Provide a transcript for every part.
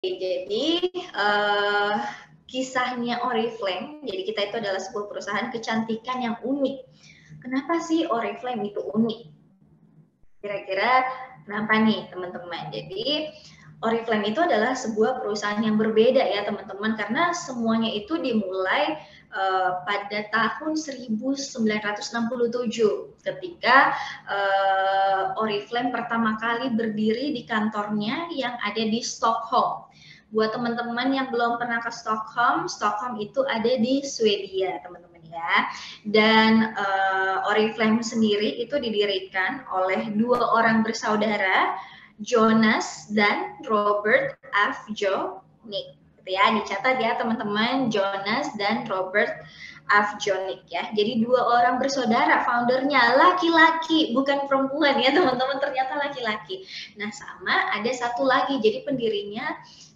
jadi uh, kisahnya Oriflame. Jadi kita itu adalah sebuah perusahaan kecantikan yang unik. Kenapa sih Oriflame itu unik? Kira-kira kenapa nih teman-teman? Jadi Oriflame itu adalah sebuah perusahaan yang berbeda ya teman-teman karena semuanya itu dimulai uh, pada tahun 1967 ketika uh, Oriflame pertama kali berdiri di kantornya yang ada di Stockholm. Buat teman-teman yang belum pernah ke Stockholm, Stockholm itu ada di Swedia, teman-teman ya. Dan uh, Oriflame sendiri itu didirikan oleh dua orang bersaudara, Jonas dan Robert F. Jonik. Gitu ya, dicatat ya teman-teman, Jonas dan Robert Avjonik ya. Jadi dua orang bersaudara, foundernya laki-laki, bukan perempuan ya teman-teman, ternyata laki-laki. Nah sama ada satu lagi, jadi pendirinya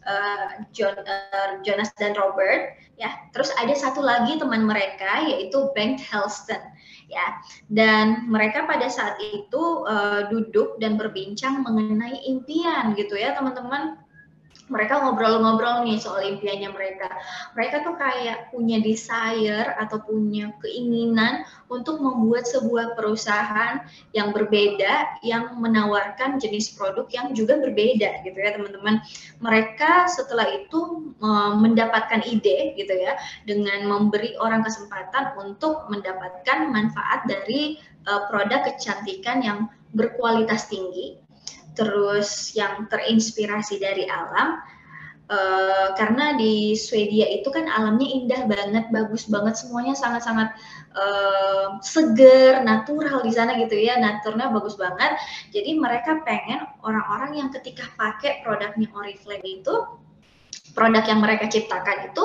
uh, John, uh, Jonas dan Robert ya. Terus ada satu lagi teman mereka yaitu Bengt Helston ya. Dan mereka pada saat itu uh, duduk dan berbincang mengenai impian gitu ya teman-teman mereka ngobrol-ngobrol nih soal impiannya mereka. Mereka tuh kayak punya desire atau punya keinginan untuk membuat sebuah perusahaan yang berbeda, yang menawarkan jenis produk yang juga berbeda gitu ya teman-teman. Mereka setelah itu mendapatkan ide gitu ya, dengan memberi orang kesempatan untuk mendapatkan manfaat dari uh, produk kecantikan yang berkualitas tinggi terus yang terinspirasi dari alam uh, karena di Swedia itu kan alamnya indah banget, bagus banget semuanya sangat-sangat uh, seger, natural di sana gitu ya, naturnya bagus banget. Jadi mereka pengen orang-orang yang ketika pakai produknya Oriflame itu produk yang mereka ciptakan itu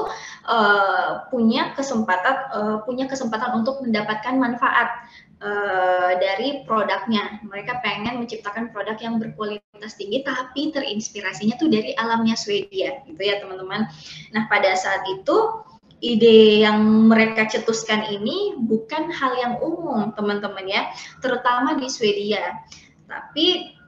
uh, punya kesempatan uh, punya kesempatan untuk mendapatkan manfaat uh, dari produknya. Mereka pengen menciptakan produk yang berkualitas tinggi tapi terinspirasinya tuh dari alamnya Swedia gitu ya teman-teman. Nah pada saat itu ide yang mereka cetuskan ini bukan hal yang umum teman-teman ya, terutama di Swedia. Tapi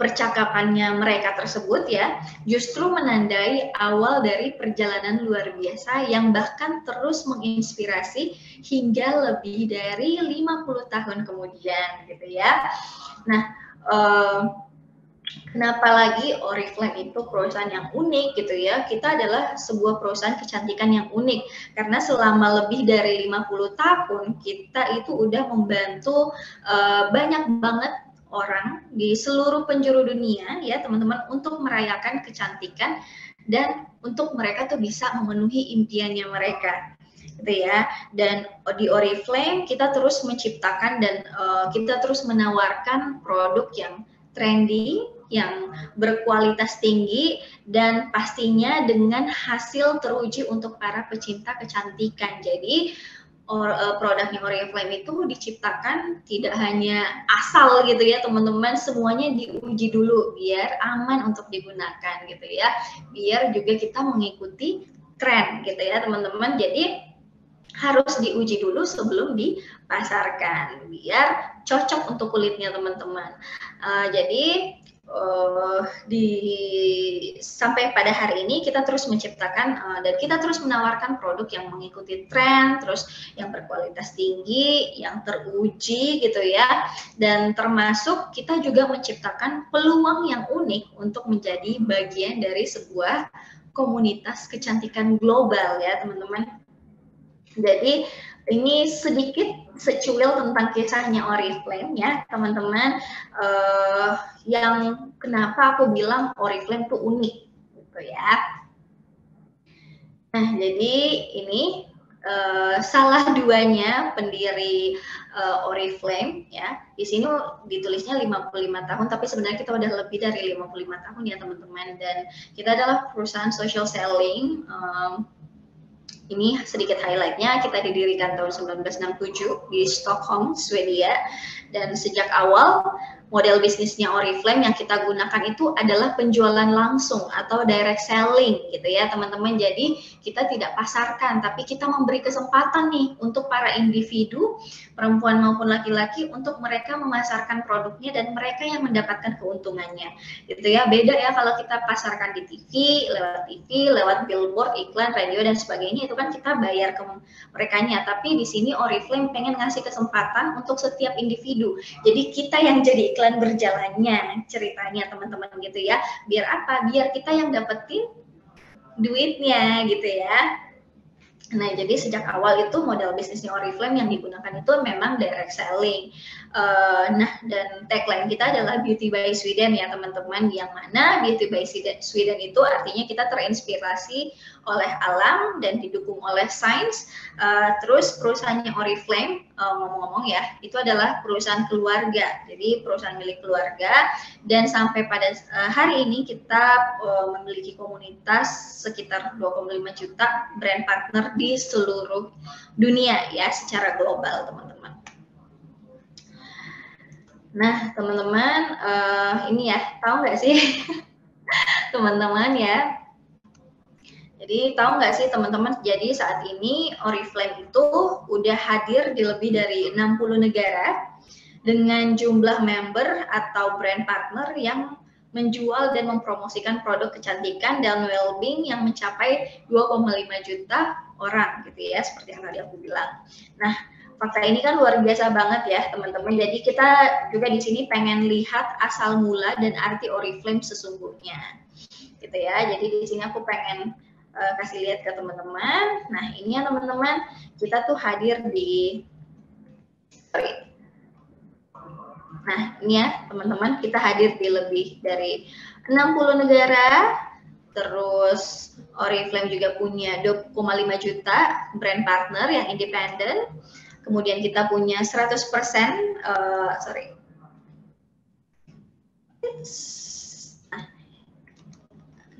percakapannya mereka tersebut ya justru menandai awal dari perjalanan luar biasa yang bahkan terus menginspirasi hingga lebih dari 50 tahun kemudian gitu ya. Nah, eh, kenapa lagi Oriflame itu perusahaan yang unik gitu ya? Kita adalah sebuah perusahaan kecantikan yang unik karena selama lebih dari 50 tahun kita itu udah membantu eh, banyak banget orang di seluruh penjuru dunia ya teman-teman untuk merayakan kecantikan dan untuk mereka tuh bisa memenuhi impiannya mereka gitu ya. Dan di Oriflame kita terus menciptakan dan uh, kita terus menawarkan produk yang trendy yang berkualitas tinggi dan pastinya dengan hasil teruji untuk para pecinta kecantikan. Jadi or, uh, produknya Oriflame itu diciptakan tidak hanya asal gitu ya teman-teman semuanya diuji dulu biar aman untuk digunakan gitu ya. Biar juga kita mengikuti tren gitu ya teman-teman. Jadi harus diuji dulu sebelum dipasarkan biar cocok untuk kulitnya teman-teman. Uh, jadi uh, di sampai pada hari ini kita terus menciptakan uh, dan kita terus menawarkan produk yang mengikuti tren, terus yang berkualitas tinggi, yang teruji gitu ya, dan termasuk kita juga menciptakan peluang yang unik untuk menjadi bagian dari sebuah komunitas kecantikan global ya teman-teman. Jadi ini sedikit secuil tentang kisahnya Oriflame ya teman-teman uh, yang kenapa aku bilang Oriflame tuh unik gitu ya. Nah jadi ini uh, salah duanya pendiri uh, Oriflame ya. Di sini ditulisnya 55 tahun tapi sebenarnya kita udah lebih dari 55 tahun ya teman-teman dan kita adalah perusahaan social selling um, ini sedikit highlightnya, kita didirikan tahun 1967 di Stockholm, Swedia. Dan sejak awal model bisnisnya Oriflame yang kita gunakan itu adalah penjualan langsung atau direct selling gitu ya teman-teman. Jadi kita tidak pasarkan tapi kita memberi kesempatan nih untuk para individu perempuan maupun laki-laki untuk mereka memasarkan produknya dan mereka yang mendapatkan keuntungannya. Gitu ya. Beda ya kalau kita pasarkan di TV, lewat TV, lewat billboard, iklan, radio dan sebagainya itu kan kita bayar ke merekanya. Tapi di sini Oriflame pengen ngasih kesempatan untuk setiap individu. Jadi kita yang jadi iklan iklan berjalannya ceritanya teman-teman gitu ya. Biar apa? Biar kita yang dapetin duitnya gitu ya. Nah, jadi sejak awal itu model bisnisnya Oriflame yang digunakan itu memang direct selling. Uh, nah, dan tagline kita adalah Beauty by Sweden ya teman-teman. Yang mana Beauty by Sweden itu artinya kita terinspirasi oleh alam dan didukung oleh sains. Uh, terus perusahaannya Oriflame uh, ngomong-ngomong ya, itu adalah perusahaan keluarga. Jadi perusahaan milik keluarga dan sampai pada uh, hari ini kita uh, memiliki komunitas sekitar 2,5 juta brand partner di seluruh dunia ya secara global teman-teman. Nah, teman-teman, uh, ini ya, tahu nggak sih, teman-teman ya? Jadi tahu nggak sih teman-teman, jadi saat ini Oriflame itu udah hadir di lebih dari 60 negara dengan jumlah member atau brand partner yang menjual dan mempromosikan produk kecantikan dan well-being yang mencapai 2,5 juta orang gitu ya, seperti yang tadi aku bilang. Nah, fakta ini kan luar biasa banget ya teman-teman. Jadi kita juga di sini pengen lihat asal mula dan arti Oriflame sesungguhnya. Gitu ya. Jadi di sini aku pengen uh, kasih lihat ke teman-teman. Nah, ini ya teman-teman, kita tuh hadir di sorry. Nah, ini ya teman-teman, kita hadir di lebih dari 60 negara. Terus Oriflame juga punya 2,5 juta brand partner yang independen kemudian kita punya 100% uh, eh, sorry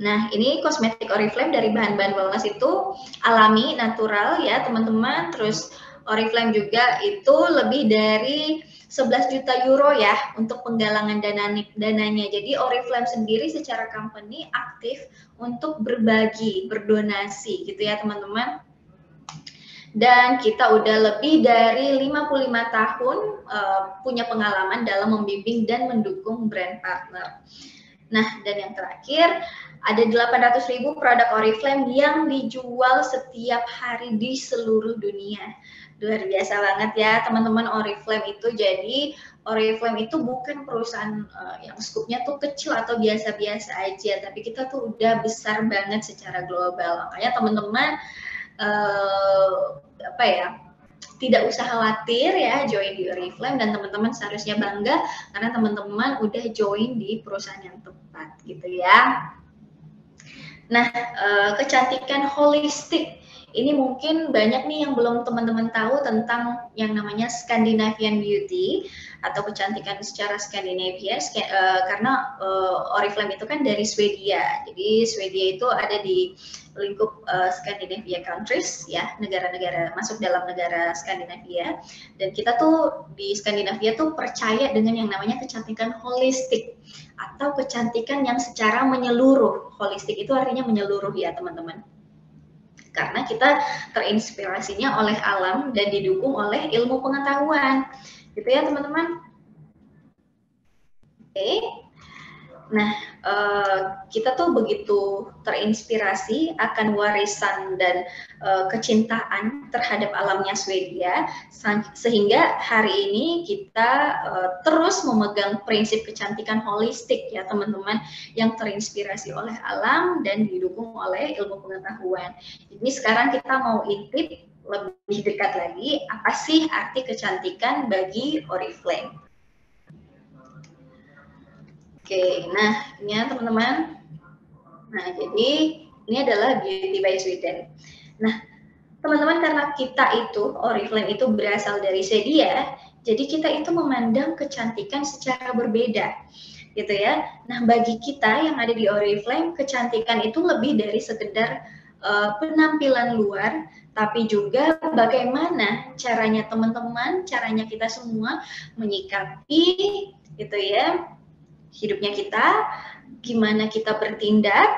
Nah, ini kosmetik Oriflame dari bahan-bahan wellness itu alami, natural ya, teman-teman. Terus Oriflame juga itu lebih dari 11 juta euro ya untuk penggalangan dana dananya. Jadi Oriflame sendiri secara company aktif untuk berbagi, berdonasi gitu ya, teman-teman dan kita udah lebih dari 55 tahun uh, punya pengalaman dalam membimbing dan mendukung brand partner. Nah, dan yang terakhir ada 800 ribu produk Oriflame yang dijual setiap hari di seluruh dunia. Luar biasa banget ya teman-teman Oriflame itu. Jadi Oriflame itu bukan perusahaan uh, yang skupnya tuh kecil atau biasa-biasa aja, tapi kita tuh udah besar banget secara global. Makanya teman-teman uh, apa ya tidak usah khawatir ya join di Oriflame dan teman-teman seharusnya bangga karena teman-teman udah join di perusahaan yang tepat gitu ya. Nah, uh, kecantikan holistik ini mungkin banyak nih yang belum teman-teman tahu tentang yang namanya Scandinavian Beauty atau kecantikan secara Skandinavia uh, karena uh, Oriflame itu kan dari Swedia. Jadi Swedia itu ada di lingkup uh, Scandinavia countries ya, negara-negara masuk dalam negara Skandinavia dan kita tuh di Skandinavia tuh percaya dengan yang namanya kecantikan holistik atau kecantikan yang secara menyeluruh. Holistik itu artinya menyeluruh ya, teman-teman karena kita terinspirasinya oleh alam dan didukung oleh ilmu pengetahuan. Gitu ya teman-teman? Oke. Nah uh, kita tuh begitu terinspirasi akan warisan dan uh, kecintaan terhadap alamnya Swedia sehingga hari ini kita uh, terus memegang prinsip kecantikan holistik ya teman-teman yang terinspirasi oleh alam dan didukung oleh ilmu pengetahuan. Ini sekarang kita mau intip lebih dekat lagi apa sih arti kecantikan bagi Oriflame. Oke, nah ini ya teman-teman. Nah, jadi ini adalah Beauty by Sweden. Nah, teman-teman karena kita itu, Oriflame itu berasal dari Swedia, jadi kita itu memandang kecantikan secara berbeda gitu ya. Nah, bagi kita yang ada di Oriflame, kecantikan itu lebih dari sekedar uh, penampilan luar, tapi juga bagaimana caranya teman-teman, caranya kita semua menyikapi gitu ya hidupnya kita, gimana kita bertindak,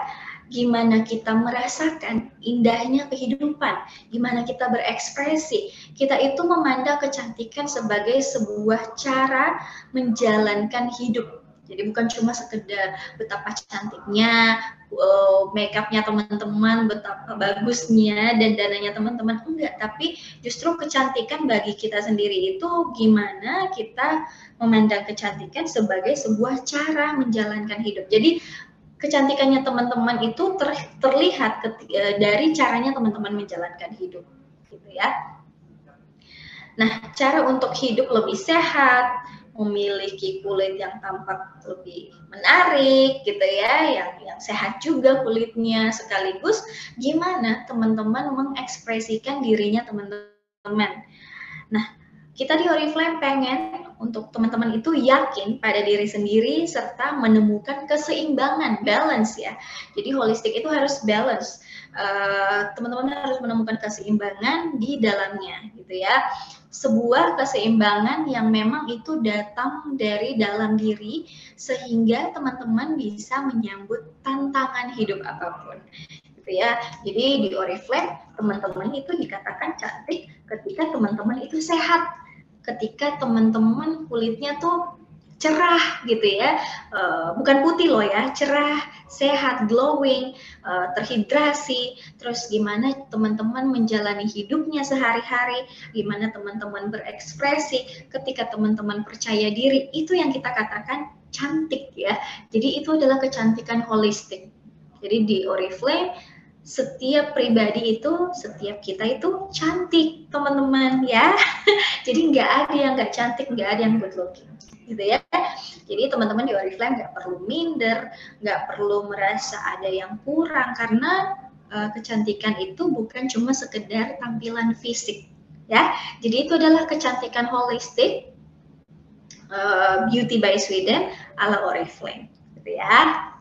gimana kita merasakan indahnya kehidupan, gimana kita berekspresi. Kita itu memandang kecantikan sebagai sebuah cara menjalankan hidup jadi bukan cuma sekedar betapa cantiknya, uh, make upnya teman-teman, betapa bagusnya dan dananya teman-teman enggak, tapi justru kecantikan bagi kita sendiri itu gimana kita memandang kecantikan sebagai sebuah cara menjalankan hidup. Jadi kecantikannya teman-teman itu ter, terlihat ketika, dari caranya teman-teman menjalankan hidup, gitu ya. Nah, cara untuk hidup lebih sehat, memiliki kulit yang tampak lebih menarik gitu ya, yang yang sehat juga kulitnya sekaligus gimana teman-teman mengekspresikan dirinya teman-teman. Nah, kita di Oriflame pengen untuk teman-teman itu yakin pada diri sendiri serta menemukan keseimbangan, balance ya. Jadi holistik itu harus balance. Eh, teman-teman uh, harus menemukan keseimbangan di dalamnya gitu ya sebuah keseimbangan yang memang itu datang dari dalam diri sehingga teman-teman bisa menyambut tantangan hidup apa pun gitu ya. Jadi di Oriflame teman-teman itu dikatakan cantik ketika teman-teman itu sehat. Ketika teman-teman kulitnya tuh cerah gitu ya, uh, bukan putih loh ya, cerah, sehat, glowing, uh, terhidrasi, terus gimana teman-teman menjalani hidupnya sehari-hari, gimana teman-teman berekspresi, ketika teman-teman percaya diri, itu yang kita katakan cantik ya. Jadi itu adalah kecantikan holistik. Jadi di Oriflame setiap pribadi itu, setiap kita itu cantik, teman-teman ya. Jadi nggak ada yang nggak cantik, nggak ada yang good looking gitu ya. Jadi teman-teman di Oriflame nggak perlu minder, nggak perlu merasa ada yang kurang karena uh, kecantikan itu bukan cuma sekedar tampilan fisik ya. Jadi itu adalah kecantikan holistik uh, Beauty by Sweden ala Oriflame gitu ya.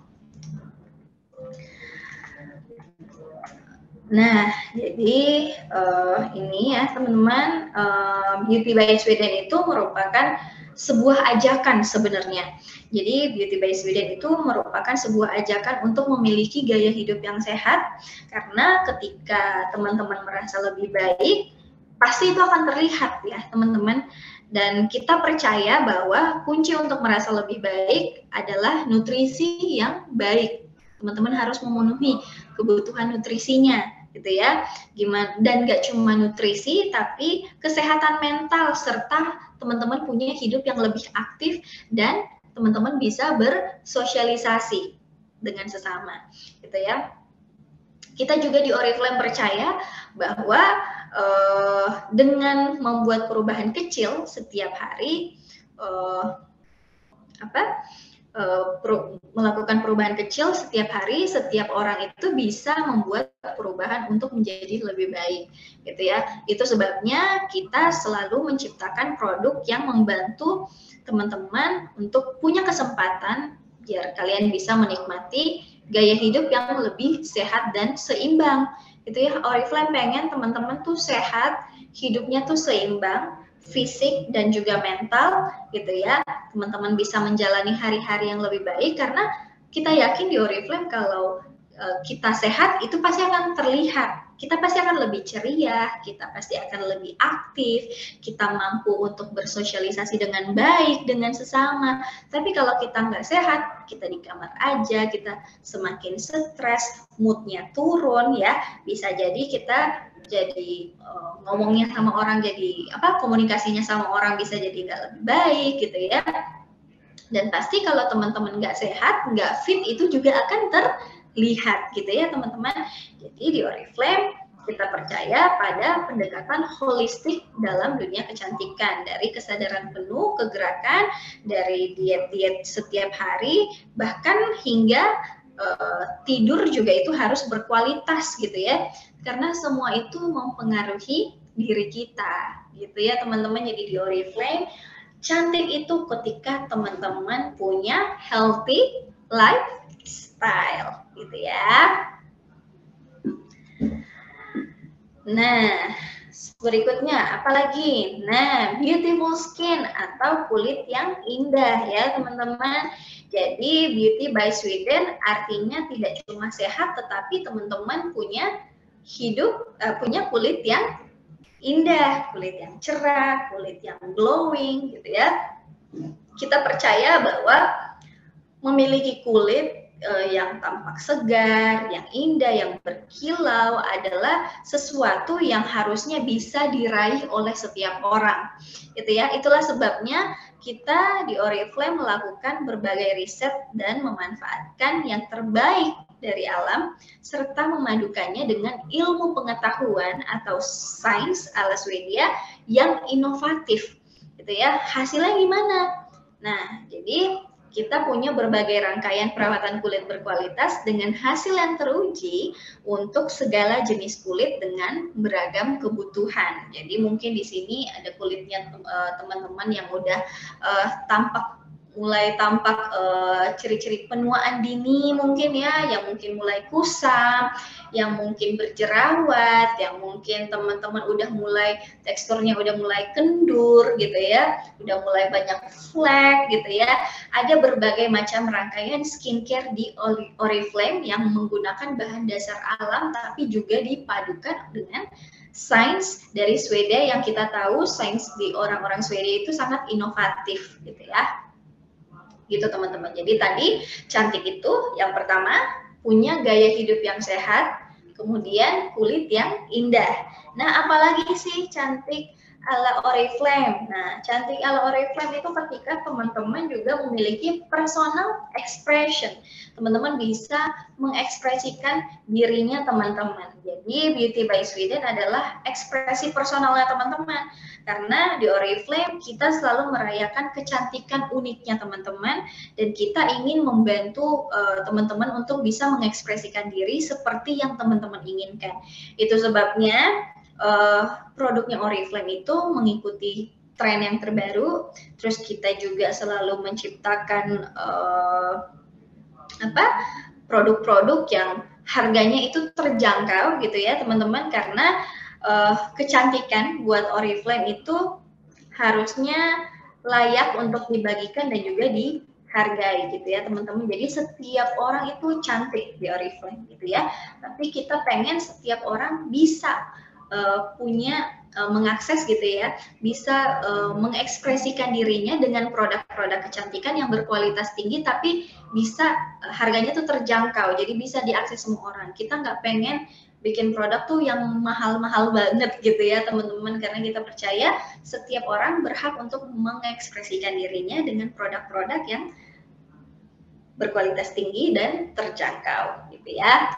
Nah, jadi uh, ini ya teman-teman, uh, Beauty by Sweden itu merupakan sebuah ajakan sebenarnya. Jadi Beauty by Sweden itu merupakan sebuah ajakan untuk memiliki gaya hidup yang sehat karena ketika teman-teman merasa lebih baik pasti itu akan terlihat ya teman-teman dan kita percaya bahwa kunci untuk merasa lebih baik adalah nutrisi yang baik. Teman-teman harus memenuhi kebutuhan nutrisinya gitu ya. Gimana dan gak cuma nutrisi tapi kesehatan mental serta teman-teman punya hidup yang lebih aktif dan teman-teman bisa bersosialisasi dengan sesama gitu ya. Kita juga di Oriflame percaya bahwa uh, dengan membuat perubahan kecil setiap hari uh, apa Eh, melakukan perubahan kecil setiap hari, setiap orang itu bisa membuat perubahan untuk menjadi lebih baik, gitu ya. Itu sebabnya kita selalu menciptakan produk yang membantu teman-teman untuk punya kesempatan biar kalian bisa menikmati gaya hidup yang lebih sehat dan seimbang. Itu ya, Oriflame pengen teman-teman tuh sehat, hidupnya tuh seimbang, fisik dan juga mental gitu ya. Teman-teman bisa menjalani hari-hari yang lebih baik karena kita yakin di Oriflame kalau uh, kita sehat itu pasti akan terlihat. Kita pasti akan lebih ceria, kita pasti akan lebih aktif, kita mampu untuk bersosialisasi dengan baik dengan sesama. Tapi kalau kita nggak sehat, kita di kamar aja, kita semakin stres, moodnya turun ya, bisa jadi kita jadi uh, ngomongnya sama orang jadi apa komunikasinya sama orang bisa jadi nggak lebih baik gitu ya. Dan pasti kalau teman-teman nggak sehat nggak fit itu juga akan terlihat gitu ya teman-teman. Jadi di Oriflame kita percaya pada pendekatan holistik dalam dunia kecantikan. Dari kesadaran penuh kegerakan dari diet-diet setiap hari bahkan hingga tidur juga itu harus berkualitas gitu ya karena semua itu mempengaruhi diri kita gitu ya teman-teman jadi di Oriflame cantik itu ketika teman-teman punya healthy lifestyle gitu ya Nah, berikutnya apalagi? Nah, beautiful skin atau kulit yang indah ya teman-teman. Jadi beauty by Sweden artinya tidak cuma sehat tetapi teman-teman punya hidup uh, punya kulit yang indah, kulit yang cerah, kulit yang glowing gitu ya. Kita percaya bahwa memiliki kulit yang tampak segar, yang indah, yang berkilau adalah sesuatu yang harusnya bisa diraih oleh setiap orang. Gitu ya. Itulah sebabnya kita di Oriflame melakukan berbagai riset dan memanfaatkan yang terbaik dari alam serta memadukannya dengan ilmu pengetahuan atau sains ala Swedia yang inovatif gitu ya hasilnya gimana nah jadi kita punya berbagai rangkaian perawatan kulit berkualitas dengan hasil yang teruji untuk segala jenis kulit dengan beragam kebutuhan. Jadi mungkin di sini ada kulitnya eh, teman-teman yang udah uh, tampak mulai tampak eh, ciri-ciri uh, penuaan dini mungkin ya, yang mungkin mulai kusam, yang mungkin berjerawat, yang mungkin teman-teman udah mulai teksturnya udah mulai kendur gitu ya, udah mulai banyak flek gitu ya. Ada berbagai macam rangkaian skincare di Oriflame yang menggunakan bahan dasar alam tapi juga dipadukan dengan sains dari Swedia yang kita tahu sains di orang-orang Swedia itu sangat inovatif gitu ya gitu teman-teman. Jadi tadi cantik itu yang pertama punya gaya hidup yang sehat, kemudian kulit yang indah. Nah, apalagi sih cantik ala Oriflame. Nah, cantik ala Oriflame itu ketika teman-teman juga memiliki personal expression. Teman-teman bisa mengekspresikan dirinya teman-teman. Jadi, Beauty by Sweden adalah ekspresi personalnya teman-teman. Karena di Oriflame kita selalu merayakan kecantikan uniknya teman-teman dan kita ingin membantu uh, teman-teman untuk bisa mengekspresikan diri seperti yang teman-teman inginkan. Itu sebabnya uh, produknya Oriflame itu mengikuti tren yang terbaru. Terus kita juga selalu menciptakan uh, apa produk-produk yang harganya itu terjangkau gitu ya teman-teman karena uh, kecantikan buat Oriflame itu harusnya layak untuk dibagikan dan juga dihargai gitu ya teman-teman. Jadi setiap orang itu cantik di Oriflame gitu ya. Tapi kita pengen setiap orang bisa uh, punya uh, mengakses gitu ya, bisa uh, mengekspresikan dirinya dengan produk-produk kecantikan yang berkualitas tinggi, tapi bisa uh, harganya tuh terjangkau, jadi bisa diakses semua orang. Kita nggak pengen bikin produk tuh yang mahal-mahal banget gitu ya teman-teman karena kita percaya setiap orang berhak untuk mengekspresikan dirinya dengan produk-produk yang berkualitas tinggi dan terjangkau gitu ya.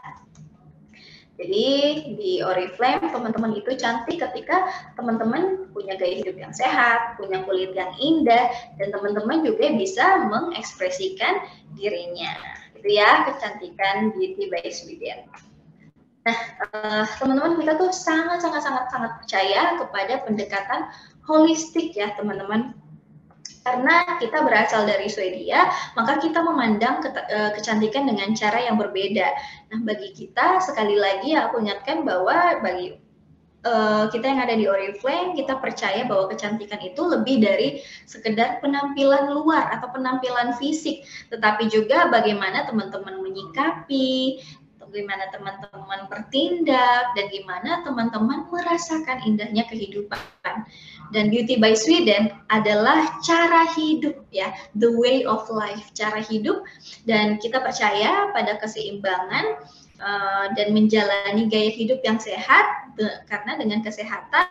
Jadi di Oriflame teman-teman itu cantik ketika teman-teman punya gaya hidup yang sehat, punya kulit yang indah, dan teman-teman juga bisa mengekspresikan dirinya. Itu ya kecantikan Beauty by Sweden. Nah, uh, teman-teman kita tuh sangat sangat sangat sangat percaya kepada pendekatan holistik ya teman-teman karena kita berasal dari Swedia, maka kita memandang ke, uh, kecantikan dengan cara yang berbeda. Nah, bagi kita sekali lagi aku ingatkan bahwa bagi uh, kita yang ada di Oriflame, kita percaya bahwa kecantikan itu lebih dari sekedar penampilan luar atau penampilan fisik, tetapi juga bagaimana teman-teman menyikapi, gimana teman-teman bertindak dan gimana teman-teman merasakan indahnya kehidupan. Dan Beauty by Sweden adalah cara hidup ya, the way of life, cara hidup dan kita percaya pada keseimbangan uh, dan menjalani gaya hidup yang sehat karena dengan kesehatan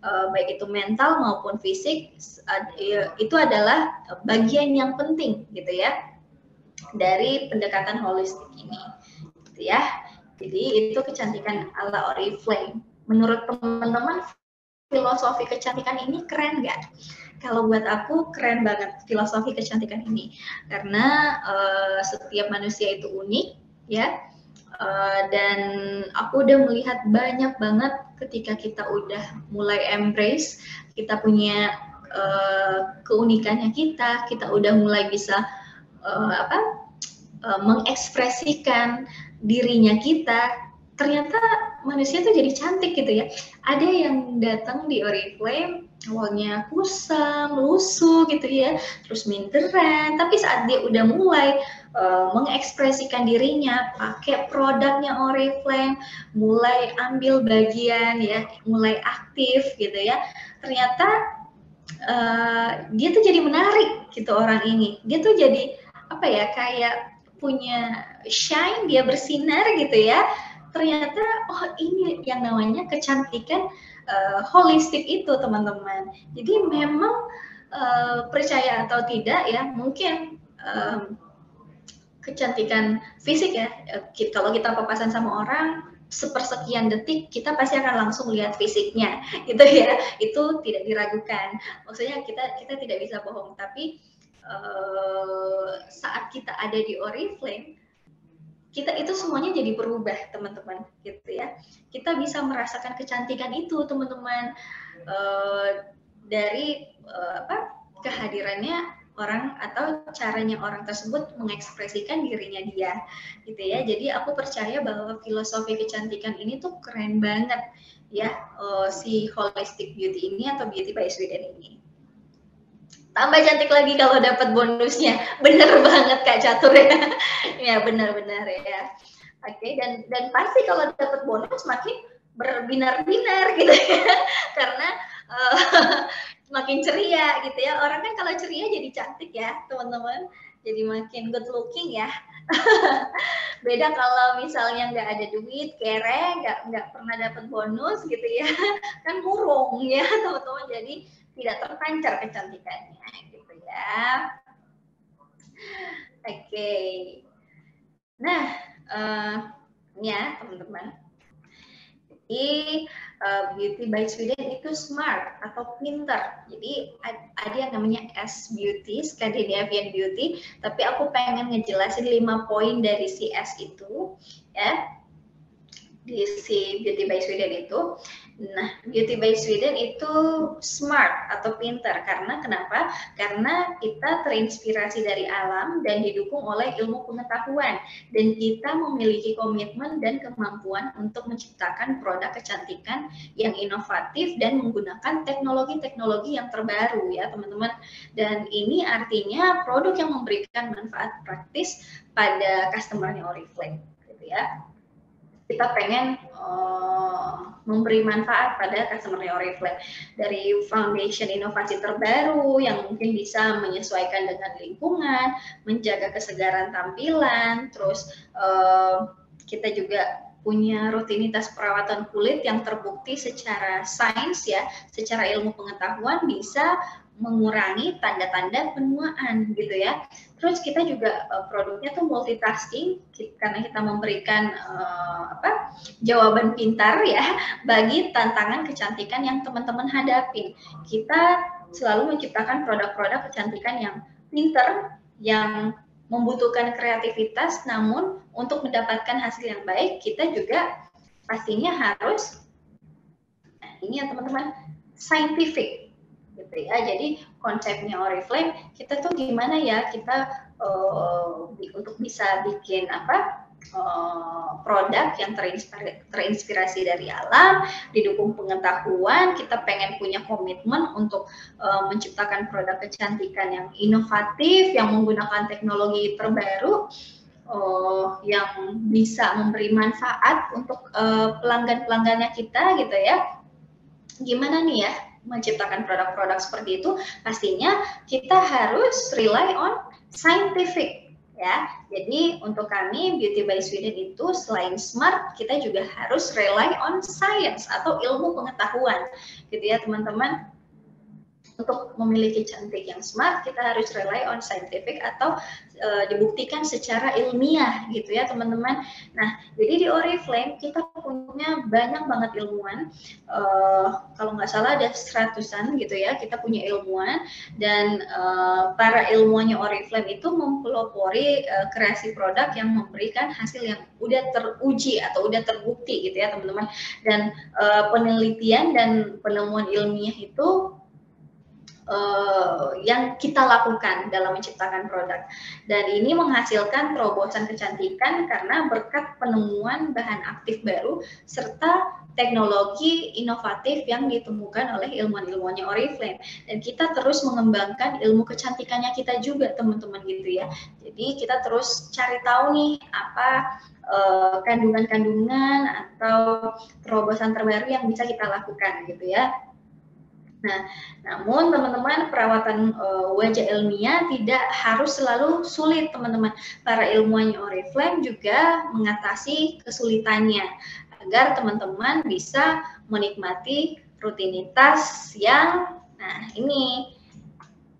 uh, baik itu mental maupun fisik uh, itu adalah bagian yang penting gitu ya dari pendekatan holistik ini gitu ya. Jadi itu kecantikan ala Oriflame. Menurut teman-teman filosofi kecantikan ini keren nggak? Kalau buat aku keren banget filosofi kecantikan ini karena uh, setiap manusia itu unik ya uh, dan aku udah melihat banyak banget ketika kita udah mulai embrace kita punya uh, keunikannya kita kita udah mulai bisa uh, apa uh, mengekspresikan dirinya kita ternyata manusia tuh jadi cantik gitu ya. Ada yang datang di Oriflame awalnya kusam, lusuh gitu ya, terus minderan, tapi saat dia udah mulai uh, mengekspresikan dirinya pakai produknya Oriflame, mulai ambil bagian ya, mulai aktif gitu ya, ternyata uh, dia tuh jadi menarik gitu orang ini. Dia tuh jadi apa ya kayak punya shine, dia bersinar gitu ya. Ternyata oh ini yang namanya kecantikan uh, holistik itu teman-teman. Jadi memang uh, percaya atau tidak ya mungkin um, kecantikan fisik ya kalau kita papasan sama orang sepersekian detik kita pasti akan langsung lihat fisiknya gitu ya. Itu tidak diragukan. Maksudnya kita kita tidak bisa bohong tapi uh, saat kita ada di Oriflame kita itu semuanya jadi berubah teman-teman gitu ya. Kita bisa merasakan kecantikan itu teman-teman. Uh, dari uh, apa kehadirannya orang atau caranya orang tersebut mengekspresikan dirinya dia gitu ya. Jadi aku percaya bahwa filosofi kecantikan ini tuh keren banget ya. Uh, si holistic beauty ini atau beauty by Sweden ini tambah cantik lagi kalau dapat bonusnya. Bener banget kak catur ya. Ya benar-benar ya. Oke okay, dan dan pasti kalau dapat bonus makin berbinar-binar gitu ya. Karena uh, makin ceria gitu ya. Orang kan kalau ceria jadi cantik ya teman-teman. Jadi makin good looking ya. Beda kalau misalnya nggak ada duit kere nggak nggak pernah dapat bonus gitu ya. Kan murung ya teman-teman. Jadi tidak terpancar kecantikannya gitu ya. Oke. Okay. Nah, uh, ya teman-teman. Jadi uh, beauty by Sweden itu smart atau pinter. Jadi ada yang namanya S beauty, Scandinavian beauty. Tapi aku pengen ngejelasin lima poin dari si S itu, ya di si beauty by Sweden itu. Nah, Beauty by Sweden itu smart atau pinter karena kenapa? Karena kita terinspirasi dari alam dan didukung oleh ilmu pengetahuan dan kita memiliki komitmen dan kemampuan untuk menciptakan produk kecantikan yang inovatif dan menggunakan teknologi-teknologi yang terbaru ya, teman-teman. Dan ini artinya produk yang memberikan manfaat praktis pada customernya Oriflame gitu ya kita pengen uh, memberi manfaat pada customer Oriflame. Dari foundation inovasi terbaru yang mungkin bisa menyesuaikan dengan lingkungan, menjaga kesegaran tampilan, terus uh, kita juga punya rutinitas perawatan kulit yang terbukti secara sains ya, secara ilmu pengetahuan bisa mengurangi tanda-tanda penuaan gitu ya. Terus kita juga uh, produknya tuh multitasking karena kita memberikan uh, apa jawaban pintar ya bagi tantangan kecantikan yang teman-teman hadapi. Kita selalu menciptakan produk-produk kecantikan yang pintar, yang membutuhkan kreativitas, namun untuk mendapatkan hasil yang baik kita juga pastinya harus nah ini ya teman-teman scientific gitu ya. Jadi konsepnya Oriflame kita tuh gimana ya kita uh, untuk bisa bikin apa uh, produk yang terinspirasi, terinspirasi dari alam, didukung pengetahuan, kita pengen punya komitmen untuk uh, menciptakan produk kecantikan yang inovatif, yang menggunakan teknologi terbaru. Uh, yang bisa memberi manfaat untuk uh, pelanggan-pelanggannya kita gitu ya. Gimana nih ya menciptakan produk-produk seperti itu, pastinya kita harus rely on scientific ya. Jadi untuk kami Beauty by Sweden itu selain smart, kita juga harus rely on science atau ilmu pengetahuan. Gitu ya teman-teman untuk memiliki cantik yang smart kita harus rely on scientific atau e, dibuktikan secara ilmiah gitu ya teman-teman. Nah jadi di Oriflame kita punya banyak banget ilmuwan. E, kalau nggak salah ada seratusan gitu ya kita punya ilmuwan. Dan e, para ilmuwannya Oriflame itu mempelopori e, kreasi produk yang memberikan hasil yang udah teruji atau udah terbukti gitu ya teman-teman. Dan e, penelitian dan penemuan ilmiah itu uh, yang kita lakukan dalam menciptakan produk. Dan ini menghasilkan terobosan kecantikan karena berkat penemuan bahan aktif baru serta teknologi inovatif yang ditemukan oleh ilmuwan-ilmuwannya Oriflame. Dan kita terus mengembangkan ilmu kecantikannya kita juga teman-teman gitu ya. Jadi kita terus cari tahu nih apa eh, kandungan-kandungan uh, atau terobosan terbaru yang bisa kita lakukan gitu ya. Nah, namun teman-teman perawatan uh, wajah ilmiah tidak harus selalu sulit teman-teman. Para ilmuwan Oriflame juga mengatasi kesulitannya agar teman-teman bisa menikmati rutinitas yang nah ini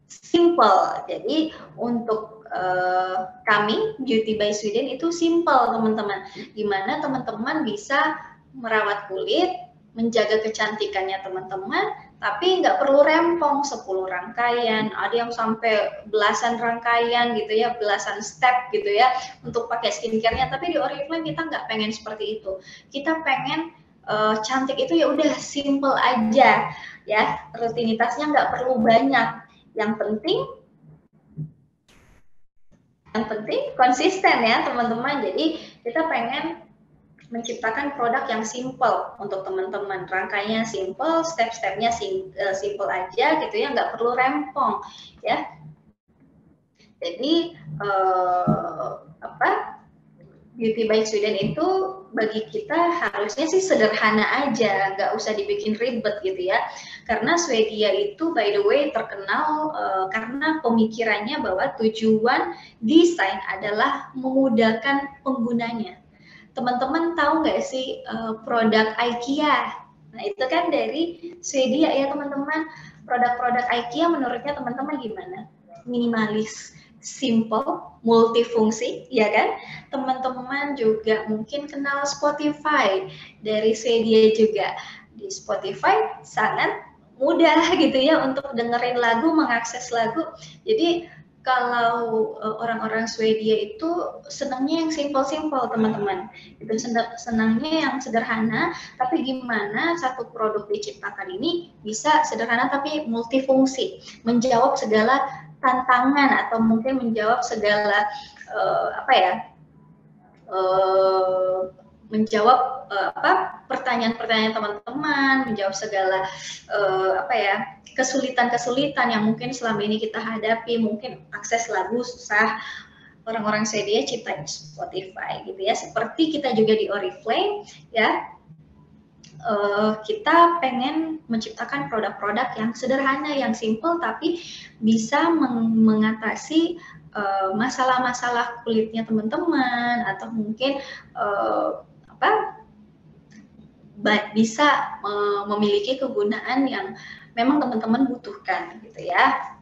simple. Jadi untuk uh, kami Beauty by Sweden itu simple teman-teman. Gimana teman-teman bisa merawat kulit, menjaga kecantikannya teman-teman, tapi nggak perlu rempong 10 rangkaian, ada yang sampai belasan rangkaian gitu ya, belasan step gitu ya untuk pakai skincare-nya. Tapi di Oriflame kita nggak pengen seperti itu. Kita pengen uh, cantik itu ya udah simple aja ya, rutinitasnya nggak perlu banyak. Yang penting yang penting konsisten ya teman-teman. Jadi kita pengen menciptakan produk yang simple untuk teman-teman. Rangkainya simple, step-stepnya uh, simple aja gitu ya, nggak perlu rempong ya. Jadi uh, apa Beauty by Sweden itu bagi kita harusnya sih sederhana aja, nggak usah dibikin ribet gitu ya. Karena Swedia itu by the way terkenal uh, karena pemikirannya bahwa tujuan desain adalah memudahkan penggunanya teman-teman tahu nggak sih uh, produk IKEA? Nah itu kan dari Swedia ya teman-teman. Produk-produk IKEA menurutnya teman-teman gimana? Minimalis, simple, multifungsi, ya kan? Teman-teman juga mungkin kenal Spotify dari Swedia juga. Di Spotify sangat mudah gitu ya untuk dengerin lagu, mengakses lagu. Jadi kalau uh, orang-orang Swedia itu senangnya yang simple-simple teman-teman. Itu senangnya yang sederhana tapi gimana satu produk diciptakan ini bisa sederhana tapi multifungsi menjawab segala tantangan atau mungkin menjawab segala uh, apa ya uh, menjawab uh, apa pertanyaan-pertanyaan teman-teman, menjawab segala uh, apa ya kesulitan-kesulitan yang mungkin selama ini kita hadapi, mungkin akses lagu susah, orang-orang Swedia ciptain Spotify gitu ya. Seperti kita juga di Oriflame ya. Uh, kita pengen menciptakan produk-produk yang sederhana, yang simple, tapi bisa meng mengatasi masalah-masalah uh, kulitnya teman-teman atau mungkin uh, apa bisa memiliki kegunaan yang memang teman-teman butuhkan gitu ya.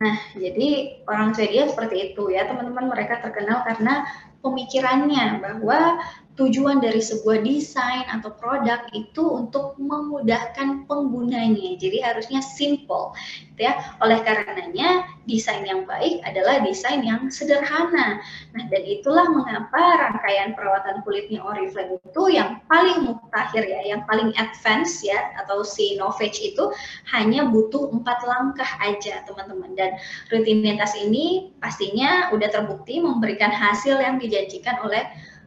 Nah, jadi orang Swedia seperti itu ya, teman-teman mereka terkenal karena pemikirannya bahwa tujuan dari sebuah desain atau produk itu untuk memudahkan penggunanya. Jadi harusnya simple, gitu ya. Oleh karenanya desain yang baik adalah desain yang sederhana. Nah, dan itulah mengapa rangkaian perawatan kulitnya Oriflame itu yang paling mutakhir ya, yang paling advance ya, atau si Novage itu hanya butuh empat langkah aja, teman-teman. Dan rutinitas ini pastinya udah terbukti memberikan hasil yang dijanjikan oleh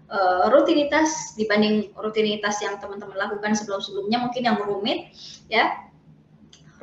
uh, rutinitas dibanding rutinitas yang teman-teman lakukan sebelum-sebelumnya mungkin yang rumit ya.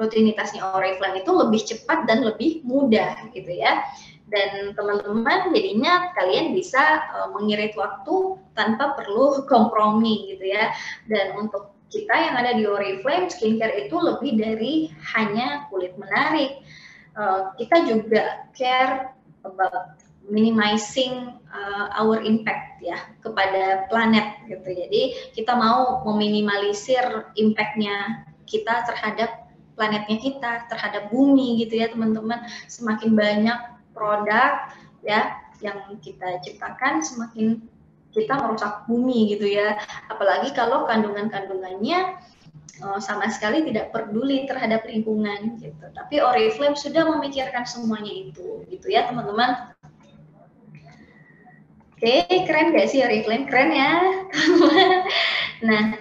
Rutinitasnya Oriflame itu lebih cepat dan lebih mudah gitu ya. Dan teman-teman jadinya kalian bisa uh, mengirit waktu tanpa perlu kompromi gitu ya. Dan untuk kita yang ada di Oriflame skincare itu lebih dari hanya kulit menarik. Uh, kita juga care about minimizing uh, our impact ya kepada planet gitu. Jadi kita mau meminimalisir impactnya kita terhadap planetnya kita, terhadap bumi gitu ya teman-teman. Semakin banyak produk ya yang kita ciptakan semakin kita merusak bumi gitu ya. Apalagi kalau kandungan-kandungannya uh, sama sekali tidak peduli terhadap lingkungan gitu. Tapi Oriflame sudah memikirkan semuanya itu gitu ya teman-teman. Oke, keren gak sih Oriflame? Keren ya. nah,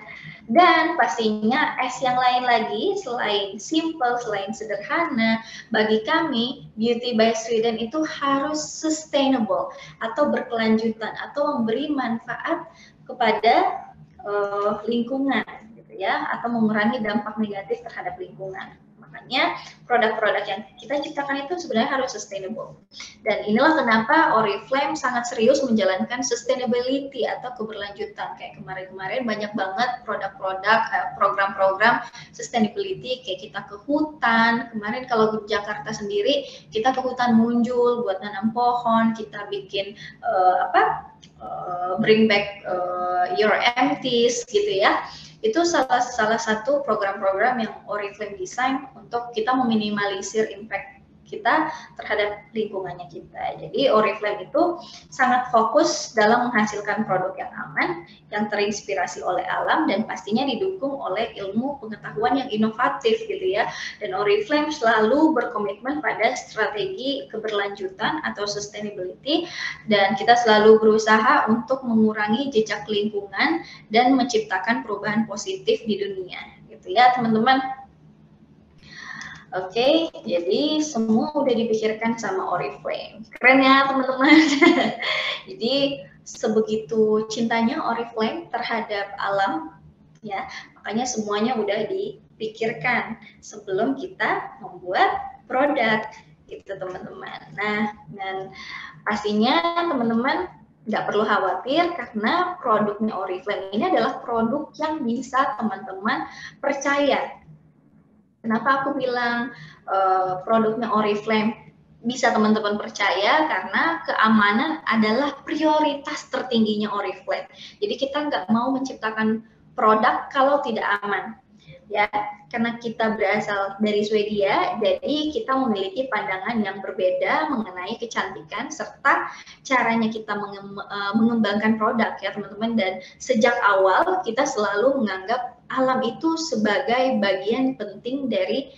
Dan pastinya es yang lain lagi selain simple, selain sederhana, bagi kami Beauty by Sweden itu harus sustainable atau berkelanjutan atau memberi manfaat kepada uh, lingkungan gitu ya atau mengurangi dampak negatif terhadap lingkungan. Makanya produk-produk yang kita ciptakan itu sebenarnya harus sustainable. Dan inilah kenapa Oriflame sangat serius menjalankan sustainability atau keberlanjutan. Kayak kemarin-kemarin banyak banget produk-produk, eh, program-program sustainability kayak kita ke hutan. Kemarin kalau di Jakarta sendiri kita ke hutan muncul buat nanam pohon, kita bikin uh, apa? Uh, bring back uh, your empties gitu ya. Itu salah salah satu program-program yang Oriflame design untuk kita meminimalisir impact kita terhadap lingkungannya kita. Jadi Oriflame itu sangat fokus dalam menghasilkan produk yang aman, yang terinspirasi oleh alam dan pastinya didukung oleh ilmu pengetahuan yang inovatif gitu ya. Dan Oriflame selalu berkomitmen pada strategi keberlanjutan atau sustainability dan kita selalu berusaha untuk mengurangi jejak lingkungan dan menciptakan perubahan positif di dunia gitu ya teman-teman. Oke, okay, jadi semua udah dipikirkan sama Oriflame. Keren ya teman-teman. jadi sebegitu cintanya Oriflame terhadap alam, ya makanya semuanya udah dipikirkan sebelum kita membuat produk itu teman-teman. Nah, dan pastinya teman-teman nggak perlu khawatir karena produknya Oriflame ini adalah produk yang bisa teman-teman percaya Kenapa aku bilang uh, produknya Oriflame bisa teman-teman percaya? Karena keamanan adalah prioritas tertingginya Oriflame. Jadi kita nggak mau menciptakan produk kalau tidak aman. Ya karena kita berasal dari Swedia jadi kita memiliki pandangan yang berbeda mengenai kecantikan serta caranya kita eh, mengembangkan produk ya teman-teman. Dan sejak awal kita selalu menganggap alam itu sebagai bagian penting dari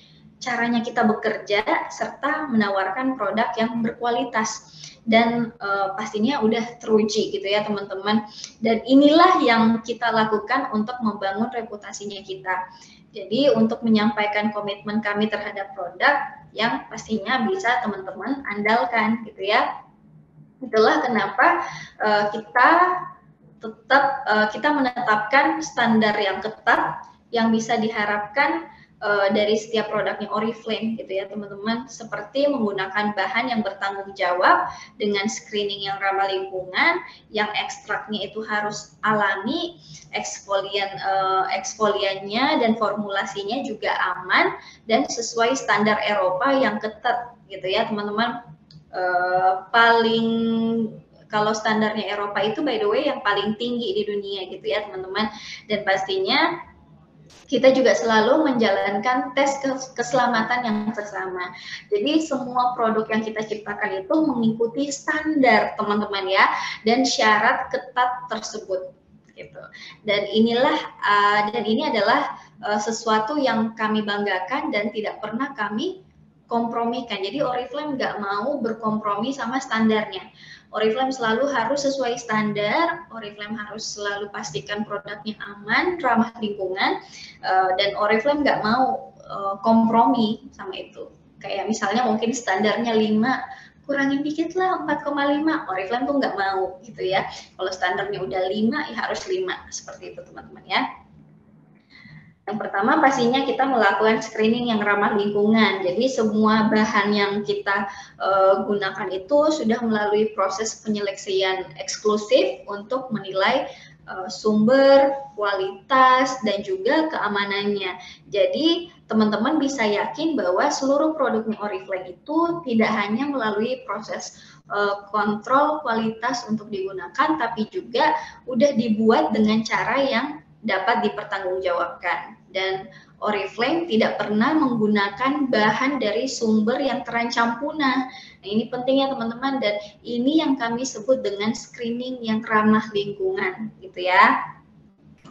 caranya kita bekerja serta menawarkan produk yang berkualitas. Dan uh, pastinya udah teruji gitu ya teman-teman. Dan inilah yang kita lakukan untuk membangun reputasinya kita. Jadi untuk menyampaikan komitmen kami terhadap produk yang pastinya bisa teman-teman andalkan gitu ya. Itulah kenapa uh, kita tetap uh, kita menetapkan standar yang ketat yang bisa diharapkan uh, dari setiap produknya Oriflame gitu ya teman-teman. Seperti menggunakan bahan yang bertanggung jawab dengan screening yang ramah lingkungan yang ekstraknya itu harus alami eksfolian uh, eksfoliannya dan formulasinya juga aman dan sesuai standar Eropa yang ketat gitu ya teman-teman. Uh, paling kalau standarnya Eropa itu by the way yang paling tinggi di dunia gitu ya teman-teman dan pastinya kita juga selalu menjalankan tes keselamatan yang bersama. Jadi semua produk yang kita ciptakan itu mengikuti standar teman-teman ya dan syarat ketat tersebut gitu. Dan inilah uh, dan ini adalah uh, sesuatu yang kami banggakan dan tidak pernah kami kompromikan. Jadi Oriflame nggak mau berkompromi sama standarnya. Oriflame selalu harus sesuai standar, Oriflame harus selalu pastikan produknya aman, ramah lingkungan, uh, dan Oriflame nggak mau uh, kompromi sama itu. Kayak misalnya mungkin standarnya 5, kurangin dikit lah 4,5, Oriflame tuh nggak mau gitu ya. Kalau standarnya udah 5, ya harus 5, seperti itu teman-teman ya. Yang pertama pastinya kita melakukan screening yang ramah lingkungan. Jadi semua bahan yang kita uh, gunakan itu sudah melalui proses penyeleksian eksklusif untuk menilai uh, sumber, kualitas, dan juga keamanannya. Jadi teman-teman bisa yakin bahwa seluruh produknya Oriflame itu tidak hanya melalui proses uh, kontrol kualitas untuk digunakan, tapi juga udah dibuat dengan cara yang dapat dipertanggungjawabkan dan Oriflame tidak pernah menggunakan bahan dari sumber yang terancam punah. Nah, ini pentingnya teman-teman dan ini yang kami sebut dengan screening yang ramah lingkungan gitu ya.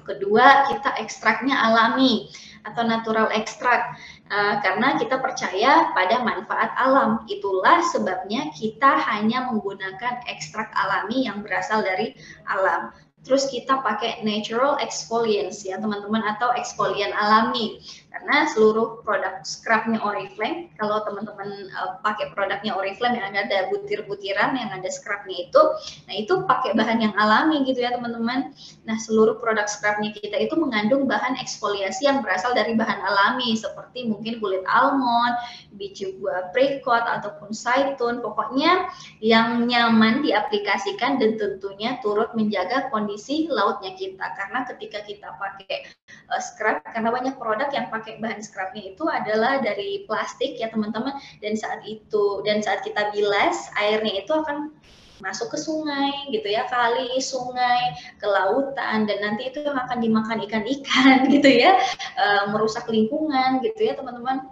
Kedua, kita ekstraknya alami atau natural ekstrak uh, karena kita percaya pada manfaat alam. Itulah sebabnya kita hanya menggunakan ekstrak alami yang berasal dari alam. Terus kita pakai natural exfoliants ya teman-teman atau exfoliant alami. Karena seluruh produk scrubnya Oriflame kalau teman-teman uh, pakai produknya Oriflame yang ada butir-butiran yang ada scrubnya itu nah itu pakai bahan yang alami gitu ya teman-teman. Nah seluruh produk scrubnya kita itu mengandung bahan eksfoliasi yang berasal dari bahan alami seperti mungkin kulit almond biji buah apricot ataupun zaitun. Pokoknya yang nyaman diaplikasikan dan tentunya turut menjaga kondisi kondisi lautnya kita. Karena ketika kita pakai uh, scrub karena banyak produk yang pakai bahan scrubnya itu adalah dari plastik ya teman-teman. Dan saat itu dan saat kita bilas airnya itu akan masuk ke sungai gitu ya kali sungai ke lautan dan nanti itu yang akan dimakan ikan-ikan gitu ya uh, merusak lingkungan gitu ya teman-teman.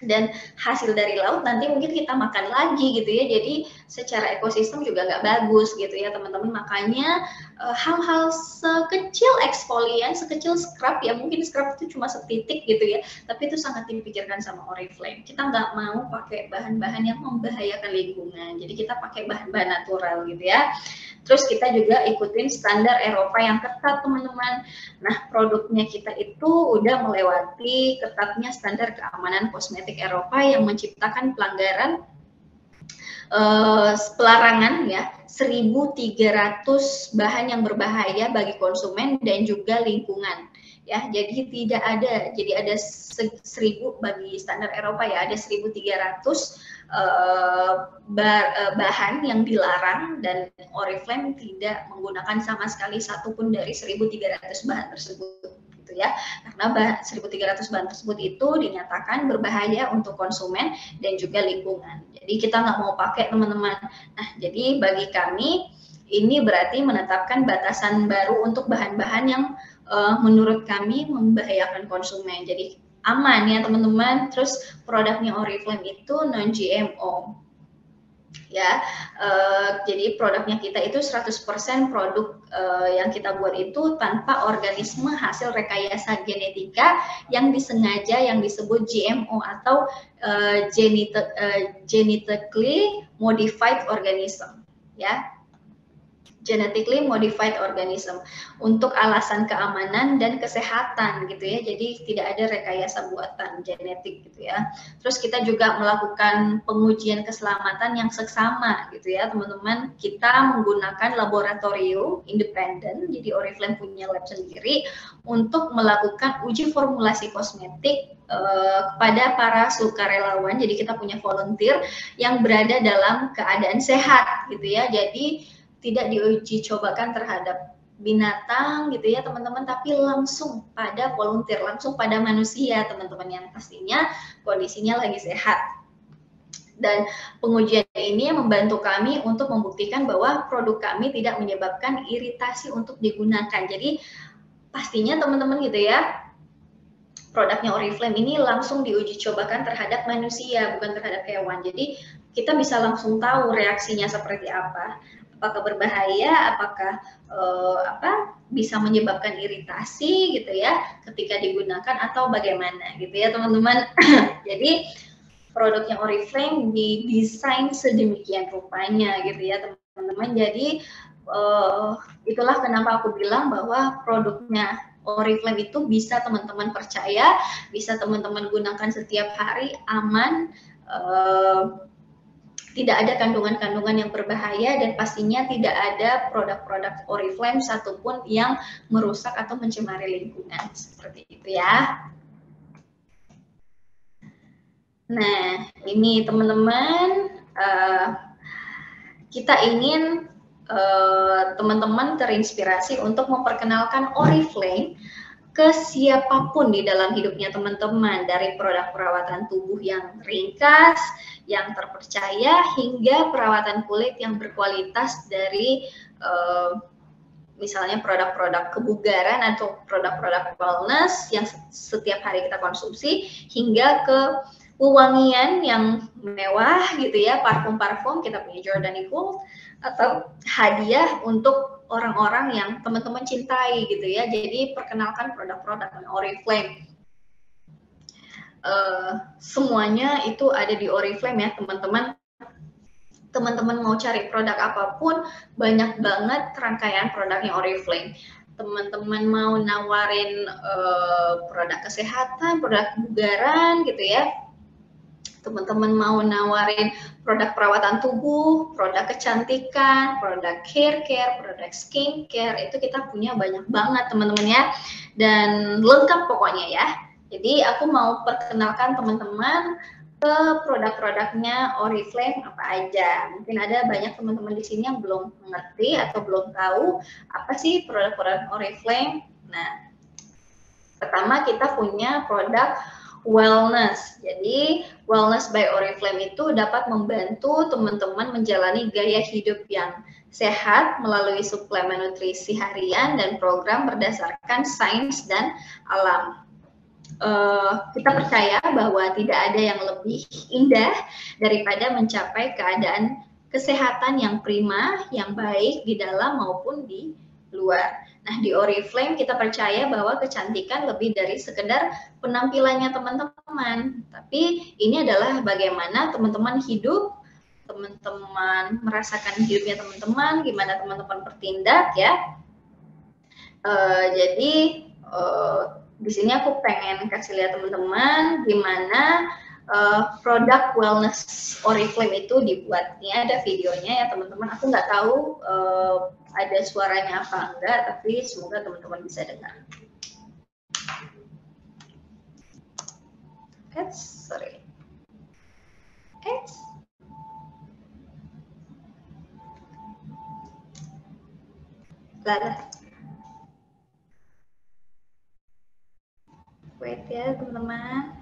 Dan hasil dari laut nanti mungkin kita makan lagi gitu ya. Jadi secara ekosistem juga nggak bagus gitu ya teman-teman. Makanya eh, hal-hal sekecil eksfolian sekecil scrub ya mungkin scrub itu cuma setitik gitu ya tapi itu sangat dipikirkan sama Oriflame. Kita nggak mau pakai bahan-bahan yang membahayakan lingkungan. Jadi kita pakai bahan-bahan natural gitu ya. Terus kita juga ikutin standar Eropa yang ketat teman-teman. Nah produknya kita itu udah melewati ketatnya standar keamanan kosmetik Eropa yang menciptakan pelanggaran uh, pelarangan ya 1.300 bahan yang berbahaya bagi konsumen dan juga lingkungan. Ya jadi tidak ada jadi ada 1000 bagi standar Eropa ya ada 1.300 uh, bahan yang dilarang dan Oriflame tidak menggunakan sama sekali satupun dari 1.300 bahan tersebut gitu ya. Karena bahan, 1.300 bahan tersebut itu dinyatakan berbahaya untuk konsumen dan juga lingkungan. Jadi kita nggak mau pakai teman-teman. Nah, jadi bagi kami ini berarti menetapkan batasan baru untuk bahan-bahan yang uh, menurut kami membahayakan konsumen. Jadi aman ya teman-teman. Terus produknya Oriflame itu non GMO ya. Uh, jadi produknya kita itu 100% produk uh, yang kita buat itu tanpa organisme hasil rekayasa genetika yang disengaja yang disebut GMO atau uh, genetic, genetically modified organism ya genetically modified organism untuk alasan keamanan dan kesehatan gitu ya. Jadi tidak ada rekayasa buatan genetik gitu ya. Terus kita juga melakukan pengujian keselamatan yang seksama gitu ya, teman-teman. Kita menggunakan laboratorium independen, jadi Oriflame punya lab sendiri untuk melakukan uji formulasi kosmetik uh, kepada para sukarelawan. Jadi kita punya volunteer yang berada dalam keadaan sehat gitu ya. Jadi tidak diuji cobakan terhadap binatang gitu ya teman-teman tapi langsung pada volunteer langsung pada manusia teman-teman yang pastinya kondisinya lagi sehat. Dan pengujian ini membantu kami untuk membuktikan bahwa produk kami tidak menyebabkan iritasi untuk digunakan. Jadi pastinya teman-teman gitu ya produknya Oriflame ini langsung diuji cobakan terhadap manusia bukan terhadap hewan. Jadi kita bisa langsung tahu reaksinya seperti apa apakah berbahaya, apakah uh, apa bisa menyebabkan iritasi gitu ya ketika digunakan atau bagaimana gitu ya teman-teman. Jadi produknya Oriflame didesain sedemikian rupanya gitu ya teman-teman. Jadi uh, itulah kenapa aku bilang bahwa produknya Oriflame itu bisa teman-teman percaya, bisa teman-teman gunakan setiap hari aman. Uh, tidak ada kandungan-kandungan yang berbahaya dan pastinya tidak ada produk-produk Oriflame satupun yang merusak atau mencemari lingkungan seperti itu ya. Nah, ini teman-teman uh, kita ingin eh, teman-teman uh, terinspirasi untuk memperkenalkan Oriflame ke siapa pun di dalam hidupnya teman-teman dari produk perawatan tubuh yang ringkas, yang terpercaya hingga perawatan kulit yang berkualitas dari uh, misalnya produk-produk kebugaran atau produk-produk wellness yang setiap hari kita konsumsi hingga ke wewangian yang mewah gitu ya parfum-parfum kita punya Jordani Gold atau hadiah untuk orang-orang yang teman-teman cintai gitu ya. Jadi perkenalkan produk-produk Oriflame. Uh, semuanya itu ada di Oriflame ya teman-teman. teman-teman mau cari produk apa pun, banyak banget rangkaian produknya Oriflame. Teman-teman mau nawarin uh, produk kesehatan, produk kebugaran gitu ya, teman-teman mau nawarin produk perawatan tubuh, produk kecantikan, produk hair care, produk skin care, itu kita punya banyak banget teman-teman ya. Dan lengkap pokoknya ya. Jadi aku mau perkenalkan teman-teman ke produk-produknya Oriflame apa aja. Mungkin ada banyak teman-teman di sini yang belum mengerti atau belum tahu apa sih produk-produk Oriflame. Nah, pertama kita punya produk wellness. Jadi wellness by Oriflame itu dapat membantu teman-teman menjalani gaya hidup yang sehat melalui suplemen nutrisi harian dan program berdasarkan sains dan alam. Uh, kita percaya bahwa tidak ada yang lebih indah daripada mencapai keadaan kesehatan yang prima, yang baik di dalam maupun di luar. Nah, di Oriflame kita percaya bahwa kecantikan lebih dari sekedar penampilannya teman-teman, tapi ini adalah bagaimana teman-teman hidup, teman-teman merasakan hidupnya teman-teman, gimana teman-teman bertindak ya. Uh, jadi uh, di sini aku pengen kasih lihat teman-teman gimana uh, produk wellness Oriflame itu dibuat. Ini ada videonya ya teman-teman. Aku nggak tahu uh, ada suaranya apa enggak, tapi semoga teman-teman bisa dengar. Eits, sorry. Eits. Lada. Wait ya teman-teman.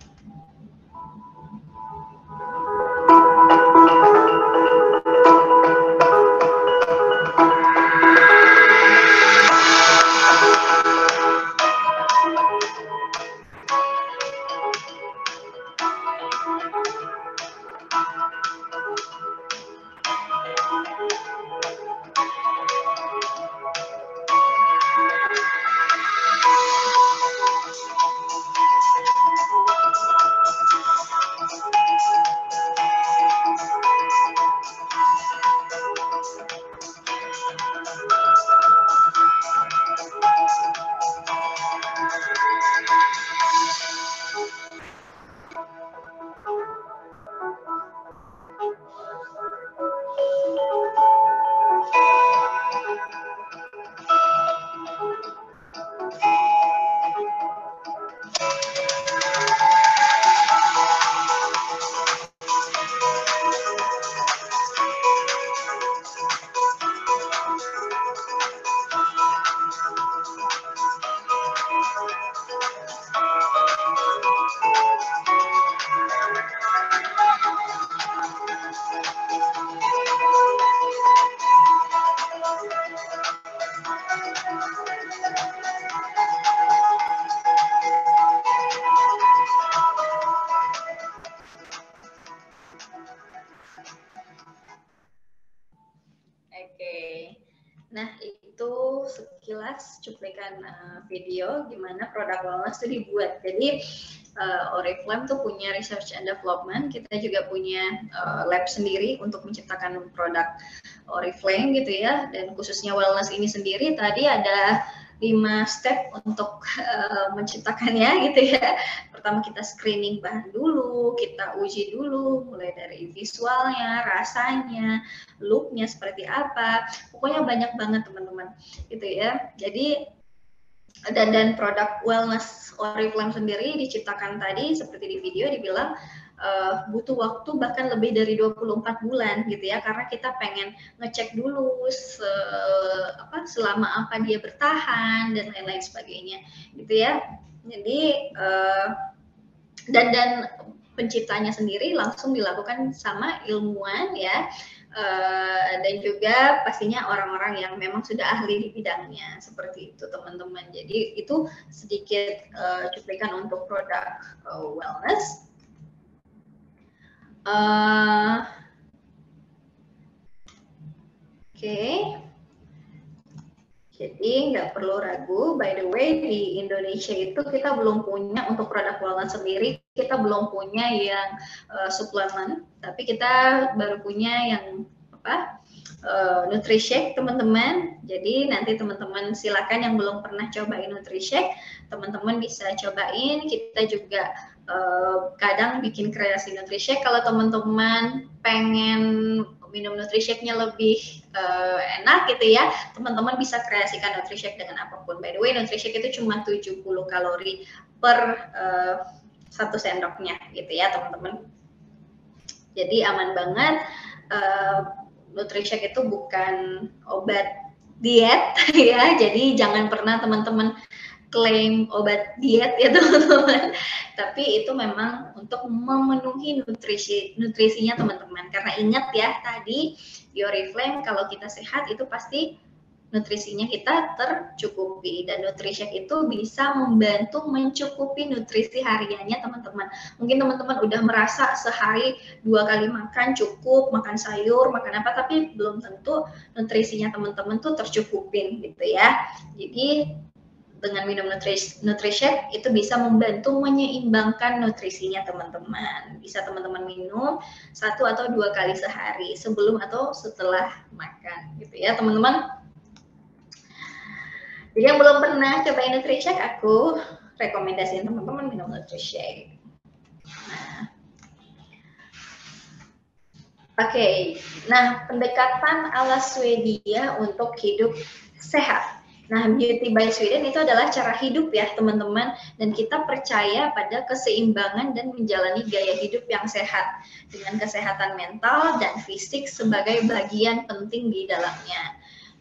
Tuh punya research and development, kita juga punya uh, lab sendiri untuk menciptakan produk Oriflame gitu ya. Dan khususnya wellness ini sendiri tadi ada lima step untuk uh, menciptakannya gitu ya. Pertama kita screening bahan dulu, kita uji dulu mulai dari visualnya, rasanya, looknya seperti apa. Pokoknya banyak banget teman-teman gitu ya. Jadi dan dan produk wellness Oriflame sendiri diciptakan tadi seperti di video dibilang uh, butuh waktu bahkan lebih dari 24 bulan gitu ya. Karena kita pengen ngecek dulu se, apa selama apa dia bertahan dan lain-lain sebagainya gitu ya. Jadi uh, dan dan penciptanya sendiri langsung dilakukan sama ilmuwan ya uh, dan juga pastinya orang-orang yang memang sudah ahli di bidangnya seperti itu teman-teman. Jadi itu sedikit uh, cuplikan untuk produk uh, wellness. Uh, Oke. Okay. Jadi nggak perlu ragu, by the way di Indonesia itu kita belum punya untuk produk wellness sendiri, kita belum punya yang uh, suplemen, tapi kita baru punya yang apa uh, NutriShake teman-teman. Jadi nanti teman-teman silakan yang belum pernah cobain NutriShake, teman-teman bisa cobain. Kita juga uh, kadang bikin kreasi NutriShake kalau teman-teman pengen minum NutriShake-nya lebih uh, enak gitu ya, teman-teman bisa kreasikan NutriShake dengan apa pun. By the way, NutriShake itu cuma 70 kalori per uh, satu sendoknya gitu ya, teman-teman. Jadi aman banget. Uh, NutriShake itu bukan obat diet ya. Jadi jangan pernah teman-teman klaim obat diet ya teman-teman. Tapi itu memang untuk memenuhi nutrisi nutrisinya teman-teman. Karena ingat ya tadi di Oriflame kalau kita sehat itu pasti nutrisinya kita tercukupi dan NutriShake itu bisa membantu mencukupi nutrisi hariannya teman-teman. Mungkin teman-teman udah merasa sehari dua kali makan cukup, makan sayur, makan apa, tapi belum tentu nutrisinya teman-teman tuh tercukupin gitu ya. Jadi dengan minum nutris NutriShake itu bisa membantu menyeimbangkan nutrisinya teman-teman. Bisa teman-teman minum satu atau dua kali sehari sebelum atau setelah makan gitu ya teman-teman. Jadi yang belum pernah cobain NutriShake, aku rekomendasiin teman-teman minum NutriShake. Nah, Oke, okay. nah pendekatan ala Swedia untuk hidup sehat. Nah, Beauty by Sweden itu adalah cara hidup ya teman-teman dan kita percaya pada keseimbangan dan menjalani gaya hidup yang sehat dengan kesehatan mental dan fisik sebagai bagian penting di dalamnya.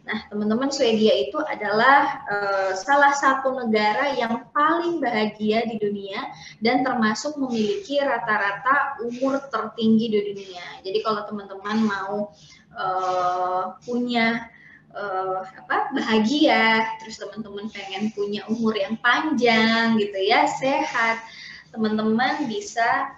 Nah, teman-teman, Swedia itu adalah uh, salah satu negara yang paling bahagia di dunia dan termasuk memiliki rata-rata umur tertinggi di dunia. Jadi kalau teman-teman mau uh, punya uh, apa bahagia, terus teman-teman pengen punya umur yang panjang gitu ya, sehat, teman-teman bisa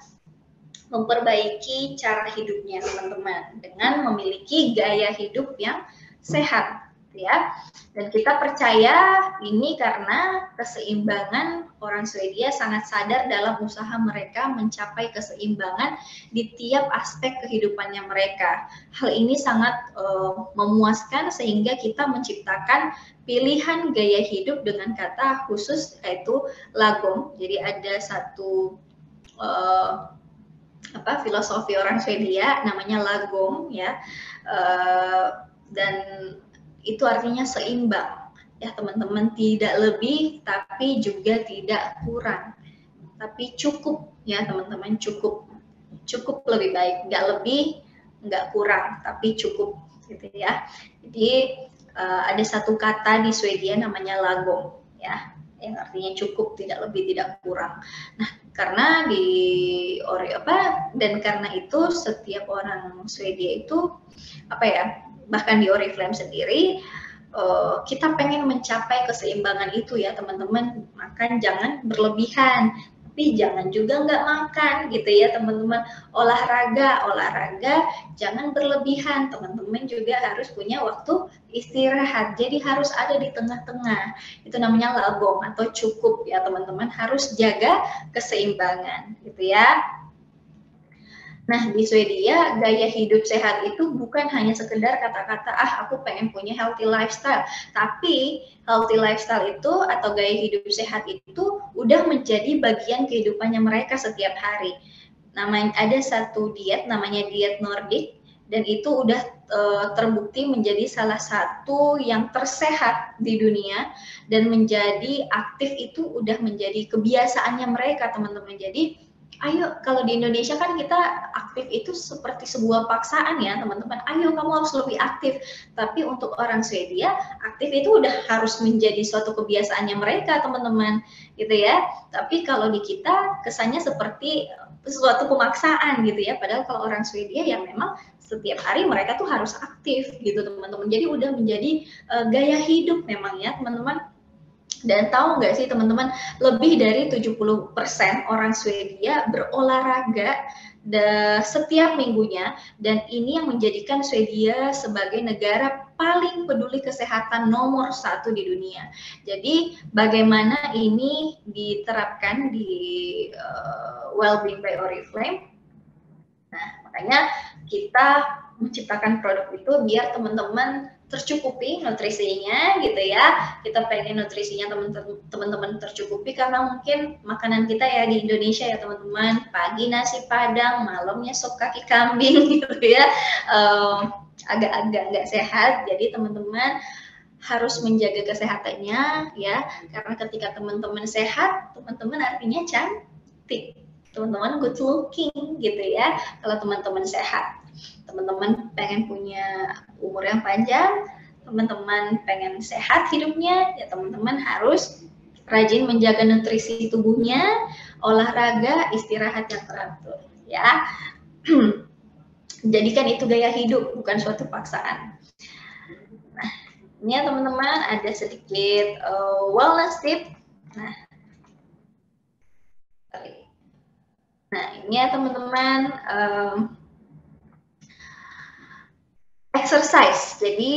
memperbaiki cara hidupnya teman-teman dengan memiliki gaya hidup yang sehat ya. Dan kita percaya ini karena keseimbangan orang Swedia sangat sadar dalam usaha mereka mencapai keseimbangan di tiap aspek kehidupannya mereka. Hal ini sangat uh, memuaskan sehingga kita menciptakan pilihan gaya hidup dengan kata khusus yaitu lagom. Jadi ada satu uh, apa filosofi orang Swedia namanya lagom ya. Uh, dan itu artinya seimbang. Ya teman-teman tidak lebih tapi juga tidak kurang. Tapi cukup ya teman-teman cukup. Cukup lebih baik. Nggak lebih nggak kurang tapi cukup gitu ya. Jadi uh, ada satu kata di Swedia namanya lagom ya. Yang artinya cukup tidak lebih tidak kurang. Nah karena di ore apa dan karena itu setiap orang Swedia itu apa ya bahkan di Oriflame sendiri uh, kita pengen mencapai keseimbangan itu ya teman-teman. Makan jangan berlebihan tapi jangan juga nggak makan gitu ya teman-teman. Olahraga olahraga jangan berlebihan. Teman-teman juga harus punya waktu istirahat. Jadi harus ada di tengah-tengah. Itu namanya labong atau cukup ya teman-teman. Harus jaga keseimbangan gitu ya Nah, di Swedia gaya hidup sehat itu bukan hanya sekedar kata-kata ah aku pengen punya healthy lifestyle, tapi healthy lifestyle itu atau gaya hidup sehat itu udah menjadi bagian kehidupannya mereka setiap hari. Namanya ada satu diet namanya diet Nordic dan itu udah e, terbukti menjadi salah satu yang tersehat di dunia dan menjadi aktif itu udah menjadi kebiasaannya mereka teman-teman. Jadi ayo kalau di Indonesia kan kita aktif itu seperti sebuah paksaan ya teman-teman. Ayo kamu harus lebih aktif. Tapi untuk orang Swedia aktif itu udah harus menjadi suatu kebiasaannya mereka teman-teman gitu ya. Tapi kalau di kita kesannya seperti sesuatu pemaksaan gitu ya. Padahal kalau orang Swedia yang memang setiap hari mereka tuh harus aktif gitu teman-teman. Jadi udah menjadi uh, gaya hidup memang ya teman-teman dan tahu nggak sih teman-teman, lebih dari 70% orang Swedia berolahraga setiap minggunya dan ini yang menjadikan Swedia sebagai negara paling peduli kesehatan nomor satu di dunia. Jadi bagaimana ini diterapkan di uh, Wellbeing by Oriflame? Nah, Makanya kita menciptakan produk itu biar teman-teman tercukupi nutrisinya gitu ya. Kita pengen nutrisinya teman-teman tercukupi karena mungkin makanan kita ya di Indonesia ya teman-teman pagi nasi padang, malamnya sop kaki kambing gitu ya. agak-agak nggak sehat. Jadi teman-teman harus menjaga kesehatannya ya karena ketika teman-teman sehat teman-teman artinya cantik teman-teman good looking gitu ya kalau teman-teman sehat teman-teman pengen punya umur yang panjang teman-teman pengen sehat hidupnya ya teman-teman harus rajin menjaga nutrisi tubuhnya olahraga istirahat yang teratur ya. Jadikan itu gaya hidup bukan suatu paksaan. Ini ya teman-teman ada sedikit uh, wellness tip. Nah, nah ini ya teman-teman um, exercise. Jadi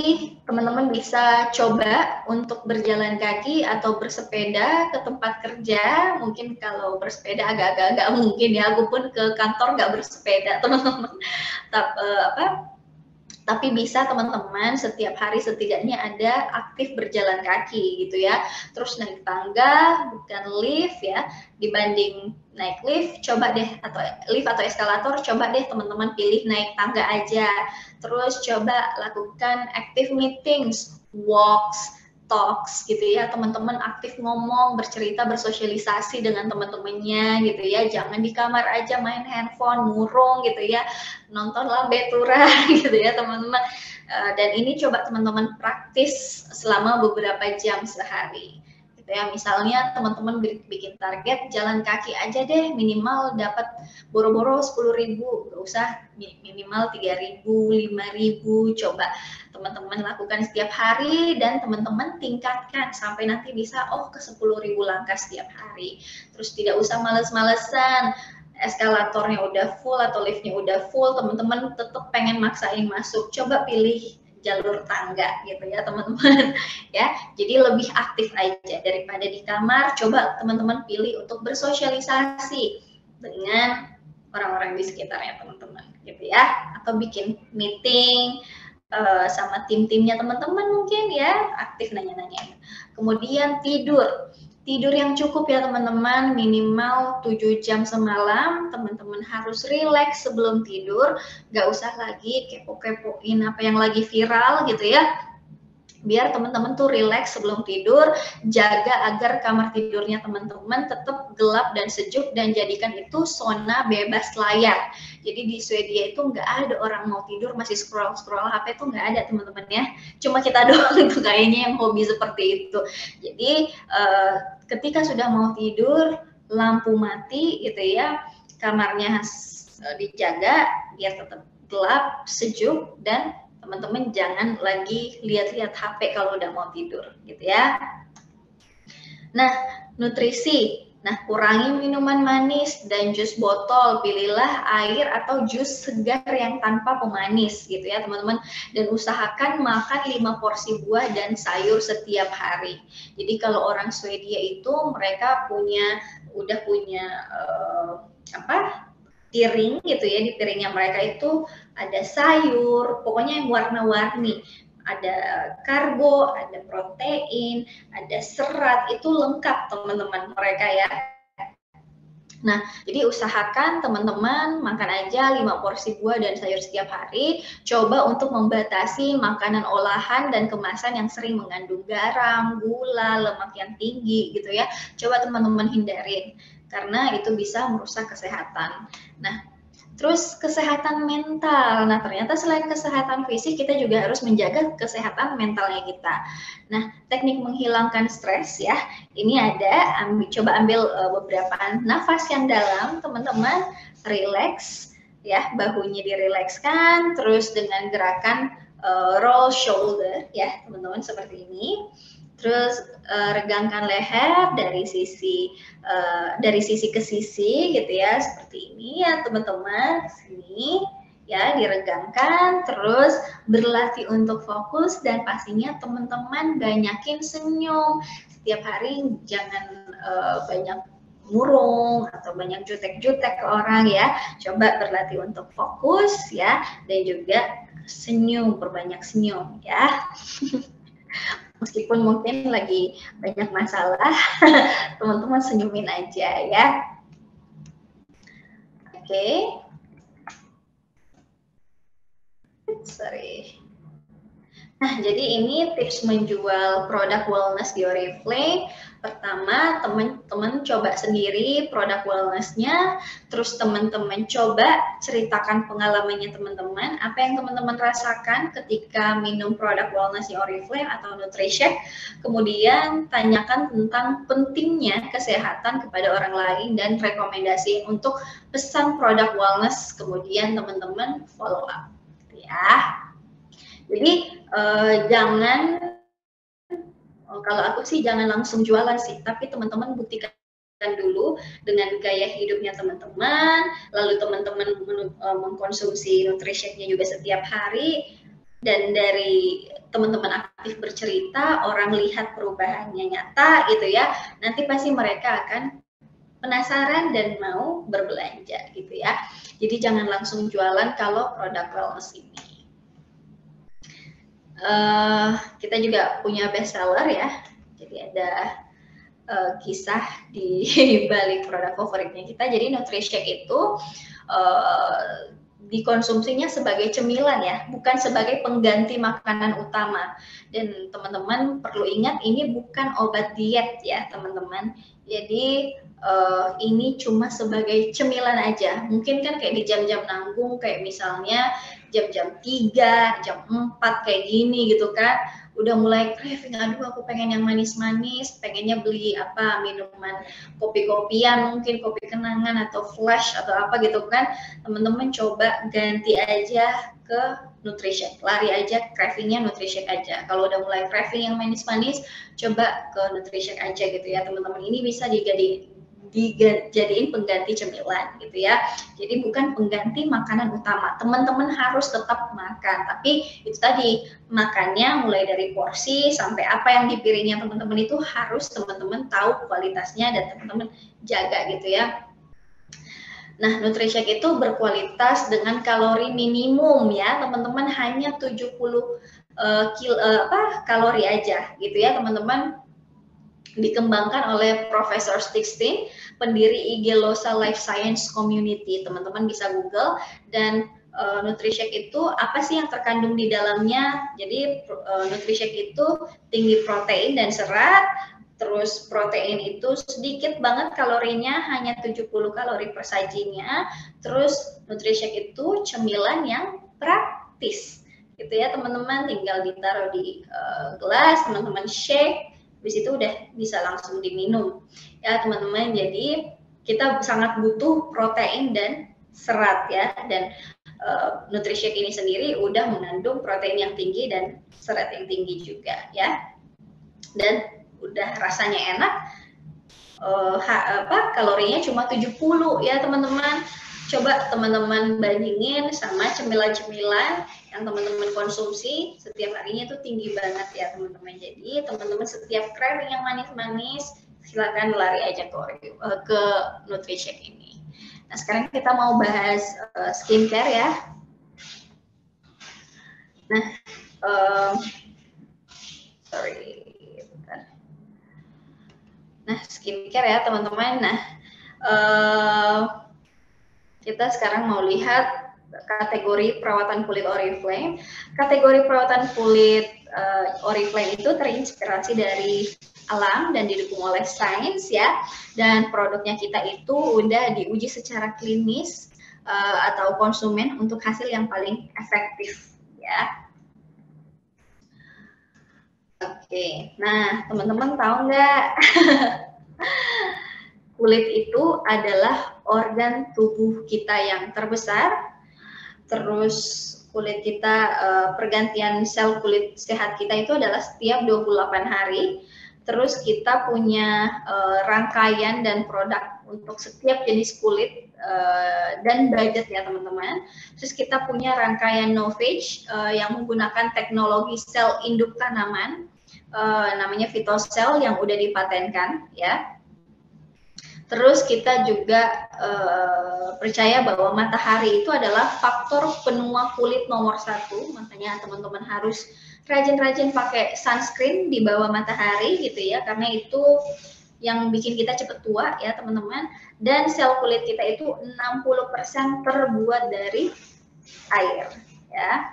teman-teman bisa coba untuk berjalan kaki atau bersepeda ke tempat kerja. Mungkin kalau bersepeda agak-agak mungkin ya. Aku pun ke kantor nggak bersepeda teman-teman. Tapi uh, apa? Tapi bisa teman-teman setiap hari setidaknya ada aktif berjalan kaki gitu ya. Terus naik tangga bukan lift ya. Dibanding naik lift, coba deh atau lift atau eskalator, coba deh teman-teman pilih naik tangga aja. Terus coba lakukan active meetings, walks, talks gitu ya teman-teman aktif ngomong bercerita bersosialisasi dengan teman-temannya gitu ya. Jangan di kamar aja main handphone murung gitu ya. Nontonlah betura gitu ya teman-teman. Uh, dan ini coba teman-teman praktis selama beberapa jam sehari gitu ya misalnya teman-teman bikin target jalan kaki aja deh minimal dapat boro-boro sepuluh ribu gak usah minimal tiga ribu lima ribu coba teman-teman lakukan setiap hari dan teman-teman tingkatkan sampai nanti bisa oh ke 10.000 langkah setiap hari. Terus tidak usah males-malesan, eskalatornya udah full atau liftnya udah full, teman-teman tetap pengen maksain masuk. Coba pilih jalur tangga gitu ya teman-teman ya jadi lebih aktif aja daripada di kamar coba teman-teman pilih untuk bersosialisasi dengan orang-orang di sekitarnya teman-teman gitu ya atau bikin meeting uh, sama tim-timnya teman-teman mungkin ya aktif nanya-nanya. Kemudian tidur. Tidur yang cukup ya teman-teman, minimal 7 jam semalam. Teman-teman harus rileks sebelum tidur, gak usah lagi kepo-kepoin apa yang lagi viral gitu ya biar teman-teman tuh rileks sebelum tidur, jaga agar kamar tidurnya teman-teman tetap gelap dan sejuk dan jadikan itu zona bebas layar. Jadi di Swedia itu nggak ada orang mau tidur masih scroll scroll HP tuh nggak ada teman-teman ya. Cuma kita doang itu kayaknya yang hobi seperti itu. Jadi uh, ketika sudah mau tidur lampu mati gitu ya, kamarnya uh, dijaga biar tetap gelap, sejuk dan teman-teman jangan lagi lihat-lihat HP kalau udah mau tidur gitu ya. Nah, nutrisi. Nah, kurangi minuman manis dan jus botol. Pilihlah air atau jus segar yang tanpa pemanis gitu ya, teman-teman. Dan usahakan makan 5 porsi buah dan sayur setiap hari. Jadi kalau orang Swedia itu mereka punya udah punya uh, apa? piring gitu ya di piringnya mereka itu ada sayur pokoknya yang warna-warni ada karbo, ada protein, ada serat, itu lengkap teman-teman mereka ya. Nah, jadi usahakan teman-teman makan aja 5 porsi buah dan sayur setiap hari. Coba untuk membatasi makanan olahan dan kemasan yang sering mengandung garam, gula, lemak yang tinggi gitu ya. Coba teman-teman hindarin karena itu bisa merusak kesehatan. Nah, Terus kesehatan mental. Nah, ternyata selain kesehatan fisik, kita juga harus menjaga kesehatan mentalnya kita. Nah, teknik menghilangkan stres ya. Ini ada, ambil, coba ambil uh, beberapa nafas yang dalam, teman-teman. Relax, ya, bahunya dirilekskan. Terus dengan gerakan uh, roll shoulder, ya, teman-teman seperti ini. Terus uh, regangkan leher dari sisi uh, dari sisi ke sisi gitu ya, seperti ini ya teman-teman. Sini ya diregangkan terus berlatih untuk fokus dan pastinya teman-teman banyakin senyum setiap hari jangan uh, banyak murung atau banyak jutek-jutek ke orang ya. Coba berlatih untuk fokus ya dan juga senyum, berbanyak senyum ya. Meskipun mungkin lagi banyak masalah, teman-teman senyumin aja ya. Oke. Okay. Sorry. Nah, jadi ini tips menjual produk wellness di Oriflame. Pertama, teman-teman coba sendiri produk wellnessnya, terus teman-teman coba ceritakan pengalamannya teman-teman, apa yang teman-teman rasakan ketika minum produk wellness di Oriflame atau Nutrition. Kemudian tanyakan tentang pentingnya kesehatan kepada orang lain dan rekomendasi untuk pesan produk wellness, kemudian teman-teman follow up. Ya, jadi uh, jangan oh, kalau aku sih jangan langsung jualan sih, tapi teman-teman buktikan dulu dengan gaya hidupnya teman-teman, lalu teman-teman uh, mengkonsumsi nutritionnya juga setiap hari, dan dari teman-teman aktif bercerita, orang lihat perubahannya nyata gitu ya, nanti pasti mereka akan penasaran dan mau berbelanja gitu ya. Jadi jangan langsung jualan kalau produk wellness ini uh, kita juga punya best seller ya. Jadi ada uh, kisah di balik produk favoritnya kita. Jadi Nutrishake itu uh, dikonsumsinya sebagai cemilan ya, bukan sebagai pengganti makanan utama. Dan teman-teman perlu ingat ini bukan obat diet ya, teman-teman. Jadi uh, ini cuma sebagai cemilan aja. Mungkin kan kayak di jam-jam nanggung kayak misalnya jam-jam 3, jam 4 kayak gini gitu kan. Udah mulai craving, aduh aku pengen yang manis-manis, pengennya beli apa minuman kopi-kopian, mungkin kopi kenangan atau flash atau apa gitu kan. Teman-teman coba ganti aja ke nutrition. Lari aja cravingnya nutrition aja. Kalau udah mulai craving yang manis-manis, coba ke nutrition aja gitu ya teman-teman. Ini bisa dijadi dijadiin pengganti cemilan gitu ya. Jadi bukan pengganti makanan utama. Teman-teman harus tetap makan, tapi itu tadi makannya mulai dari porsi sampai apa yang di teman-teman itu harus teman-teman tahu kualitasnya dan teman-teman jaga gitu ya. Nah, Nutrishake itu berkualitas dengan kalori minimum ya, teman-teman hanya 70 uh, kil, uh, apa kalori aja gitu ya, teman-teman dikembangkan oleh Profesor Stixtin, pendiri IG Losa Life Science Community. Teman-teman bisa Google dan uh, Nutrishake itu apa sih yang terkandung di dalamnya? Jadi uh, Nutrishake itu tinggi protein dan serat, terus protein itu sedikit banget kalorinya hanya 70 kalori per sajinya. Terus Nutrishake itu cemilan yang praktis gitu ya teman-teman tinggal ditaruh di uh, gelas teman-teman shake habis itu udah bisa langsung diminum. Ya teman-teman jadi kita sangat butuh protein dan serat ya. Dan uh, nutrishake ini sendiri udah mengandung protein yang tinggi dan serat yang tinggi juga ya. Dan udah rasanya enak uh, ha, apa kalorinya cuma 70 ya teman-teman. Coba teman-teman bandingin sama cemilan-cemilan yang teman-teman konsumsi setiap harinya itu tinggi banget ya teman-teman. Jadi teman-teman setiap craving yang manis-manis silakan lari aja ke uh, ke nutrition ini. Nah sekarang kita mau bahas uh, skincare ya. Nah, um, sorry, Nah skincare ya teman-teman. Nah uh, kita sekarang mau lihat kategori perawatan kulit Oriflame. Kategori perawatan kulit uh, Oriflame itu terinspirasi dari alam dan didukung oleh sains ya. Dan produknya kita itu udah diuji secara klinis uh, atau konsumen untuk hasil yang paling efektif ya. Oke, nah teman-teman tahu nggak kulit itu adalah organ tubuh kita yang terbesar terus kulit kita uh, pergantian sel kulit sehat kita itu adalah setiap 28 hari. Terus kita punya uh, rangkaian dan produk untuk setiap jenis kulit uh, dan budget ya teman-teman. Terus kita punya rangkaian Novage uh, yang menggunakan teknologi sel induk tanaman uh, namanya Vitocell yang udah dipatenkan ya. Terus kita juga uh, percaya bahwa matahari itu adalah faktor penua kulit nomor satu, makanya teman-teman harus rajin-rajin pakai sunscreen di bawah matahari gitu ya, karena itu yang bikin kita cepat tua ya teman-teman. Dan sel kulit kita itu 60% terbuat dari air ya.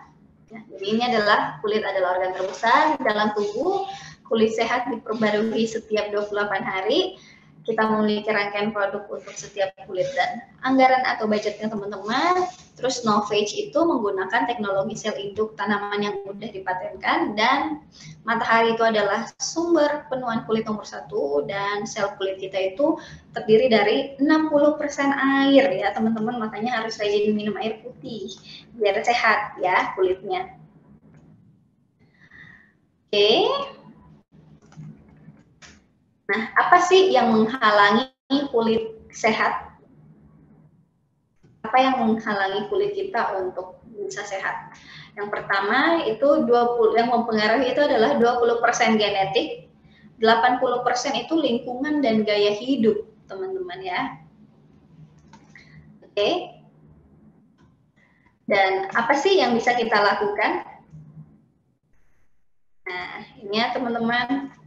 ya. Jadi ini adalah kulit adalah organ terbesar dalam tubuh. Kulit sehat diperbarui setiap 28 hari kita memiliki rangkaian produk untuk setiap kulit dan anggaran atau budgetnya teman-teman. Terus Novage itu menggunakan teknologi sel induk tanaman yang mudah dipatenkan dan matahari itu adalah sumber penuaan kulit nomor satu dan sel kulit kita itu terdiri dari 60% air ya teman-teman makanya harus rajin minum air putih biar sehat ya kulitnya. Oke. Okay. Nah, apa sih yang menghalangi kulit sehat? Apa yang menghalangi kulit kita untuk bisa sehat? Yang pertama itu 20 yang mempengaruhi itu adalah 20% genetik, 80% itu lingkungan dan gaya hidup, teman-teman ya. Oke. Dan apa sih yang bisa kita lakukan? Nah, ini ya teman-teman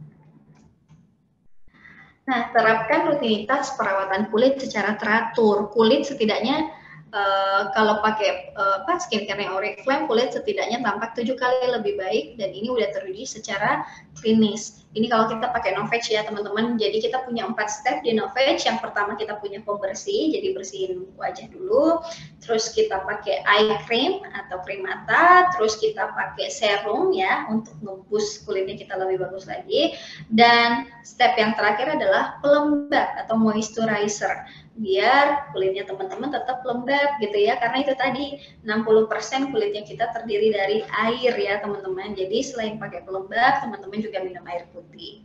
Nah, terapkan rutinitas perawatan kulit secara teratur. Kulit setidaknya uh, kalau pakai uh, apa skincare Oriflame, kulit setidaknya tampak tujuh kali lebih baik dan ini udah teruji secara klinis. Ini kalau kita pakai Novage ya teman-teman. Jadi kita punya empat step di Novage. Yang pertama kita punya pembersih, jadi bersihin wajah dulu. Terus kita pakai eye cream atau krim mata. Terus kita pakai serum ya untuk ngebus kulitnya kita lebih bagus lagi. Dan step yang terakhir adalah pelembab atau moisturizer biar kulitnya teman-teman tetap lembab gitu ya. Karena itu tadi 60% kulitnya kita terdiri dari air ya teman-teman. Jadi selain pakai pelembab teman-teman juga minum air putih.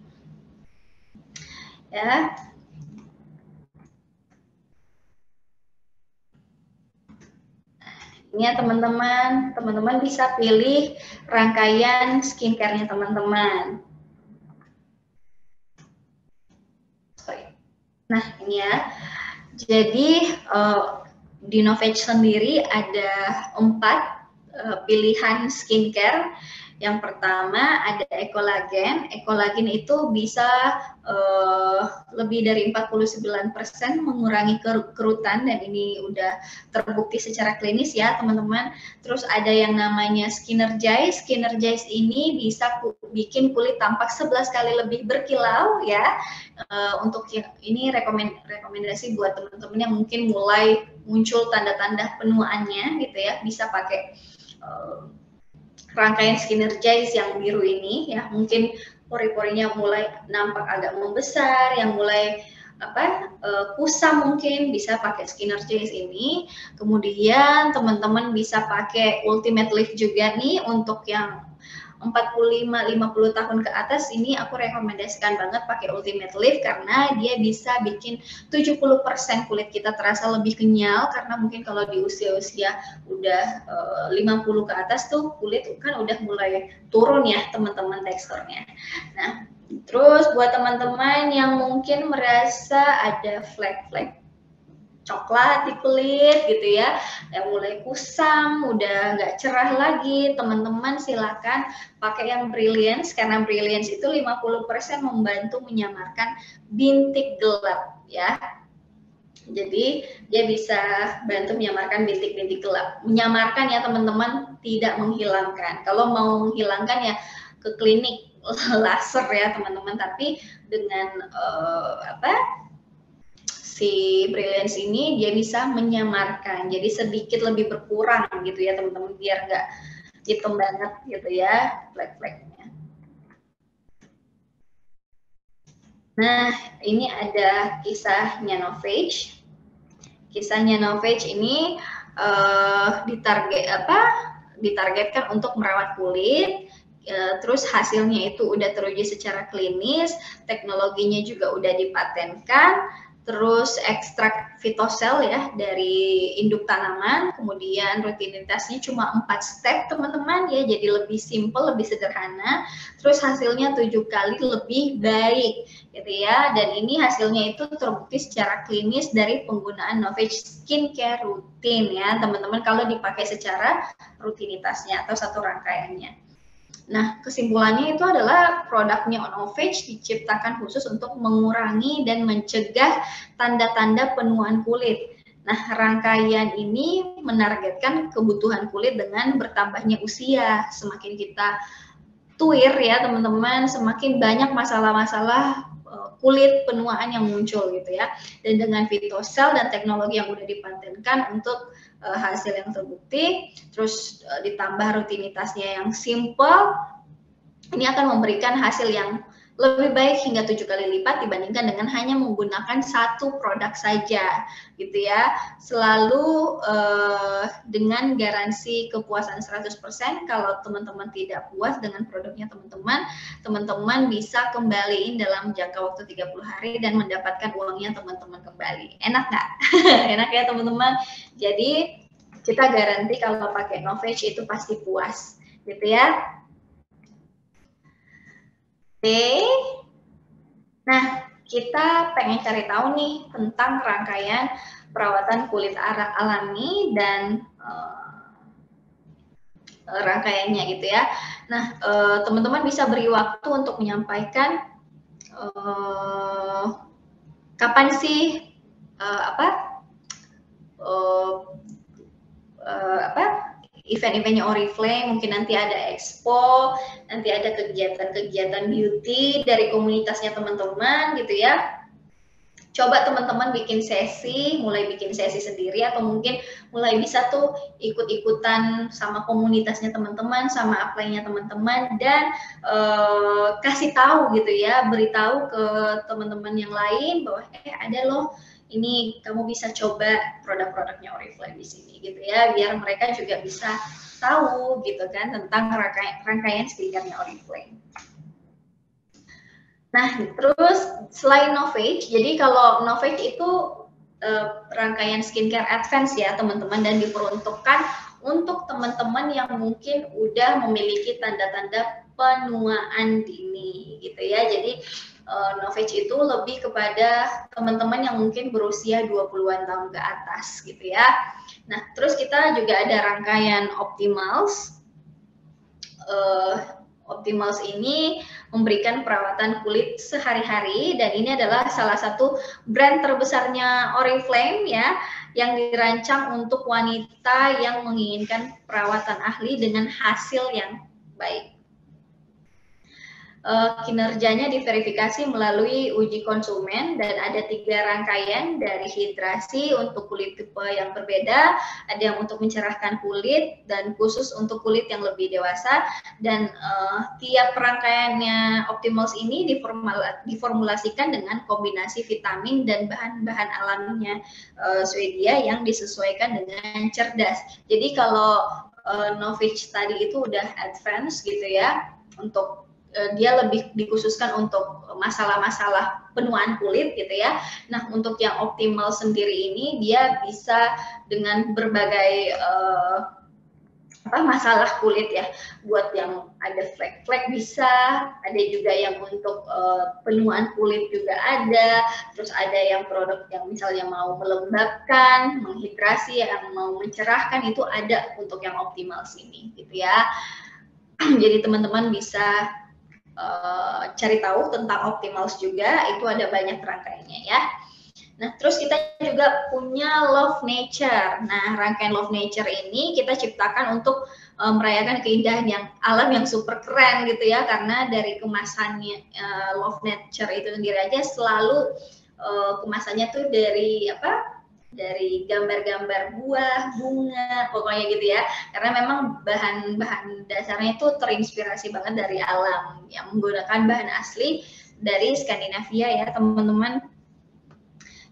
Ya. Ini ya teman-teman. Teman-teman bisa pilih rangkaian skincare-nya teman-teman. Nah ini ya jadi uh, di Novage sendiri ada empat uh, pilihan skincare yang pertama ada ekolagen. Ekolagen itu bisa uh, lebih dari 49% mengurangi kerutan dan ini udah terbukti secara klinis ya teman-teman. Terus ada yang namanya Skinergize. Skinergize ini bisa bikin kulit tampak 11 kali lebih berkilau ya. Uh, untuk yang ini rekomend rekomendasi buat teman-teman yang mungkin mulai muncul tanda-tanda penuaannya gitu ya, bisa pakai uh, rangkaian Skinergize yang biru ini ya mungkin pori-porinya mulai nampak agak membesar, yang mulai apa uh, kusam mungkin bisa pakai Skinergize ini. Kemudian teman-teman bisa pakai Ultimate Lift juga nih untuk yang 45 50 tahun ke atas ini aku rekomendasikan banget pakai Ultimate Lift karena dia bisa bikin 70% kulit kita terasa lebih kenyal karena mungkin kalau di usia-usia udah eh, uh, 50 ke atas tuh kulit kan udah mulai turun ya teman-teman teksturnya. Nah, terus buat teman-teman yang mungkin merasa ada flek-flek coklat di kulit gitu ya. Yang mulai kusam udah nggak cerah lagi. Teman-teman silakan pakai yang brilliance karena brilliance itu 50% membantu menyamarkan bintik gelap ya. Jadi dia bisa bantu menyamarkan bintik-bintik gelap. Menyamarkan ya teman-teman tidak menghilangkan. Kalau mau menghilangkan ya ke klinik laser ya teman-teman. Tapi dengan uh, apa si brilliance ini dia bisa menyamarkan. Jadi sedikit lebih berkurang gitu ya teman-teman biar nggak hitam banget gitu ya flek-fleknya. Nah ini ada kisahnya Novage kisahnya Novage ini uh, ditarget apa ditargetkan untuk merawat kulit uh, terus hasilnya itu udah teruji secara klinis teknologinya juga udah dipatenkan terus ekstrak fitosel ya dari induk tanaman, kemudian rutinitasnya cuma empat step teman-teman ya, jadi lebih simple, lebih sederhana, terus hasilnya tujuh kali lebih baik gitu ya, dan ini hasilnya itu terbukti secara klinis dari penggunaan Novage Skincare rutin ya teman-teman. Kalau dipakai secara rutinitasnya atau satu rangkaiannya. Nah, kesimpulannya itu adalah produknya Onovage diciptakan khusus untuk mengurangi dan mencegah tanda-tanda penuaan kulit. Nah, rangkaian ini menargetkan kebutuhan kulit dengan bertambahnya usia. Semakin kita tuir ya teman-teman, semakin banyak masalah-masalah eh, kulit penuaan yang muncul gitu ya. Dan dengan fitosel dan teknologi yang sudah dipatenkan untuk uh, hasil yang terbukti, terus uh, ditambah rutinitasnya yang simple, ini akan memberikan hasil yang lebih baik hingga tujuh kali lipat dibandingkan dengan hanya menggunakan satu produk saja, gitu ya. Selalu uh, dengan garansi kepuasan 100%, kalau teman-teman tidak puas dengan produknya teman-teman, teman-teman bisa kembaliin dalam jangka waktu 30 hari dan mendapatkan uangnya teman-teman kembali. Enak nggak? Enak ya teman-teman. Jadi kita garansi kalau pakai Novage itu pasti puas, gitu ya. Oke. Nah, kita pengen cari tahu nih tentang rangkaian perawatan kulit alami dan uh, rangkaiannya gitu ya. Nah, uh, teman-teman bisa beri waktu untuk menyampaikan uh, kapan sih uh, apa uh, apa event-eventnya Oriflame, mungkin nanti ada expo, nanti ada kegiatan-kegiatan beauty dari komunitasnya teman-teman gitu ya. Coba teman-teman bikin sesi, mulai bikin sesi sendiri atau mungkin mulai bisa tuh ikut-ikutan sama komunitasnya teman-teman, sama apply-nya teman-teman dan uh, kasih tahu gitu ya, beritahu ke teman-teman yang lain bahwa eh ada loh ini kamu bisa coba produk-produknya Oriflame di sini gitu ya biar mereka juga bisa tahu gitu kan tentang rangkaian, rangkaian skincare-nya Oriflame. Nah, terus selain Novage, jadi kalau Novage itu uh, rangkaian skincare advance ya teman-teman dan diperuntukkan untuk teman-teman yang mungkin udah memiliki tanda-tanda penuaan dini gitu ya. Jadi uh, Novage itu lebih kepada teman-teman yang mungkin berusia 20-an tahun ke atas gitu ya. Nah, terus kita juga ada rangkaian Optimals. Uh, Optimals ini memberikan perawatan kulit sehari-hari dan ini adalah salah satu brand terbesarnya Oriflame ya yang dirancang untuk wanita yang menginginkan perawatan ahli dengan hasil yang baik uh, kinerjanya diverifikasi melalui uji konsumen dan ada tiga rangkaian dari hidrasi untuk kulit tipe yang berbeda, ada yang untuk mencerahkan kulit dan khusus untuk kulit yang lebih dewasa dan uh, tiap rangkaiannya Optimals ini diformulasikan dengan kombinasi vitamin dan bahan-bahan alaminya uh, Swedia yang disesuaikan dengan cerdas. Jadi kalau Novich tadi itu udah advance gitu ya untuk Eh, dia lebih dikhususkan untuk masalah-masalah penuaan kulit gitu ya. Nah, untuk yang optimal sendiri ini dia bisa dengan berbagai uh, apa masalah kulit ya. Buat yang ada flek-flek bisa, ada juga yang untuk uh, penuaan kulit juga ada. Terus ada yang produk yang misalnya mau melembabkan, menghidrasi, yang mau mencerahkan itu ada untuk yang optimal sini gitu ya. Jadi teman-teman bisa uh, cari tahu tentang optimals juga itu ada banyak rangkaiannya ya. Nah, terus kita juga punya Love Nature. Nah, rangkaian Love Nature ini kita ciptakan untuk um, merayakan keindahan yang alam yang super keren gitu ya, karena dari kemasannya uh, Love Nature itu sendiri aja selalu uh, kemasannya tuh dari apa? Dari gambar-gambar buah, bunga, pokoknya gitu ya. Karena memang bahan-bahan dasarnya itu terinspirasi banget dari alam yang menggunakan bahan asli dari Skandinavia ya, teman-teman.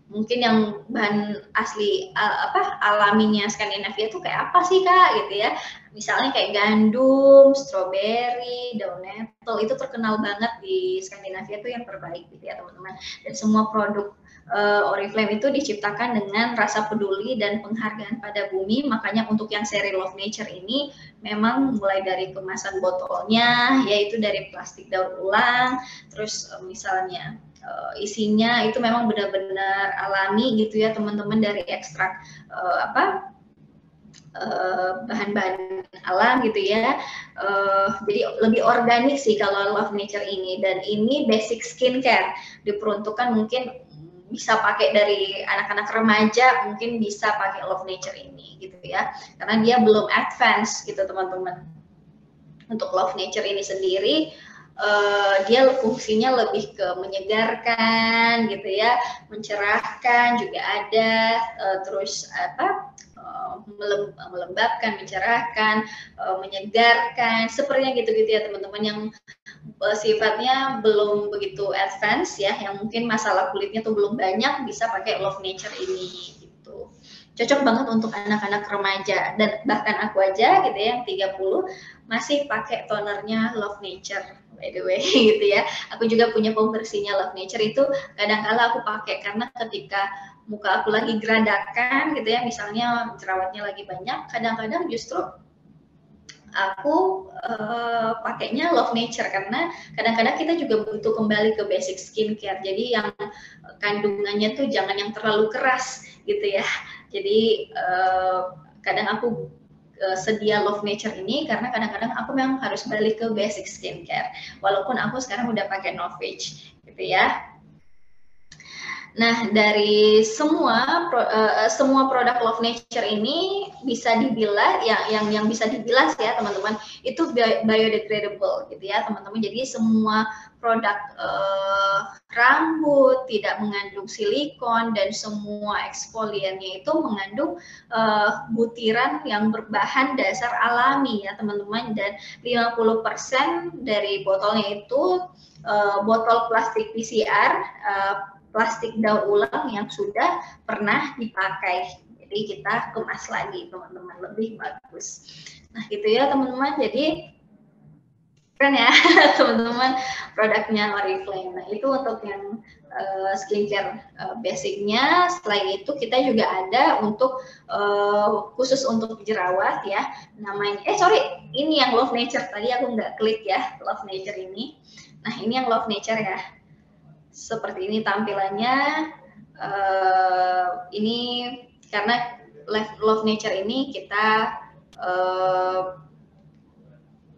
Mungkin yang bahan asli apa alaminya Skandinavia itu kayak apa sih Kak gitu ya. Misalnya kayak gandum, stroberi, daun nettle itu terkenal banget di Skandinavia itu yang terbaik gitu ya, teman-teman. Dan semua produk uh, Oriflame itu diciptakan dengan rasa peduli dan penghargaan pada bumi. Makanya untuk yang seri Love Nature ini memang mulai dari kemasan botolnya, yaitu dari plastik daur ulang, terus uh, misalnya uh, isinya itu memang benar-benar alami gitu ya teman-teman dari ekstrak uh, apa bahan-bahan alam gitu ya. Uh, jadi lebih organik sih kalau Love Nature ini dan ini basic skincare diperuntukkan mungkin bisa pakai dari anak-anak remaja mungkin bisa pakai Love Nature ini gitu ya. Karena dia belum advance gitu teman-teman. Untuk Love Nature ini sendiri uh, dia fungsinya lebih ke menyegarkan gitu ya. Mencerahkan juga ada uh, terus apa melembabkan, mencerahkan, eh, menyegarkan, sepertinya gitu-gitu ya teman-teman yang eh, sifatnya belum begitu advance ya, yang mungkin masalah kulitnya tuh belum banyak bisa pakai Love Nature ini gitu. Cocok banget untuk anak-anak remaja dan bahkan aku aja gitu ya yang 30 masih pakai tonernya Love Nature by the way gitu ya. Aku juga punya pembersihnya Love Nature itu kadang kala aku pakai karena ketika muka aku lagi geradakan gitu ya misalnya jerawatnya lagi banyak kadang-kadang justru aku uh, pakainya Love Nature karena kadang-kadang kita juga butuh kembali ke basic skincare. Jadi yang kandungannya tuh jangan yang terlalu keras gitu ya. Jadi uh, kadang aku uh, sedia Love Nature ini karena kadang-kadang aku memang harus balik ke basic skincare. Walaupun aku sekarang udah pakai Novage gitu ya. Nah, dari semua uh, semua produk Love Nature ini bisa dibilas yang yang yang bisa dibilas ya, teman-teman, itu biodegradable gitu ya, teman-teman. Jadi semua produk uh, rambut tidak mengandung silikon dan semua eksfoliannya itu mengandung uh, butiran yang berbahan dasar alami ya, teman-teman dan 50% dari botolnya itu uh, botol plastik PCR uh, plastik daur ulang yang sudah pernah dipakai. Jadi kita kemas lagi teman-teman lebih bagus. Nah gitu ya teman-teman. Jadi keren ya teman-teman produknya Oriflame. Nah itu untuk yang uh, skincare uh, basicnya. Selain itu kita juga ada untuk uh, khusus untuk jerawat ya. Namanya eh sorry ini yang Love Nature tadi aku nggak klik ya Love Nature ini. Nah ini yang Love Nature ya seperti ini tampilannya. Uh, ini karena love nature ini kita uh,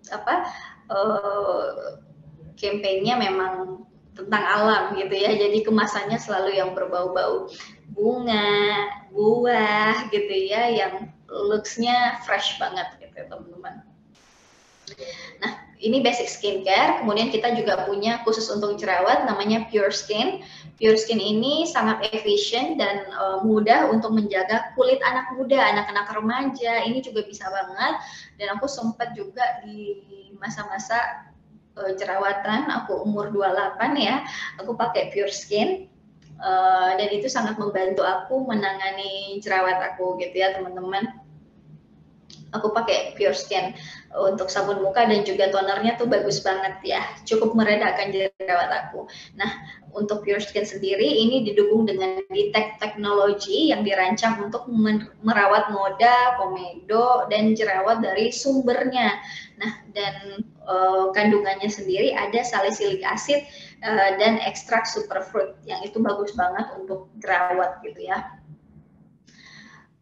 apa uh, memang tentang alam gitu ya. Jadi kemasannya selalu yang berbau-bau bunga, buah gitu ya, yang looksnya fresh banget gitu teman-teman. Nah, ini basic skincare. Kemudian kita juga punya khusus untuk jerawat namanya Pure Skin. Pure Skin ini sangat efisien dan uh, mudah untuk menjaga kulit anak muda, anak-anak remaja. Ini juga bisa banget. Dan aku sempat juga di masa-masa uh, jerawatan, aku umur 28 ya, aku pakai Pure Skin. Uh, dan itu sangat membantu aku menangani jerawat aku gitu ya teman-teman aku pakai Pure Skin untuk sabun muka dan juga tonernya tuh bagus banget ya, cukup meredakan jerawat aku. Nah, untuk Pure Skin sendiri ini didukung dengan detect teknologi yang dirancang untuk merawat noda, komedo, dan jerawat dari sumbernya. Nah, dan uh, kandungannya sendiri ada salicylic acid uh, dan ekstrak superfruit yang itu bagus banget untuk jerawat gitu ya.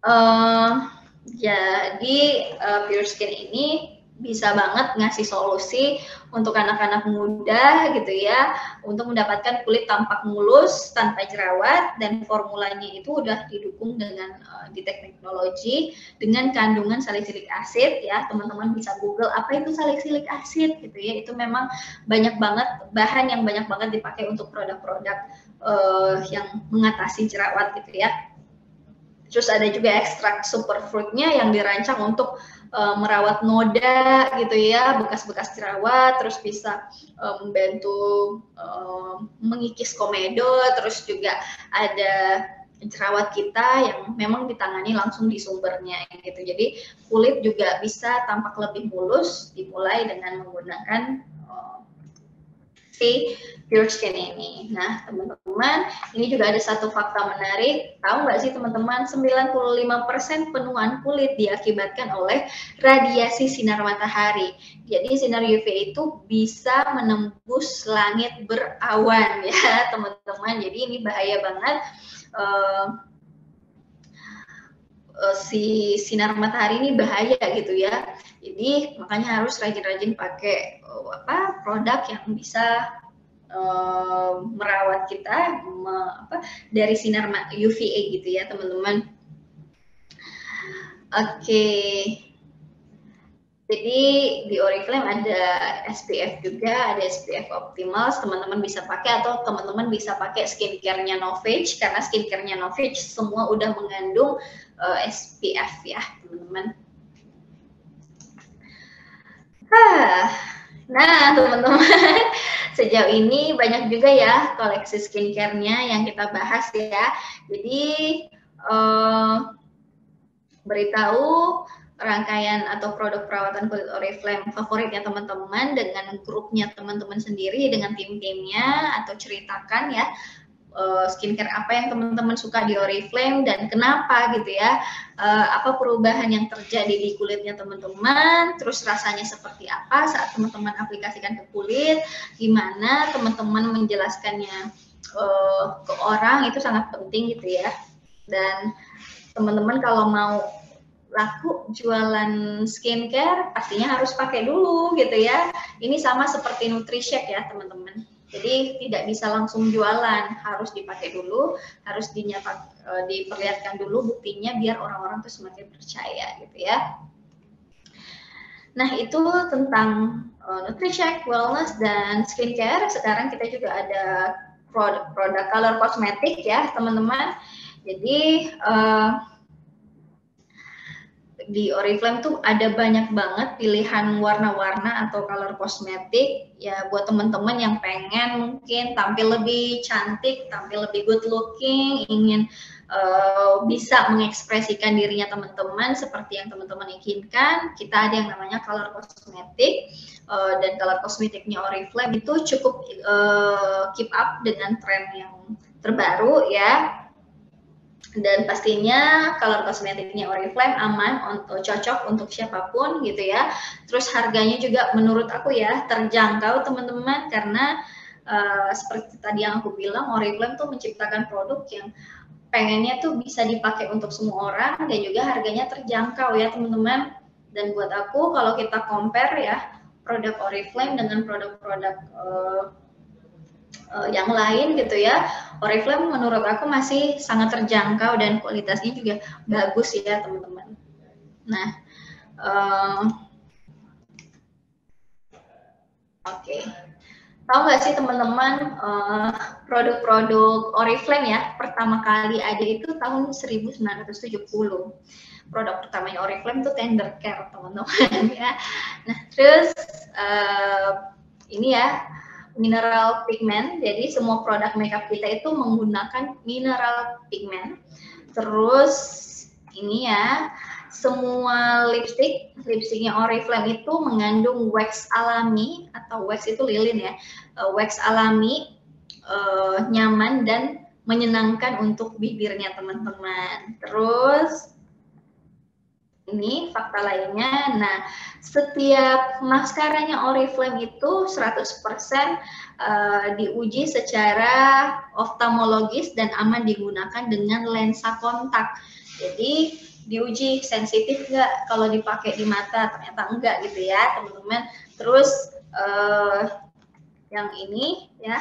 Uh, jadi uh, Pure Skin ini bisa banget ngasih solusi untuk anak-anak muda gitu ya untuk mendapatkan kulit tampak mulus tanpa jerawat dan formulanya itu udah didukung dengan uh, detek teknologi dengan kandungan salicylic acid ya. Teman-teman bisa google apa itu salicylic acid? gitu ya. Itu memang banyak banget bahan yang banyak banget dipakai untuk produk-produk uh, yang mengatasi jerawat gitu ya Terus ada juga ekstrak superfruitnya yang dirancang untuk uh, merawat noda gitu ya, bekas-bekas jerawat, terus bisa uh, membantu uh, mengikis komedo, terus juga ada jerawat kita yang memang ditangani langsung di sumbernya gitu. Jadi kulit juga bisa tampak lebih mulus dimulai dengan menggunakan si Pure Skin ini. Nah, teman-teman, ini juga ada satu fakta menarik. Tahu nggak sih teman-teman, 95% penuaan kulit diakibatkan oleh radiasi sinar matahari. Jadi sinar UV itu bisa menembus langit berawan ya, teman-teman. Jadi ini bahaya banget. Uh, si sinar matahari ini bahaya gitu ya. Jadi makanya harus rajin-rajin pakai uh, apa produk yang bisa uh, merawat kita me, apa, dari sinar UVA gitu ya teman-teman. Oke. Okay. Jadi di Oriflame ada SPF juga, ada SPF Optimals, teman-teman bisa pakai atau teman-teman bisa pakai skincare-nya Novage karena skincare-nya Novage semua udah mengandung uh, eh, SPF ya, teman-teman. Nah, teman-teman, sejauh ini banyak juga ya koleksi skincare-nya yang kita bahas ya. Jadi, uh, beritahu rangkaian atau produk perawatan kulit Oriflame favoritnya teman-teman dengan grupnya teman-teman sendiri dengan tim-timnya atau ceritakan ya uh, skincare apa yang teman-teman suka di Oriflame dan kenapa gitu ya uh, apa perubahan yang terjadi di kulitnya teman-teman terus rasanya seperti apa saat teman-teman aplikasikan ke kulit gimana teman-teman menjelaskannya uh, ke orang itu sangat penting gitu ya dan teman-teman kalau mau laku jualan skincare pastinya harus pakai dulu gitu ya. Ini sama seperti Nutrishack ya teman-teman. Jadi tidak bisa langsung jualan, harus dipakai dulu, harus dinyapa, e, diperlihatkan dulu buktinya biar orang-orang tuh semakin percaya gitu ya. Nah itu tentang uh, Nutrishack, wellness dan skincare. Sekarang kita juga ada produk-produk color kosmetik ya teman-teman. Jadi uh, di Oriflame tuh ada banyak banget pilihan warna-warna atau color kosmetik ya buat teman-teman yang pengen mungkin tampil lebih cantik, tampil lebih good looking, ingin uh, bisa mengekspresikan dirinya teman-teman seperti yang teman-teman inginkan. Kita ada yang namanya color kosmetik uh, dan color kosmetiknya Oriflame itu cukup uh, keep up dengan tren yang terbaru ya dan pastinya color kosmetiknya Oriflame aman untuk cocok untuk siapa pun gitu ya. Terus harganya juga menurut aku ya terjangkau teman-teman karena uh, seperti tadi yang aku bilang Oriflame tuh menciptakan produk yang pengennya tuh bisa dipakai untuk semua orang dan juga harganya terjangkau ya teman-teman. Dan buat aku kalau kita compare ya produk Oriflame dengan produk-produk uh, uh, yang lain gitu ya. Oriflame menurut aku masih sangat terjangkau dan kualitasnya juga bagus ya teman-teman. Nah uh, oke. Okay. tahu nggak sih teman-teman uh, produk-produk Oriflame ya pertama kali ada itu tahun 1970 produk pertamanya Oriflame itu Tender Care teman-teman ya. Nah terus uh, ini ya mineral pigment. Jadi semua produk makeup kita itu menggunakan mineral pigment. Terus ini ya, semua lipstick, lipsticknya Oriflame itu mengandung wax alami atau wax itu lilin ya, uh, wax alami, uh, nyaman dan menyenangkan untuk bibirnya teman-teman. Terus ini fakta lainnya. Nah, setiap maskaranya Oriflame itu 100% uh, diuji secara oftalmologis dan aman digunakan dengan lensa kontak. Jadi diuji sensitif nggak kalau dipakai di mata ternyata enggak gitu ya teman-teman. Terus uh, yang ini ya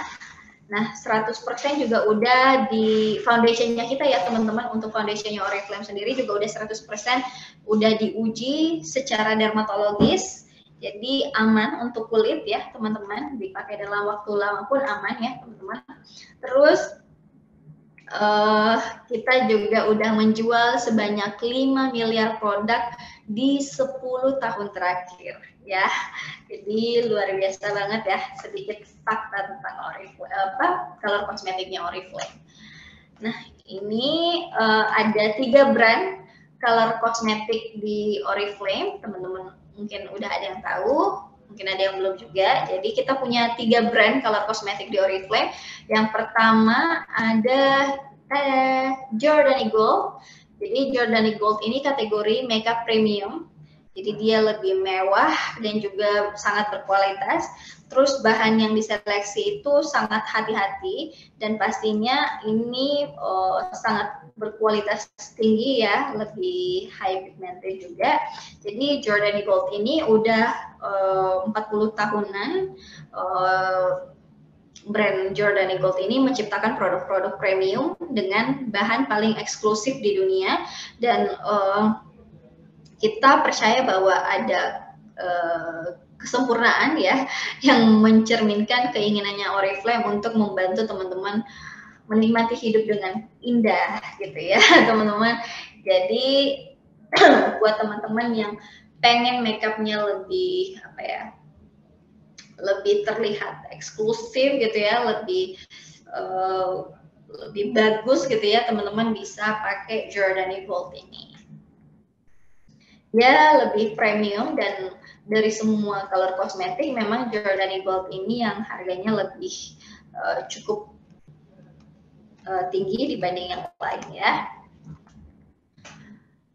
Nah, 100% juga udah di foundationnya kita ya teman-teman untuk foundationnya Oriflame sendiri juga udah 100% udah diuji secara dermatologis. Jadi aman untuk kulit ya teman-teman, dipakai dalam waktu lama pun aman ya teman-teman. Terus uh, kita juga udah menjual sebanyak 5 miliar produk di 10 tahun terakhir ya. Jadi luar biasa banget ya sedikit fakta tentang Oriflame apa color kosmetiknya Oriflame. Nah, ini uh, ada tiga brand color kosmetik di Oriflame, teman-teman mungkin udah ada yang tahu. mungkin ada yang belum juga. Jadi kita punya tiga brand color kosmetik di Oriflame. Yang pertama ada Jordani Gold. Jadi Jordani Gold ini kategori makeup premium. Jadi dia lebih mewah dan juga sangat berkualitas. Terus bahan yang diseleksi itu sangat hati-hati dan pastinya ini uh, sangat berkualitas tinggi ya, lebih high pigmented juga. Jadi Jordani Gold ini udah uh, 40 tahunan uh, brand Jordani Gold ini menciptakan produk-produk premium dengan bahan paling eksklusif di dunia dan uh, kita percaya bahwa ada uh, kesempurnaan ya yang mencerminkan keinginannya Oriflame untuk membantu teman-teman menikmati hidup dengan indah gitu ya teman-teman. Jadi buat teman-teman yang pengen makeupnya lebih apa ya lebih terlihat eksklusif gitu ya lebih uh, lebih bagus gitu ya teman-teman bisa pakai Jordani Gold ini ya lebih premium dan dari semua color kosmetik memang Jordani Gold ini yang harganya lebih uh, cukup uh, tinggi dibanding yang lain ya.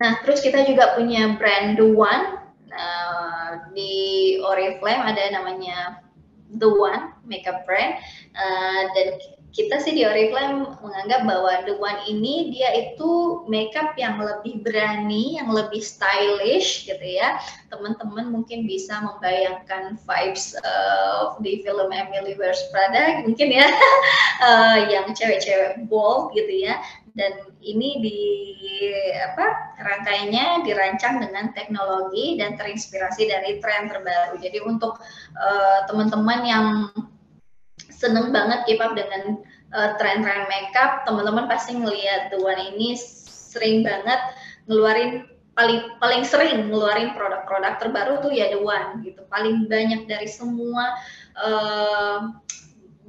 Nah, terus kita juga punya brand The One. Nah, di Oriflame ada namanya The One makeup brand uh, dan kita sih di Oriflame menganggap bahwa The One ini dia itu makeup yang lebih berani, yang lebih stylish gitu ya. Teman-teman mungkin bisa membayangkan vibes uh, di film Emily Wears Prada mungkin ya, uh, yang cewek-cewek bold gitu ya. Dan ini di apa rangkainya dirancang dengan teknologi dan terinspirasi dari tren terbaru. Jadi untuk uh, teman-teman yang seneng banget keep up dengan uh, tren-tren makeup, teman-teman pasti ngelihat The One ini sering banget ngeluarin paling paling sering ngeluarin produk-produk terbaru tuh ya The One gitu. Paling banyak dari semua uh,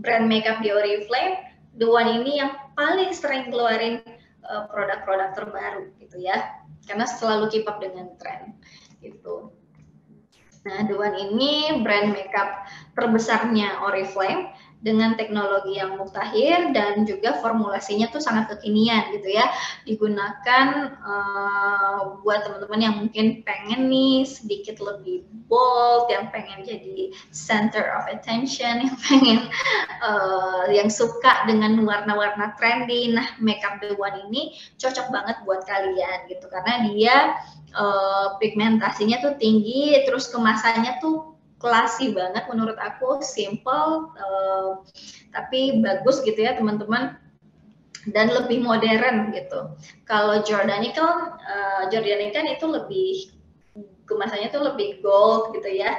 brand makeup di Oriflame, The One ini yang paling sering ngeluarin uh, produk-produk terbaru gitu ya. Karena selalu keep up dengan tren gitu. Nah, The One ini brand makeup terbesarnya Oriflame dengan teknologi yang mutakhir dan juga formulasinya tuh sangat kekinian gitu ya. Digunakan uh, buat teman-teman yang mungkin pengen nih sedikit lebih bold yang pengen jadi center of attention yang pengen uh, yang suka dengan warna-warna trendy. Nah makeup the one ini cocok banget buat kalian gitu. Karena dia uh, pigmentasinya tuh tinggi terus kemasannya tuh classy banget menurut aku, simple uh, tapi bagus gitu ya teman-teman dan lebih modern gitu. Kalau Jordani kan uh, Jordani kan itu lebih kemasannya tuh lebih gold gitu ya.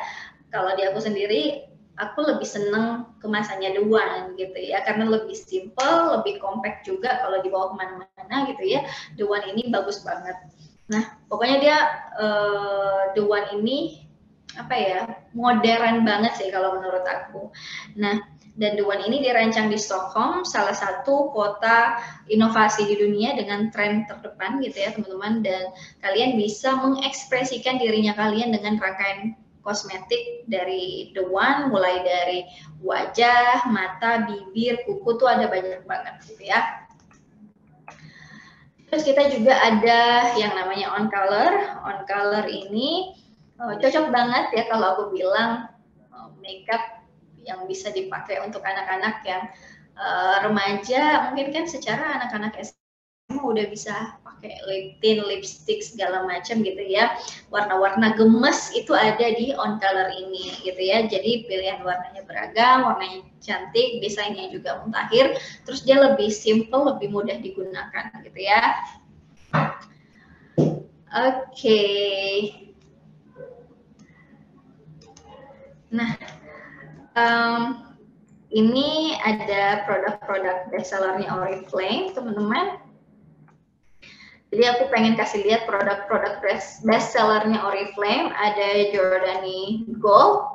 Kalau di aku sendiri aku lebih seneng kemasannya One gitu ya karena lebih simple, lebih compact juga kalau dibawa ke mana-mana gitu ya. One ini bagus banget. Nah pokoknya dia uh, ini apa ya modern banget sih kalau menurut aku. Nah dan The One ini dirancang di Stockholm, salah satu kota inovasi di dunia dengan tren terdepan gitu ya teman-teman. Dan kalian bisa mengekspresikan dirinya kalian dengan rangkaian kosmetik dari The One, mulai dari wajah, mata, bibir, kuku tuh ada banyak banget gitu ya. Terus kita juga ada yang namanya on color. On color ini Oh, cocok banget ya kalau aku bilang oh, makeup yang bisa dipakai untuk anak-anak yang uh, remaja mungkin kan secara anak-anak SMA udah bisa pakai lip tint, lipstick segala macam gitu ya. Warna-warna gemes itu ada di on color ini gitu ya. Jadi pilihan warnanya beragam, warnanya cantik, desainnya juga mutakhir, terus dia lebih simple, lebih mudah digunakan gitu ya. Oke. Okay. Nah, um, ini ada produk-produk bestsellernya Oriflame, teman-teman. Jadi aku pengen kasih lihat produk-produk bestsellernya Oriflame. Ada Jordani Gold,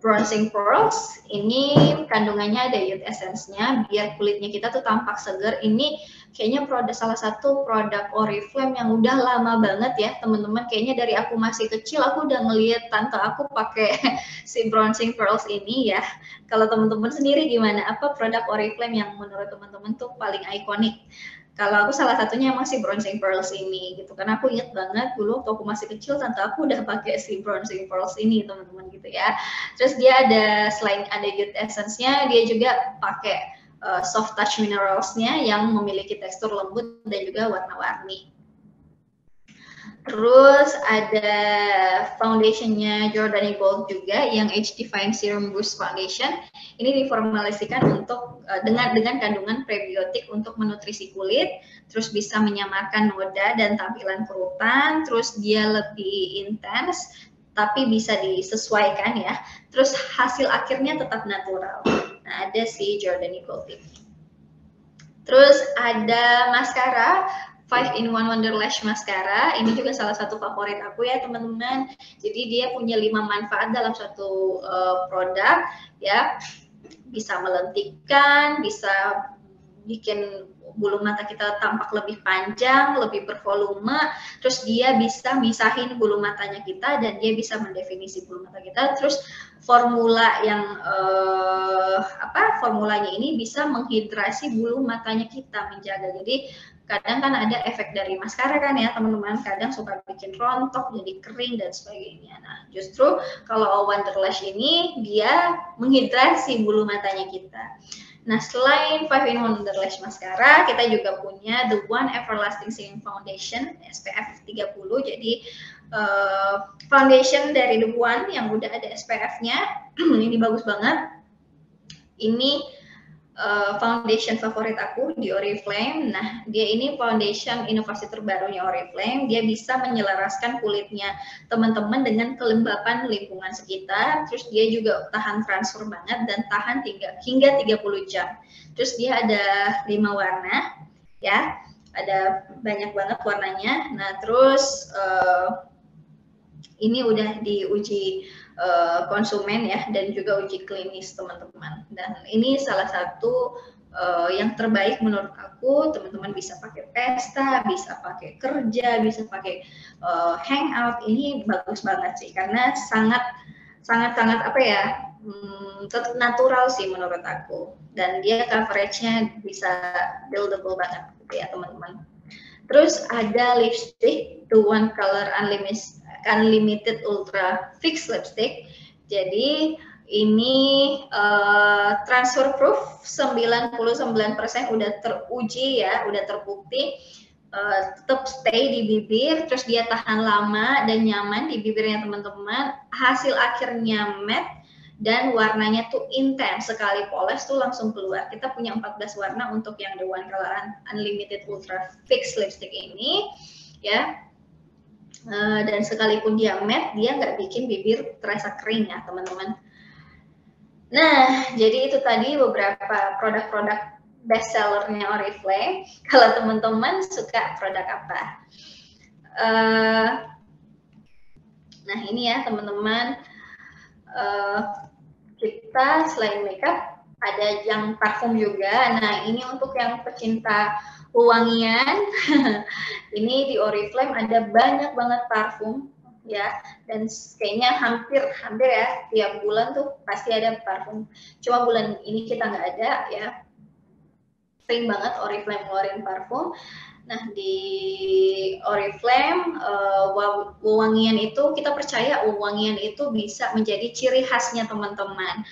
bronzing pearls ini kandungannya ada youth essence-nya biar kulitnya kita tuh tampak seger. Ini kayaknya produk salah satu produk Oriflame yang udah lama banget ya teman-teman. Kayaknya dari aku masih kecil aku udah ngeliat tante aku pakai si bronzing pearls ini ya. Kalau teman-teman sendiri gimana? Apa produk Oriflame yang menurut teman-teman tuh paling ikonik kalau aku salah satunya masih bronzing pearls ini gitu. Karena aku ingat banget dulu waktu aku masih kecil tante aku udah pakai si bronzing pearls ini teman-teman gitu ya. Terus dia ada selain ada youth essence-nya dia juga pakai uh, soft touch minerals-nya yang memiliki tekstur lembut dan juga warna-warni Terus ada foundationnya Jordani Gold juga yang Age Define Serum Boost Foundation. Ini diformulasikan untuk uh, dengan dengan kandungan prebiotik untuk menutrisi kulit, terus bisa menyamarkan noda dan tampilan kerutan, terus dia lebih intens tapi bisa disesuaikan ya. Terus hasil akhirnya tetap natural. Nah, ada si Jordani Gold. Terus ada maskara Five in One Wonder Lash Mascara. Ini juga salah satu favorit aku ya teman-teman. Jadi dia punya lima manfaat dalam satu uh, produk ya. Bisa melentikkan, bisa bikin bulu mata kita tampak lebih panjang, lebih bervolume, terus dia bisa misahin bulu matanya kita dan dia bisa mendefinisi bulu mata kita. Terus formula yang uh, apa? Formulanya ini bisa menghidrasi bulu matanya kita menjaga. Jadi kadang kan ada efek dari maskara kan ya teman-teman. Kadang suka bikin rontok jadi kering dan sebagainya. Nah justru kalau Wonder Lash ini dia menghidrasi bulu matanya kita. Nah selain Five in Wonder Lash Mascara kita juga punya The One Everlasting Singing Foundation SPF 30 jadi uh, foundation dari The One yang udah ada SPF-nya ini bagus banget. Ini uh, foundation favorit aku di Oriflame. Nah, dia ini foundation inovasi terbarunya Oriflame. Dia bisa menyelaraskan kulitnya teman-teman dengan kelembapan lingkungan sekitar. Terus dia juga tahan transfer banget dan tahan tiga, hingga 30 jam. Terus dia ada lima warna, ya. Ada banyak banget warnanya. Nah, terus uh, ini udah diuji uh, konsumen ya dan juga uji klinis teman-teman. Dan ini salah satu uh, yang terbaik menurut aku teman-teman bisa pakai pesta, bisa pakai kerja, bisa pakai uh, hangout. Ini bagus banget sih karena sangat sangat sangat apa ya hmm, natural sih menurut aku dan dia coveragenya bisa buildable banget gitu ya teman-teman. Terus ada lipstick The One Color Unlimited Unlimited Ultra Fix Lipstick. Jadi ini uh, transfer proof 99% udah teruji ya, udah terbukti uh, tetap stay di bibir, terus dia tahan lama dan nyaman di bibirnya teman-teman. Hasil akhirnya matte dan warnanya tuh intens sekali poles tuh langsung keluar. Kita punya 14 warna untuk yang The One Color Unlimited Ultra Fix Lipstick ini ya Eh, dan sekalipun dia matte dia nggak bikin bibir terasa kering ya teman-teman. Nah jadi itu tadi beberapa produk-produk best sellernya Oriflame. Kalau teman-teman suka produk apa? Uh, nah ini ya teman-teman. Uh, kita selain makeup ada yang parfum juga. Nah ini untuk yang pecinta wangian. ini di Oriflame ada banyak banget parfum ya dan kayaknya hampir hampir ya tiap bulan tuh pasti ada parfum. Cuma bulan ini kita nggak ada ya. Sering banget Oriflame ngeluarin parfum. Nah di Oriflame uh, wewangian itu kita percaya wewangian itu bisa menjadi ciri khasnya teman-teman.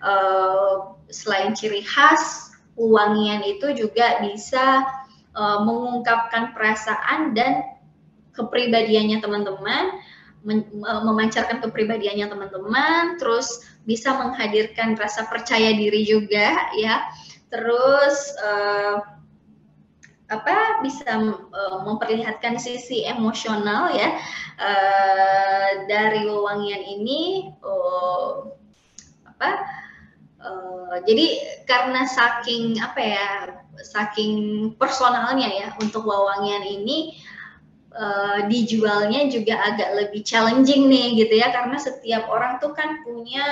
Uh, selain ciri khas, wangian itu juga bisa uh, mengungkapkan perasaan dan kepribadiannya teman-teman, uh, memancarkan kepribadiannya teman-teman, terus bisa menghadirkan rasa percaya diri juga ya, terus uh, apa bisa uh, memperlihatkan sisi emosional ya. Uh, dari wewangian ini uh, apa uh, jadi karena saking apa ya saking personalnya ya untuk wawangian ini uh, dijualnya juga agak lebih challenging nih gitu ya karena setiap orang tuh kan punya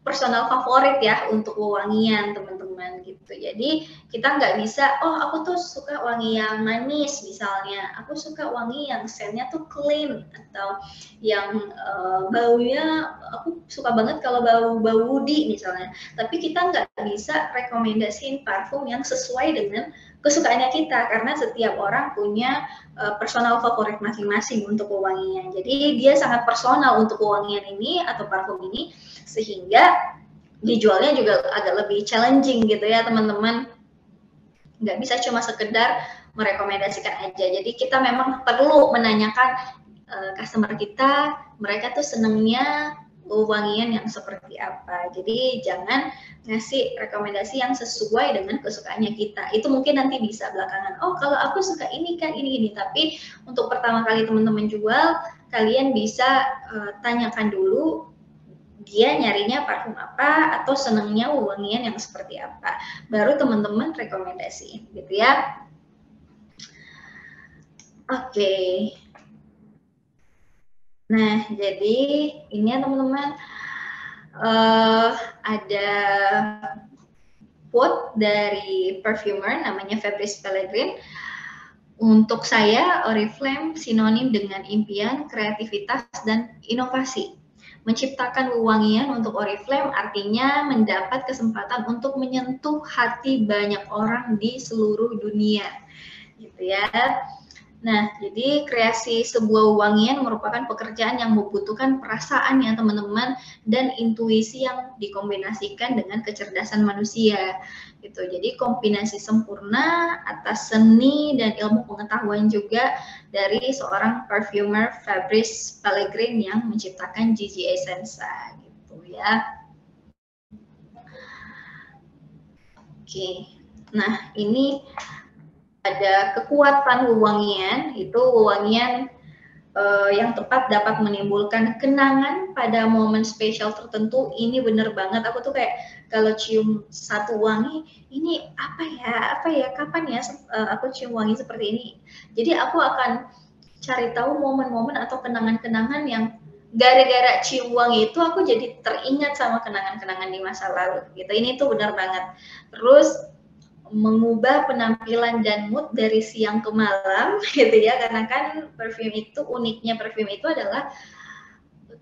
personal favorit ya untuk wangian teman-teman gitu. Jadi kita nggak bisa, oh aku tuh suka wangi yang manis misalnya, aku suka wangi yang scentnya tuh clean atau yang uh, baunya aku suka banget kalau bau bau woody misalnya. Tapi kita nggak bisa rekomendasiin parfum yang sesuai dengan kesukaannya kita karena setiap orang punya uh, personal favorit masing-masing untuk wewangian. Jadi dia sangat personal untuk wewangian ini atau parfum ini sehingga dijualnya juga agak lebih challenging gitu ya teman-teman nggak bisa cuma sekedar merekomendasikan aja jadi kita memang perlu menanyakan uh, customer kita mereka tuh senengnya wangian yang seperti apa jadi jangan ngasih rekomendasi yang sesuai dengan kesukaannya kita itu mungkin nanti bisa belakangan oh kalau aku suka ini kan ini ini tapi untuk pertama kali teman-teman jual kalian bisa uh, tanyakan dulu dia nyarinya parfum apa atau senangnya wangian yang seperti apa. Baru teman-teman rekomendasi gitu ya. Oke. Okay. Nah, jadi ini ya teman-teman uh, ada quote dari perfumer namanya Fabrice Pellegrin. Untuk saya, Oriflame sinonim dengan impian, kreativitas, dan inovasi Menciptakan wewangian untuk Oriflame artinya mendapat kesempatan untuk menyentuh hati banyak orang di seluruh dunia. Gitu ya. Nah, jadi kreasi sebuah wangian merupakan pekerjaan yang membutuhkan perasaan ya teman-teman dan intuisi yang dikombinasikan dengan kecerdasan manusia. Gitu. Jadi kombinasi sempurna atas seni dan ilmu pengetahuan juga dari seorang perfumer Fabrice Pellegrin yang menciptakan Gigi Essenza gitu ya. Oke. Nah, ini ada kekuatan wewangian, itu wewangian uh, yang tepat dapat menimbulkan kenangan pada momen spesial tertentu. Ini bener banget. Aku tuh kayak kalau cium satu wangi, ini apa ya, apa ya, kapan ya uh, aku cium wangi seperti ini. Jadi aku akan cari tahu momen-momen atau kenangan-kenangan yang gara-gara cium wangi itu aku jadi teringat sama kenangan-kenangan di masa lalu gitu. Ini tuh benar banget. Terus mengubah penampilan dan mood dari siang ke malam gitu ya. Karena kan perfume itu uniknya perfume itu adalah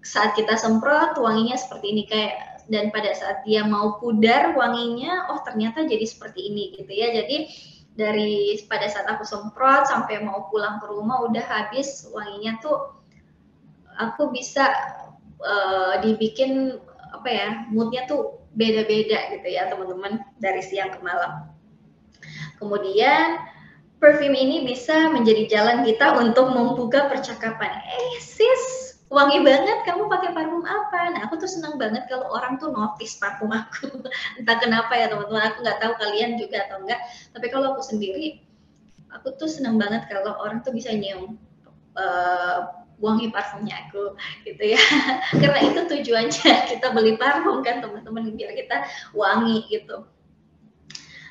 saat kita semprot wanginya seperti ini. Kayak dan pada saat dia mau pudar wanginya oh ternyata jadi seperti ini gitu ya. Jadi dari pada saat aku semprot sampai mau pulang ke rumah udah habis wanginya tuh aku bisa uh, dibikin apa ya moodnya tuh beda-beda gitu ya teman-teman dari siang ke malam Kemudian perfume ini bisa menjadi jalan kita untuk membuka percakapan. Eh sis, wangi banget kamu pakai parfum apa? Nah aku tuh senang banget kalau orang tuh notice parfum aku. Entah kenapa ya teman-teman, aku nggak tahu kalian juga atau enggak. Tapi kalau aku sendiri, aku tuh senang banget kalau orang tuh bisa nyium uh, wangi parfumnya aku gitu ya karena itu tujuannya kita beli parfum kan teman-teman biar kita wangi gitu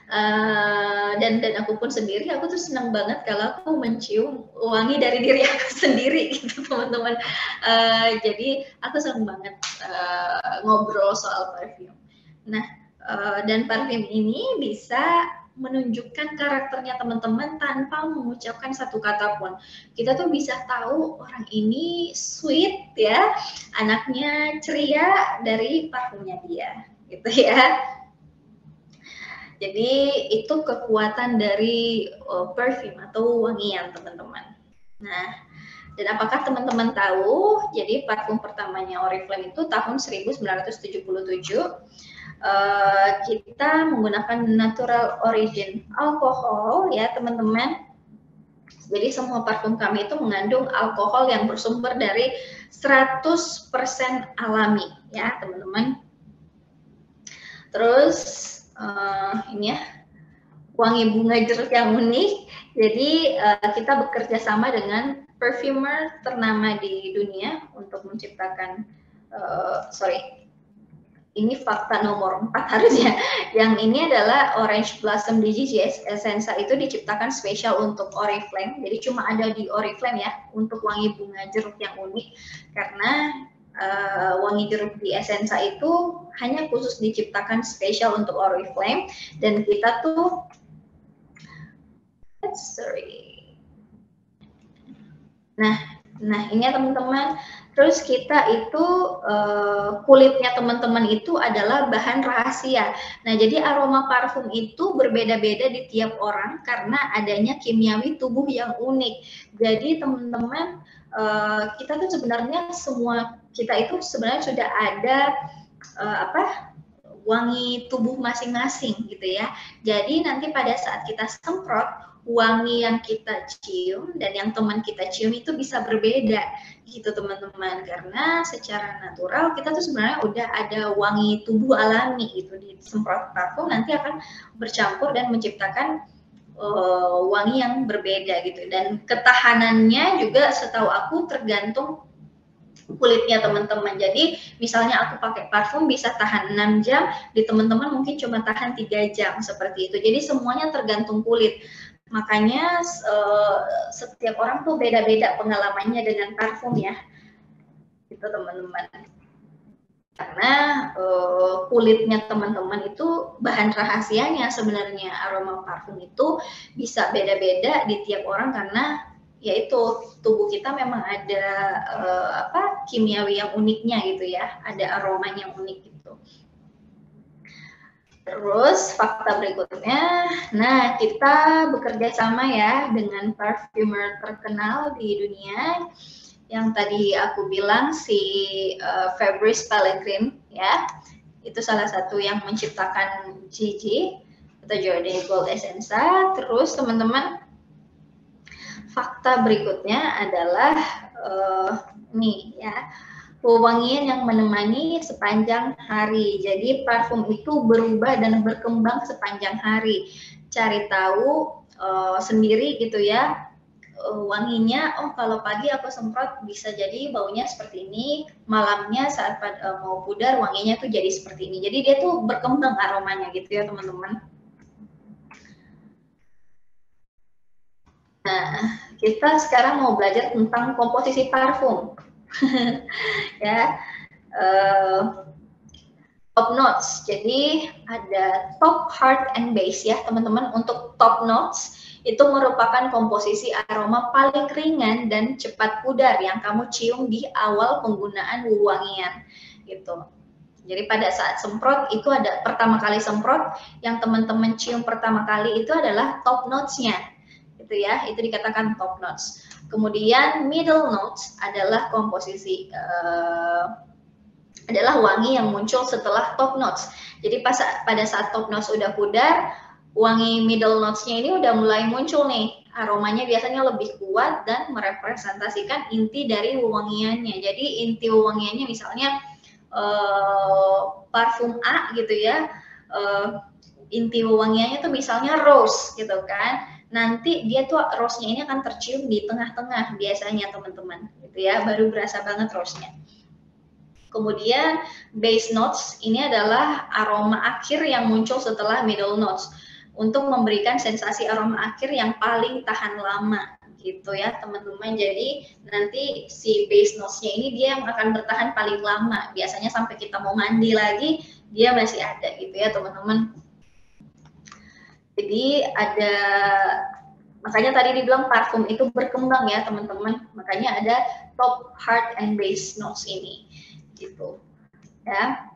Uh, dan dan aku pun sendiri aku tuh senang banget kalau aku mencium wangi dari diri aku sendiri gitu teman-teman uh, jadi aku senang banget uh, ngobrol soal parfum nah uh, dan parfum ini bisa menunjukkan karakternya teman-teman tanpa mengucapkan satu kata pun. Kita tuh bisa tahu orang ini sweet ya, anaknya ceria dari parfumnya dia, gitu ya. Jadi itu kekuatan dari uh, perfume atau wangian teman-teman. Nah, dan apakah teman-teman tahu? Jadi parfum pertamanya Oriflame itu tahun 1977. Uh, kita menggunakan natural origin alkohol ya teman-teman. Jadi semua parfum kami itu mengandung alkohol yang bersumber dari 100% alami ya teman-teman. Terus uh, ini ya wangi bunga jeruk yang unik. Jadi uh, kita bekerja sama dengan perfumer ternama di dunia untuk menciptakan uh, sorry ini fakta nomor 4 harusnya. Yang ini adalah Orange Blossom DGGS Essenza itu diciptakan spesial untuk Oriflame. Jadi cuma ada di Oriflame ya untuk wangi bunga jeruk yang unik karena uh, wangi jeruk di Essensa itu hanya khusus diciptakan spesial untuk Oriflame dan kita tuh sorry. Nah, nah ini ya teman-teman. Terus kita itu uh, kulitnya teman-teman itu adalah bahan rahasia. Nah, jadi aroma parfum itu berbeda-beda di tiap orang karena adanya kimiawi tubuh yang unik. Jadi teman-teman uh, kita tuh sebenarnya semua kita itu sebenarnya sudah ada uh, apa wangi tubuh masing-masing gitu ya. Jadi nanti pada saat kita semprot wangi yang kita cium dan yang teman kita cium itu bisa berbeda gitu teman-teman karena secara natural kita tuh sebenarnya udah ada wangi tubuh alami gitu di semprot parfum nanti akan bercampur dan menciptakan uh, wangi yang berbeda gitu dan ketahanannya juga setahu aku tergantung kulitnya teman-teman. Jadi misalnya aku pakai parfum bisa tahan 6 jam, di teman-teman mungkin cuma tahan 3 jam seperti itu. Jadi semuanya tergantung kulit. Makanya uh, setiap orang tuh beda-beda pengalamannya dengan parfum ya. Itu teman-teman. Karena uh, kulitnya teman-teman itu bahan rahasianya sebenarnya. Aroma parfum itu bisa beda-beda di tiap orang karena yaitu tubuh kita memang ada uh, apa kimiawi yang uniknya gitu ya, ada aromanya yang unik gitu. Terus fakta berikutnya, nah kita bekerja sama ya dengan parfumer terkenal di dunia yang tadi aku bilang si uh, Fabrice Pellegrin ya, itu salah satu yang menciptakan Gigi atau Jordan Gold Essenza. Terus teman-teman, fakta berikutnya adalah uh, nih ya wewangian yang menemani sepanjang hari. Jadi parfum itu berubah dan berkembang sepanjang hari. Cari tahu uh, sendiri gitu ya uh, wanginya. Oh kalau pagi aku semprot bisa jadi baunya seperti ini. Malamnya saat uh, mau pudar wanginya tuh jadi seperti ini. Jadi dia tuh berkembang aromanya gitu ya teman-teman. Nah, kita sekarang mau belajar tentang komposisi parfum. ya uh, top notes. Jadi ada top, heart, and base ya teman-teman. Untuk top notes itu merupakan komposisi aroma paling ringan dan cepat pudar yang kamu cium di awal penggunaan wangian gitu. Jadi pada saat semprot itu ada pertama kali semprot yang teman-teman cium pertama kali itu adalah top notes-nya. Gitu ya, itu dikatakan top notes. Kemudian middle notes adalah komposisi uh, adalah wangi yang muncul setelah top notes. Jadi pas pada saat top notes udah pudar, wangi middle notes-nya ini udah mulai muncul nih. Aromanya biasanya lebih kuat dan merepresentasikan inti dari wangiannya. Jadi inti wangiannya misalnya uh, parfum A gitu ya. Uh, inti wangiannya tuh misalnya rose gitu kan nanti dia tuh rose-nya ini akan tercium di tengah-tengah biasanya teman-teman gitu ya baru berasa banget rose-nya kemudian base notes ini adalah aroma akhir yang muncul setelah middle notes untuk memberikan sensasi aroma akhir yang paling tahan lama gitu ya teman-teman jadi nanti si base notes-nya ini dia yang akan bertahan paling lama biasanya sampai kita mau mandi lagi dia masih ada gitu ya teman-teman jadi ada makanya tadi dibilang parfum itu berkembang ya teman-teman. Makanya ada top, heart, and base notes ini, gitu. Ya.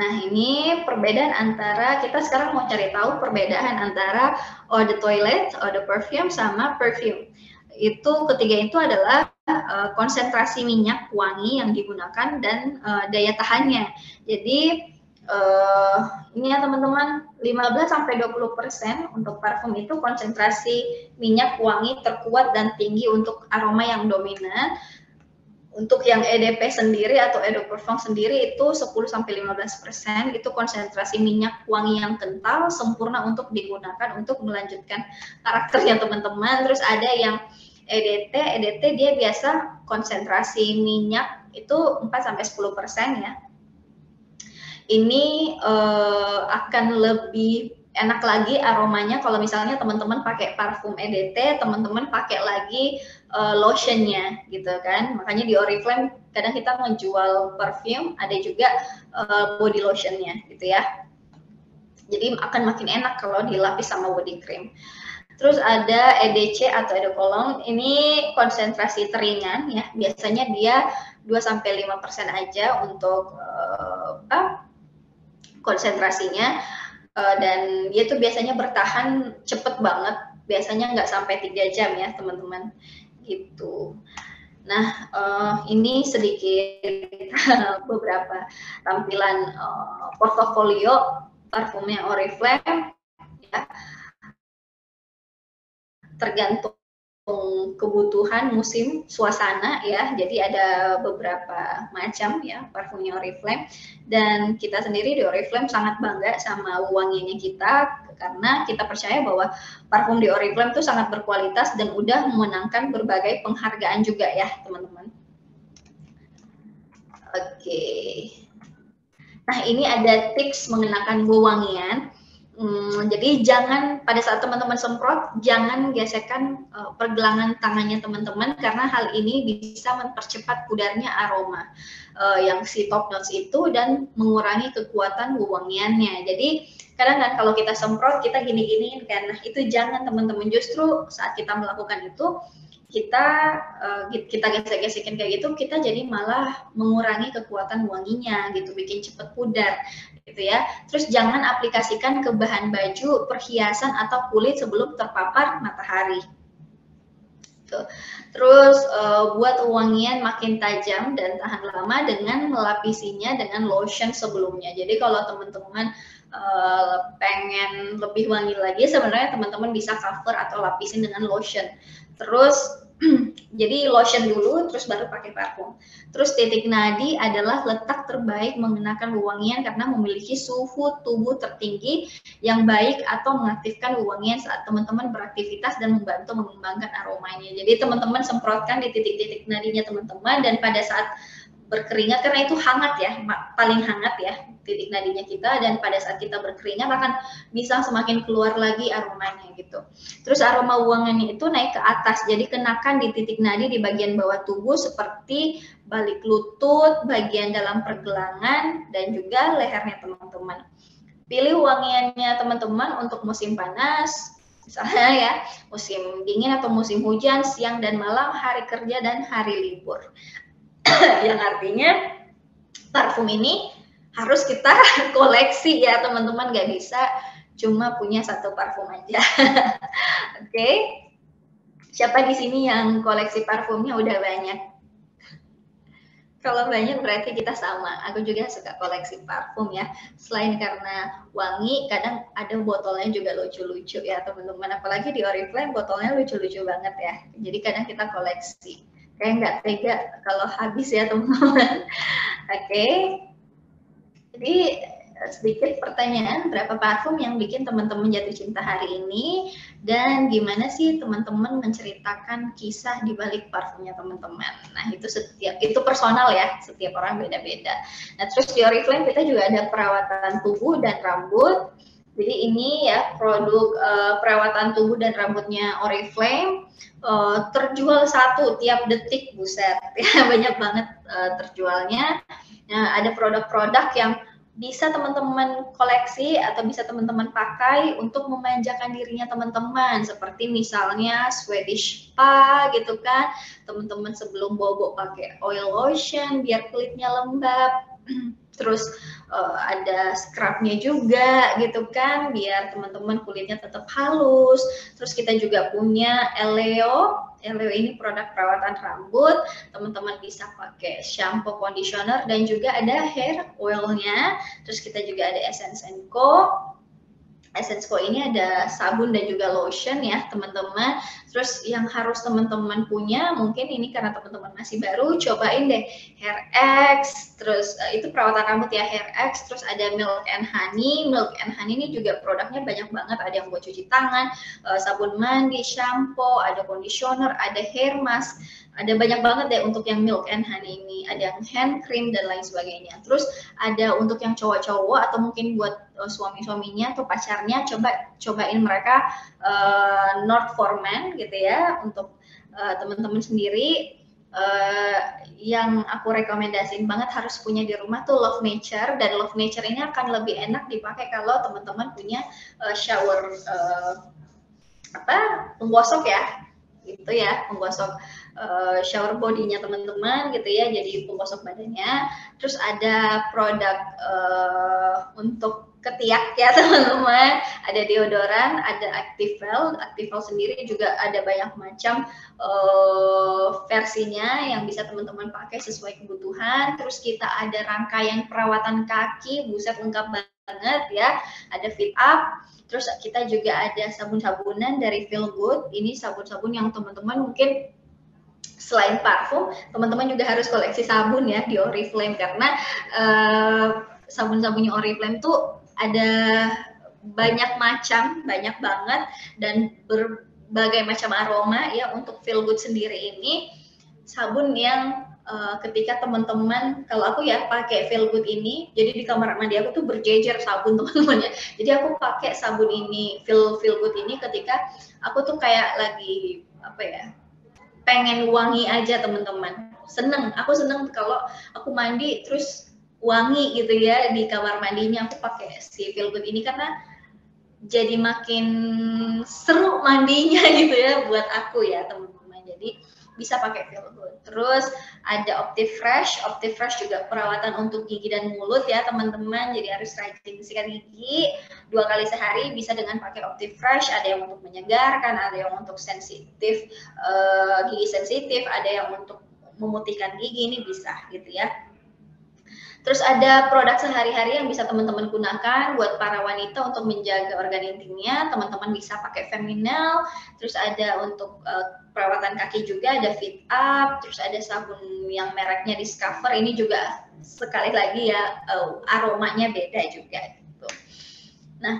Nah, ini perbedaan antara kita sekarang mau cari tahu perbedaan antara eau de toilet, eau de perfume sama perfume. Itu ketiga itu adalah uh, konsentrasi minyak wangi yang digunakan dan uh, daya tahannya. Jadi uh, ini ya teman-teman 15 sampai 20% untuk parfum itu konsentrasi minyak wangi terkuat dan tinggi untuk aroma yang dominan. Untuk yang EDP sendiri atau Eau Parfum sendiri itu 10 sampai 15% itu konsentrasi minyak wangi yang kental sempurna untuk digunakan untuk melanjutkan karakternya teman-teman. Terus ada yang EDT, EDT dia biasa konsentrasi minyak itu 4 sampai 10% ya. Ini uh, akan lebih enak lagi aromanya kalau misalnya teman-teman pakai parfum EDT, teman-teman pakai lagi uh, lotionnya gitu kan. Makanya di Oriflame kadang kita menjual perfume, ada juga uh, body lotionnya gitu ya. Jadi akan makin enak kalau dilapis sama body cream. Terus ada EDC atau edekolon, ini konsentrasi teringan ya. Biasanya dia 2 sampai 5% aja untuk uh, konsentrasinya uh, dan dia tuh biasanya bertahan cepet banget biasanya nggak sampai tiga jam ya teman-teman gitu. Nah uh, ini sedikit beberapa tampilan uh, portofolio parfumnya Oriflame ya. Tergantung kebutuhan musim suasana ya. Jadi ada beberapa macam ya parfumnya Oriflame. Dan kita sendiri di Oriflame sangat bangga sama wanginya kita karena kita percaya bahwa parfum di Oriflame itu sangat berkualitas dan udah memenangkan berbagai penghargaan juga ya teman-teman. Oke. Nah ini ada tips mengenakan wewangian Hmm, jadi jangan pada saat teman-teman semprot, jangan gesekan uh, pergelangan tangannya teman-teman karena hal ini bisa mempercepat pudarnya aroma uh, yang si top notes itu dan mengurangi kekuatan wewangiannya. Jadi kadang kan kalau kita semprot kita gini-gini kan, nah itu jangan teman-teman. Justru saat kita melakukan itu kita uh, kita gesek-gesekin kayak gitu kita jadi malah mengurangi kekuatan wanginya gitu bikin cepet pudar gitu ya. Terus jangan aplikasikan ke bahan baju perhiasan atau kulit sebelum terpapar matahari. Gitu. terus uh, buat wangian makin tajam dan tahan lama dengan melapisinya dengan lotion sebelumnya. Jadi kalau teman-teman uh, pengen lebih wangi lagi sebenarnya teman-teman bisa cover atau lapisin dengan lotion. Terus jadi lotion dulu terus baru pakai parfum. Terus titik nadi adalah letak terbaik mengenakan wewangian karena memiliki suhu tubuh tertinggi yang baik atau mengaktifkan wewangian saat teman-teman beraktivitas dan membantu mengembangkan aromanya. Jadi teman-teman semprotkan di titik-titik nadinya teman-teman dan pada saat berkeringat karena itu hangat ya paling hangat ya titik nadinya kita dan pada saat kita berkeringat akan bisa semakin keluar lagi aromanya gitu. Terus aroma wanginya itu naik ke atas jadi kenakan di titik nadi di bagian bawah tubuh seperti balik lutut bagian dalam pergelangan dan juga lehernya teman-teman. Pilih wangiannya teman-teman untuk musim panas misalnya ya musim dingin atau musim hujan siang dan malam hari kerja dan hari libur yang artinya parfum ini harus kita koleksi ya teman-teman nggak bisa cuma punya satu parfum aja oke okay? siapa di sini yang koleksi parfumnya udah banyak kalau banyak berarti kita sama. Aku juga suka koleksi parfum ya. Selain karena wangi, kadang ada botolnya juga lucu-lucu ya teman-teman. Apalagi di Oriflame botolnya lucu-lucu banget ya. Jadi kadang kita koleksi kayak nggak tega kalau habis ya teman-teman. Oke, okay. jadi sedikit pertanyaan berapa parfum yang bikin teman-teman jatuh cinta hari ini dan gimana sih teman-teman menceritakan kisah di balik parfumnya teman-teman. Nah itu setiap itu personal ya setiap orang beda-beda. Nah terus di Oriflame kita juga ada perawatan tubuh dan rambut. Jadi ini ya produk uh, perawatan tubuh dan rambutnya Oriflame uh, terjual satu tiap detik buset. Ya banyak banget uh, terjualnya. Nah, ada produk-produk yang bisa teman-teman koleksi atau bisa teman-teman pakai untuk memanjakan dirinya teman-teman. Seperti misalnya Swedish Spa gitu kan. Teman-teman sebelum bobo pakai oil lotion biar kulitnya lembab terus uh, ada scrubnya juga gitu kan biar teman-teman kulitnya tetap halus. Terus kita juga punya Eleo. Eleo ini produk perawatan rambut. Teman-teman bisa pakai shampoo conditioner dan juga ada hair oilnya. Terus kita juga ada Essence Co Essence Co ini ada sabun dan juga lotion ya teman-teman. Terus yang harus teman-teman punya mungkin ini karena teman-teman masih baru cobain deh Hair X, terus uh, itu perawatan rambut ya Hair X, terus ada Milk and Honey. Milk and Honey ini juga produknya banyak banget, ada yang buat cuci tangan, uh, sabun mandi, shampoo, ada conditioner, ada hair mask. Ada banyak banget deh untuk yang milk and honey ini. Ada yang hand cream dan lain sebagainya. Terus ada untuk yang cowok-cowok atau mungkin buat uh, suami-suaminya atau pacarnya coba cobain mereka uh, North Men gitu ya untuk uh, teman-teman sendiri. Uh, yang aku rekomendasiin banget harus punya di rumah tuh Love Nature. Dan Love Nature ini akan lebih enak dipakai kalau teman-teman punya uh, shower uh, apa penggosok ya. Gitu ya penggosok uh, shower bodinya teman-teman gitu ya jadi penggosok badannya. Terus ada produk uh, untuk ketiak ya teman-teman. Ada deodoran ada Activel Activel sendiri juga ada banyak macam uh, versinya yang bisa teman-teman pakai sesuai kebutuhan. Terus kita ada rangkaian perawatan kaki buset lengkap banget ya. Ada fit up. Terus kita juga ada sabun-sabunan dari Feel Good. Ini sabun-sabun yang teman-teman mungkin selain parfum, teman-teman juga harus koleksi sabun ya di Oriflame. Karena uh, sabun-sabunnya Oriflame tuh ada banyak macam, banyak banget dan berbagai macam aroma ya untuk Feel Good sendiri ini. Sabun yang uh, ketika teman-teman kalau aku ya pakai feel good ini jadi di kamar mandi aku tuh berjejer sabun teman-teman ya. Jadi aku pakai sabun ini feel feel good ini ketika aku tuh kayak lagi apa ya pengen wangi aja teman-teman. Seneng. Aku seneng kalau aku mandi terus wangi gitu ya di kamar mandinya. Aku pakai si feel good ini karena jadi makin seru mandinya gitu ya buat aku ya jadi bisa pakai feel good. Terus ada Optifresh, Optifresh juga perawatan untuk gigi dan mulut ya teman-teman. Jadi harus rajin sikat gigi dua kali sehari bisa dengan pakai Optifresh. Ada yang untuk menyegarkan, ada yang untuk sensitif uh, gigi sensitif, ada yang untuk memutihkan gigi ini bisa gitu ya. Terus ada produk sehari-hari yang bisa teman-teman gunakan buat para wanita untuk menjaga organ intimnya. Teman-teman bisa pakai Feminel. Terus ada untuk uh, perawatan kaki juga ada Fit Up. Terus ada sabun yang mereknya Discover. Ini juga sekali lagi ya uh, aromanya beda juga. Gitu. Nah,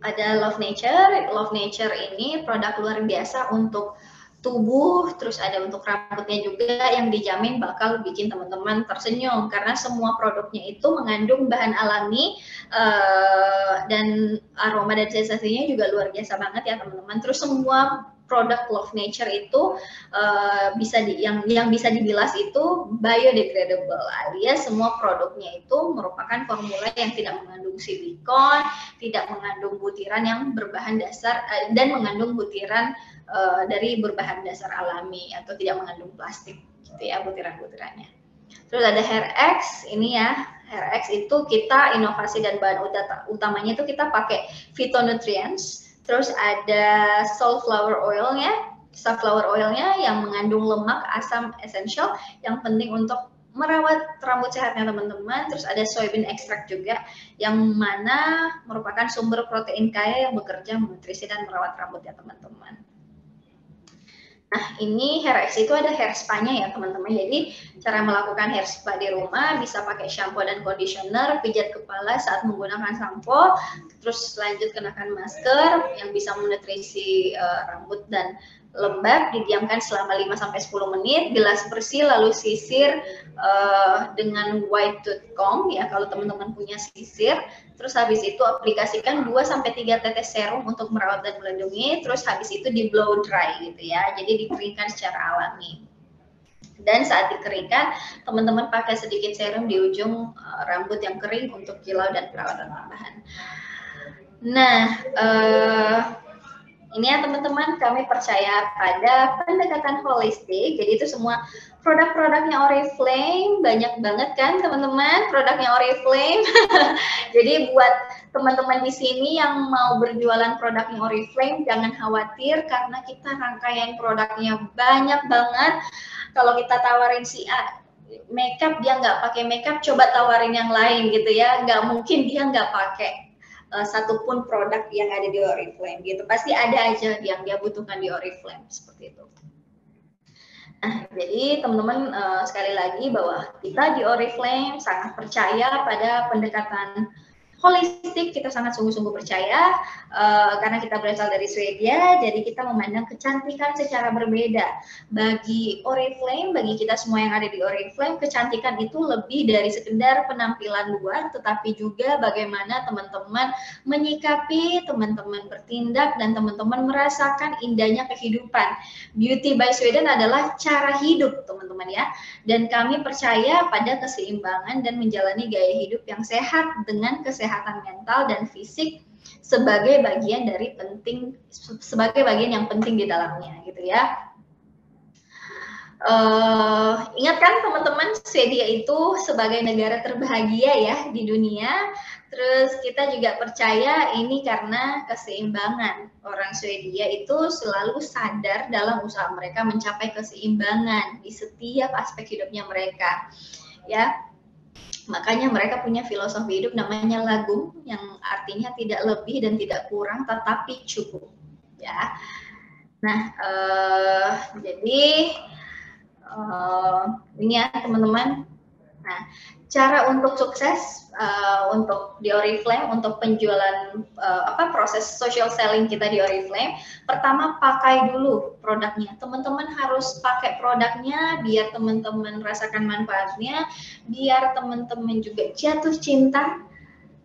ada Love Nature. Love Nature ini produk luar biasa untuk tubuh, terus ada untuk rambutnya juga yang dijamin bakal bikin teman-teman tersenyum karena semua produknya itu mengandung bahan alami uh, dan aroma dan sensasinya juga luar biasa banget ya teman-teman. Terus semua produk Love Nature itu uh, bisa di, yang yang bisa dibilas itu biodegradable alias semua produknya itu merupakan formula yang tidak mengandung silikon, tidak mengandung butiran yang berbahan dasar uh, dan mengandung butiran uh, dari berbahan dasar alami atau tidak mengandung plastik gitu ya butiran-butirannya. Terus ada Hair ini ya Hair itu kita inovasi dan bahan utamanya itu kita pakai phytonutrients. Terus ada flower oilnya, sunflower oilnya yang mengandung lemak asam esensial yang penting untuk merawat rambut sehatnya teman-teman. Terus ada soybean extract juga yang mana merupakan sumber protein kaya yang bekerja menutrisi dan merawat rambut ya teman-teman. Nah, ini hair X itu ada hair spa-nya ya, teman-teman. Jadi, cara melakukan hair spa di rumah bisa pakai shampoo dan conditioner, pijat kepala saat menggunakan sampo, terus lanjut kenakan masker yang bisa menutrisi uh, rambut dan lembab didiamkan selama 5 sampai 10 menit, bilas bersih lalu sisir uh, dengan white tooth comb ya kalau teman-teman punya sisir. Terus habis itu aplikasikan 2 sampai 3 tetes serum untuk merawat dan melindungi, terus habis itu di blow dry gitu ya. Jadi dikeringkan secara alami. Dan saat dikeringkan, teman-teman pakai sedikit serum di ujung uh, rambut yang kering untuk kilau dan perawatan tambahan. Nah, uh, ini ya teman-teman, kami percaya pada pendekatan holistik. Jadi itu semua produk-produknya Oriflame banyak banget kan teman-teman produknya Oriflame. Jadi buat teman-teman di sini yang mau berjualan produknya Oriflame jangan khawatir karena kita rangkaian produknya banyak banget. Kalau kita tawarin si A makeup dia nggak pakai makeup, coba tawarin yang lain gitu ya. Nggak mungkin dia nggak pakai uh, satupun produk yang ada di Oriflame gitu. Pasti ada aja yang dia butuhkan di Oriflame seperti itu. Nah, jadi teman-teman uh, sekali lagi bahwa kita di Oriflame sangat percaya pada pendekatan holistik, kita sangat sungguh-sungguh percaya uh, karena kita berasal dari Swedia, jadi kita memandang kecantikan secara berbeda. Bagi Oriflame, bagi kita semua yang ada di Oriflame, kecantikan itu lebih dari sekedar penampilan luar, tetapi juga bagaimana teman-teman menyikapi, teman-teman bertindak, dan teman-teman merasakan indahnya kehidupan. Beauty by Sweden adalah cara hidup, teman-teman ya. Dan kami percaya pada keseimbangan dan menjalani gaya hidup yang sehat dengan kesehatan mental dan fisik sebagai bagian dari penting sebagai bagian yang penting di dalamnya gitu ya. Uh, ingat kan teman-teman Swedia itu sebagai negara terbahagia ya di dunia. Terus kita juga percaya ini karena keseimbangan. Orang Swedia itu selalu sadar dalam usaha mereka mencapai keseimbangan di setiap aspek hidupnya mereka. Ya, Makanya mereka punya filosofi hidup namanya lagu yang artinya tidak lebih dan tidak kurang tetapi cukup. Ya. Nah, uh, jadi uh, ini ya teman-teman. Nah, cara untuk sukses uh, untuk di Oriflame untuk penjualan uh, apa proses social selling kita di Oriflame pertama pakai dulu produknya. Teman-teman harus pakai produknya biar teman-teman rasakan manfaatnya biar teman-teman juga jatuh cinta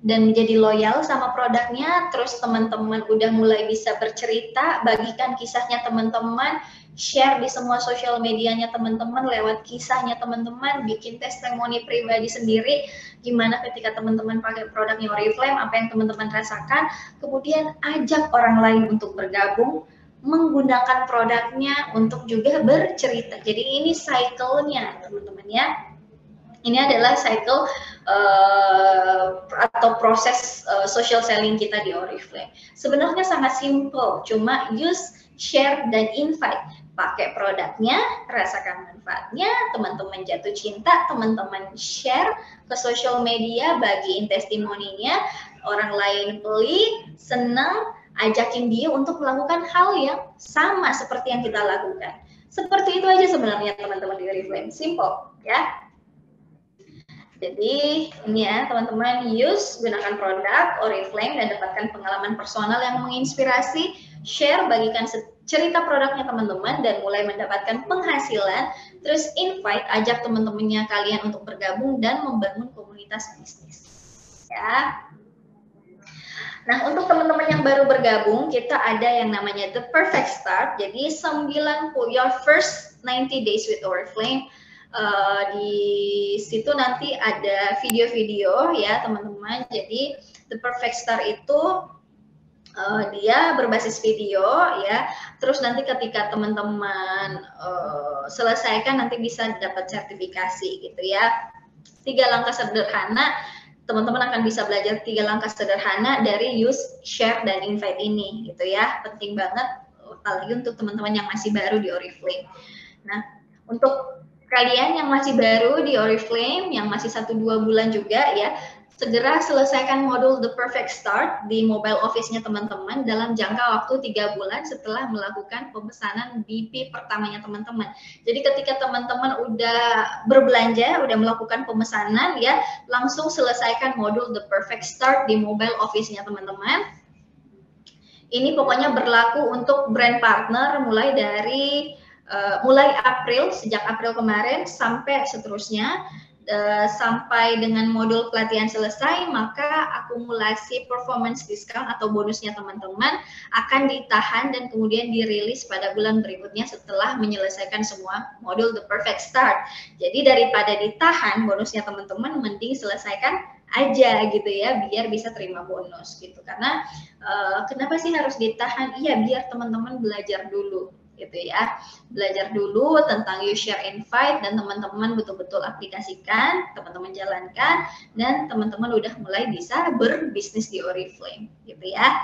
dan menjadi loyal sama produknya terus teman-teman udah mulai bisa bercerita bagikan kisahnya teman-teman share di semua sosial medianya teman-teman lewat kisahnya teman-teman, bikin testimoni pribadi sendiri gimana ketika teman-teman pakai produknya Oriflame, apa yang teman-teman rasakan, kemudian ajak orang lain untuk bergabung menggunakan produknya untuk juga bercerita. Jadi ini cycle-nya teman-teman ya. Ini adalah cycle uh, atau proses uh, social selling kita di Oriflame. Sebenarnya sangat simple, cuma use, share, dan invite pakai produknya, rasakan manfaatnya, teman-teman jatuh cinta, teman-teman share ke social media, bagiin testimoninya, orang lain beli, senang, ajakin dia untuk melakukan hal yang sama seperti yang kita lakukan. Seperti itu aja sebenarnya teman-teman di Reflame, simple ya. Jadi ini ya teman-teman use gunakan produk Oriflame dan dapatkan pengalaman personal yang menginspirasi, share bagikan cerita produknya teman-teman dan mulai mendapatkan penghasilan, terus invite, ajak teman-temannya kalian untuk bergabung dan membangun komunitas bisnis. Ya. Nah, untuk teman-teman yang baru bergabung, kita ada yang namanya The Perfect Start. Jadi 90 your first 90 days with Oriflame. Uh, di situ nanti ada video-video ya teman-teman. Jadi The Perfect Start itu uh, dia berbasis video ya. Terus nanti ketika teman-teman uh, selesaikan nanti bisa dapat sertifikasi gitu ya. Tiga langkah sederhana teman-teman akan bisa belajar tiga langkah sederhana dari use, share dan invite ini gitu ya. Penting banget apalagi untuk teman-teman yang masih baru di Oriflame. Nah, untuk kalian yang masih baru di Oriflame yang masih satu dua bulan juga ya segera selesaikan modul The Perfect Start di mobile office-nya teman-teman dalam jangka waktu tiga bulan setelah melakukan pemesanan BP pertamanya teman-teman. Jadi ketika teman-teman udah berbelanja, udah melakukan pemesanan ya, langsung selesaikan modul The Perfect Start di mobile office-nya teman-teman. Ini pokoknya berlaku untuk brand partner mulai dari uh, mulai April sejak April kemarin sampai seterusnya uh, sampai dengan modul pelatihan selesai, maka akumulasi performance discount atau bonusnya teman-teman akan ditahan dan kemudian dirilis pada bulan berikutnya setelah menyelesaikan semua modul The Perfect Start. Jadi daripada ditahan bonusnya teman-teman, mending selesaikan aja gitu ya biar bisa terima bonus gitu. Karena uh, kenapa sih harus ditahan? Iya biar teman-teman belajar dulu gitu ya. Belajar dulu tentang you share invite dan teman-teman betul-betul aplikasikan, teman-teman jalankan dan teman-teman udah mulai bisa berbisnis di Oriflame gitu ya.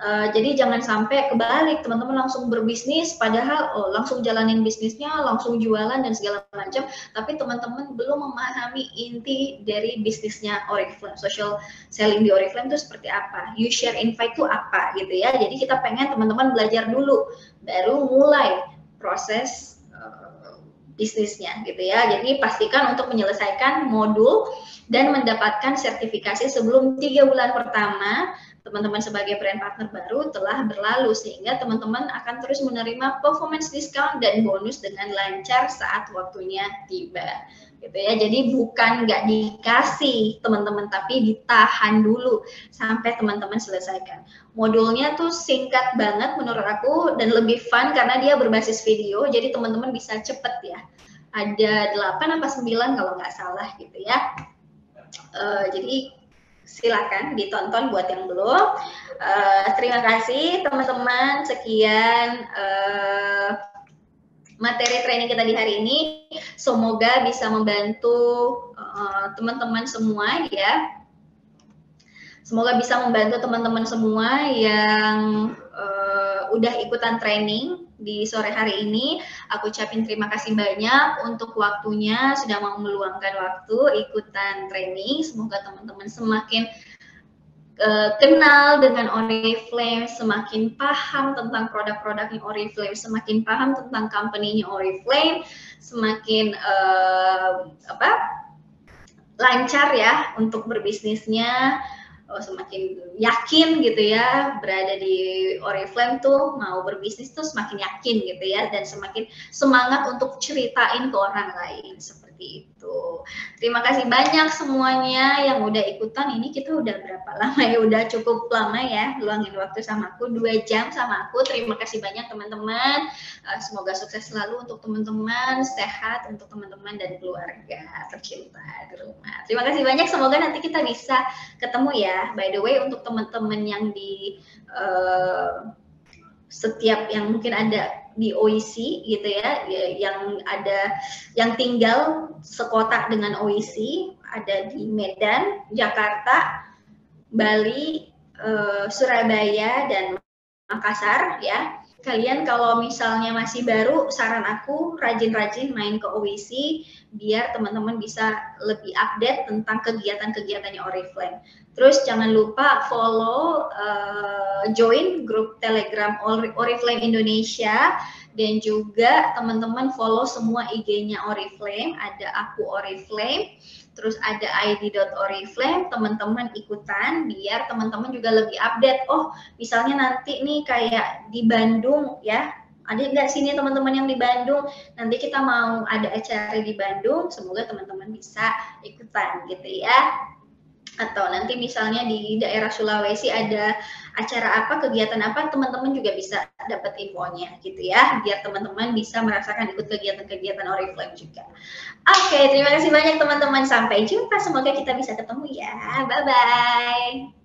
Uh, jadi jangan sampai kebalik teman-teman langsung berbisnis padahal oh langsung jalanin bisnisnya langsung jualan dan segala macam. Tapi teman-teman belum memahami inti dari bisnisnya Oriflame social selling di Oriflame itu seperti apa. You share invite itu apa gitu ya. Jadi kita pengen teman-teman belajar dulu baru mulai proses uh, bisnisnya gitu ya. Jadi pastikan untuk menyelesaikan modul dan mendapatkan sertifikasi sebelum tiga bulan pertama teman-teman sebagai brand partner baru telah berlalu sehingga teman-teman akan terus menerima performance discount dan bonus dengan lancar saat waktunya tiba. Gitu ya. Jadi bukan nggak dikasih teman-teman tapi ditahan dulu sampai teman-teman selesaikan. Modulnya tuh singkat banget menurut aku dan lebih fun karena dia berbasis video jadi teman-teman bisa cepet ya. Ada 8 apa 9 kalau nggak salah gitu ya. Uh, jadi silakan ditonton buat yang belum. Uh, terima kasih teman-teman. Sekian uh, materi training kita di hari ini. Semoga bisa membantu eh, teman-teman uh, semua ya. Semoga bisa membantu teman-teman semua yang uh, udah ikutan training di sore hari ini. Aku ucapin terima kasih banyak untuk waktunya sudah mau meluangkan waktu ikutan training. Semoga teman-teman semakin uh, kenal dengan Oriflame, semakin paham tentang produk-produknya Oriflame, semakin paham tentang company-nya Oriflame, semakin uh, apa lancar ya untuk berbisnisnya oh, semakin yakin gitu ya berada di Oriflame tuh mau berbisnis tuh semakin yakin gitu ya dan semakin semangat untuk ceritain ke orang lain seperti itu. Terima kasih banyak semuanya yang udah ikutan. Ini kita udah berapa lama ya? Udah cukup lama ya luangin waktu sama aku dua jam sama aku. Terima kasih banyak teman-teman. Uh, semoga sukses selalu untuk teman-teman, sehat untuk teman-teman dan keluarga tercinta di rumah. Terima kasih banyak. Semoga nanti kita bisa ketemu ya. By the way untuk teman-teman yang di uh, setiap yang mungkin ada di OIC gitu ya, ya yang ada yang tinggal sekota dengan OIC ada di Medan, Jakarta, Bali, uh, Surabaya dan Makassar ya. Kalian kalau misalnya masih baru, saran aku rajin-rajin main ke OIC biar teman-teman bisa lebih update tentang kegiatan-kegiatannya Oriflame. Terus jangan lupa follow, uh, join grup Telegram Oriflame Indonesia dan juga teman-teman follow semua IG-nya Oriflame, ada aku Oriflame, terus ada id.oriflame, teman-teman ikutan biar teman-teman juga lebih update. Oh, misalnya nanti nih kayak di Bandung ya, ada nggak sini teman-teman yang di Bandung? Nanti kita mau ada acara di Bandung, semoga teman-teman bisa ikutan gitu ya atau nanti misalnya di daerah Sulawesi ada acara apa, kegiatan apa, teman-teman juga bisa dapat infonya gitu ya, biar teman-teman bisa merasakan ikut kegiatan-kegiatan Oriflame juga. Oke, terima kasih banyak teman-teman. Sampai jumpa. Semoga kita bisa ketemu ya. Bye-bye.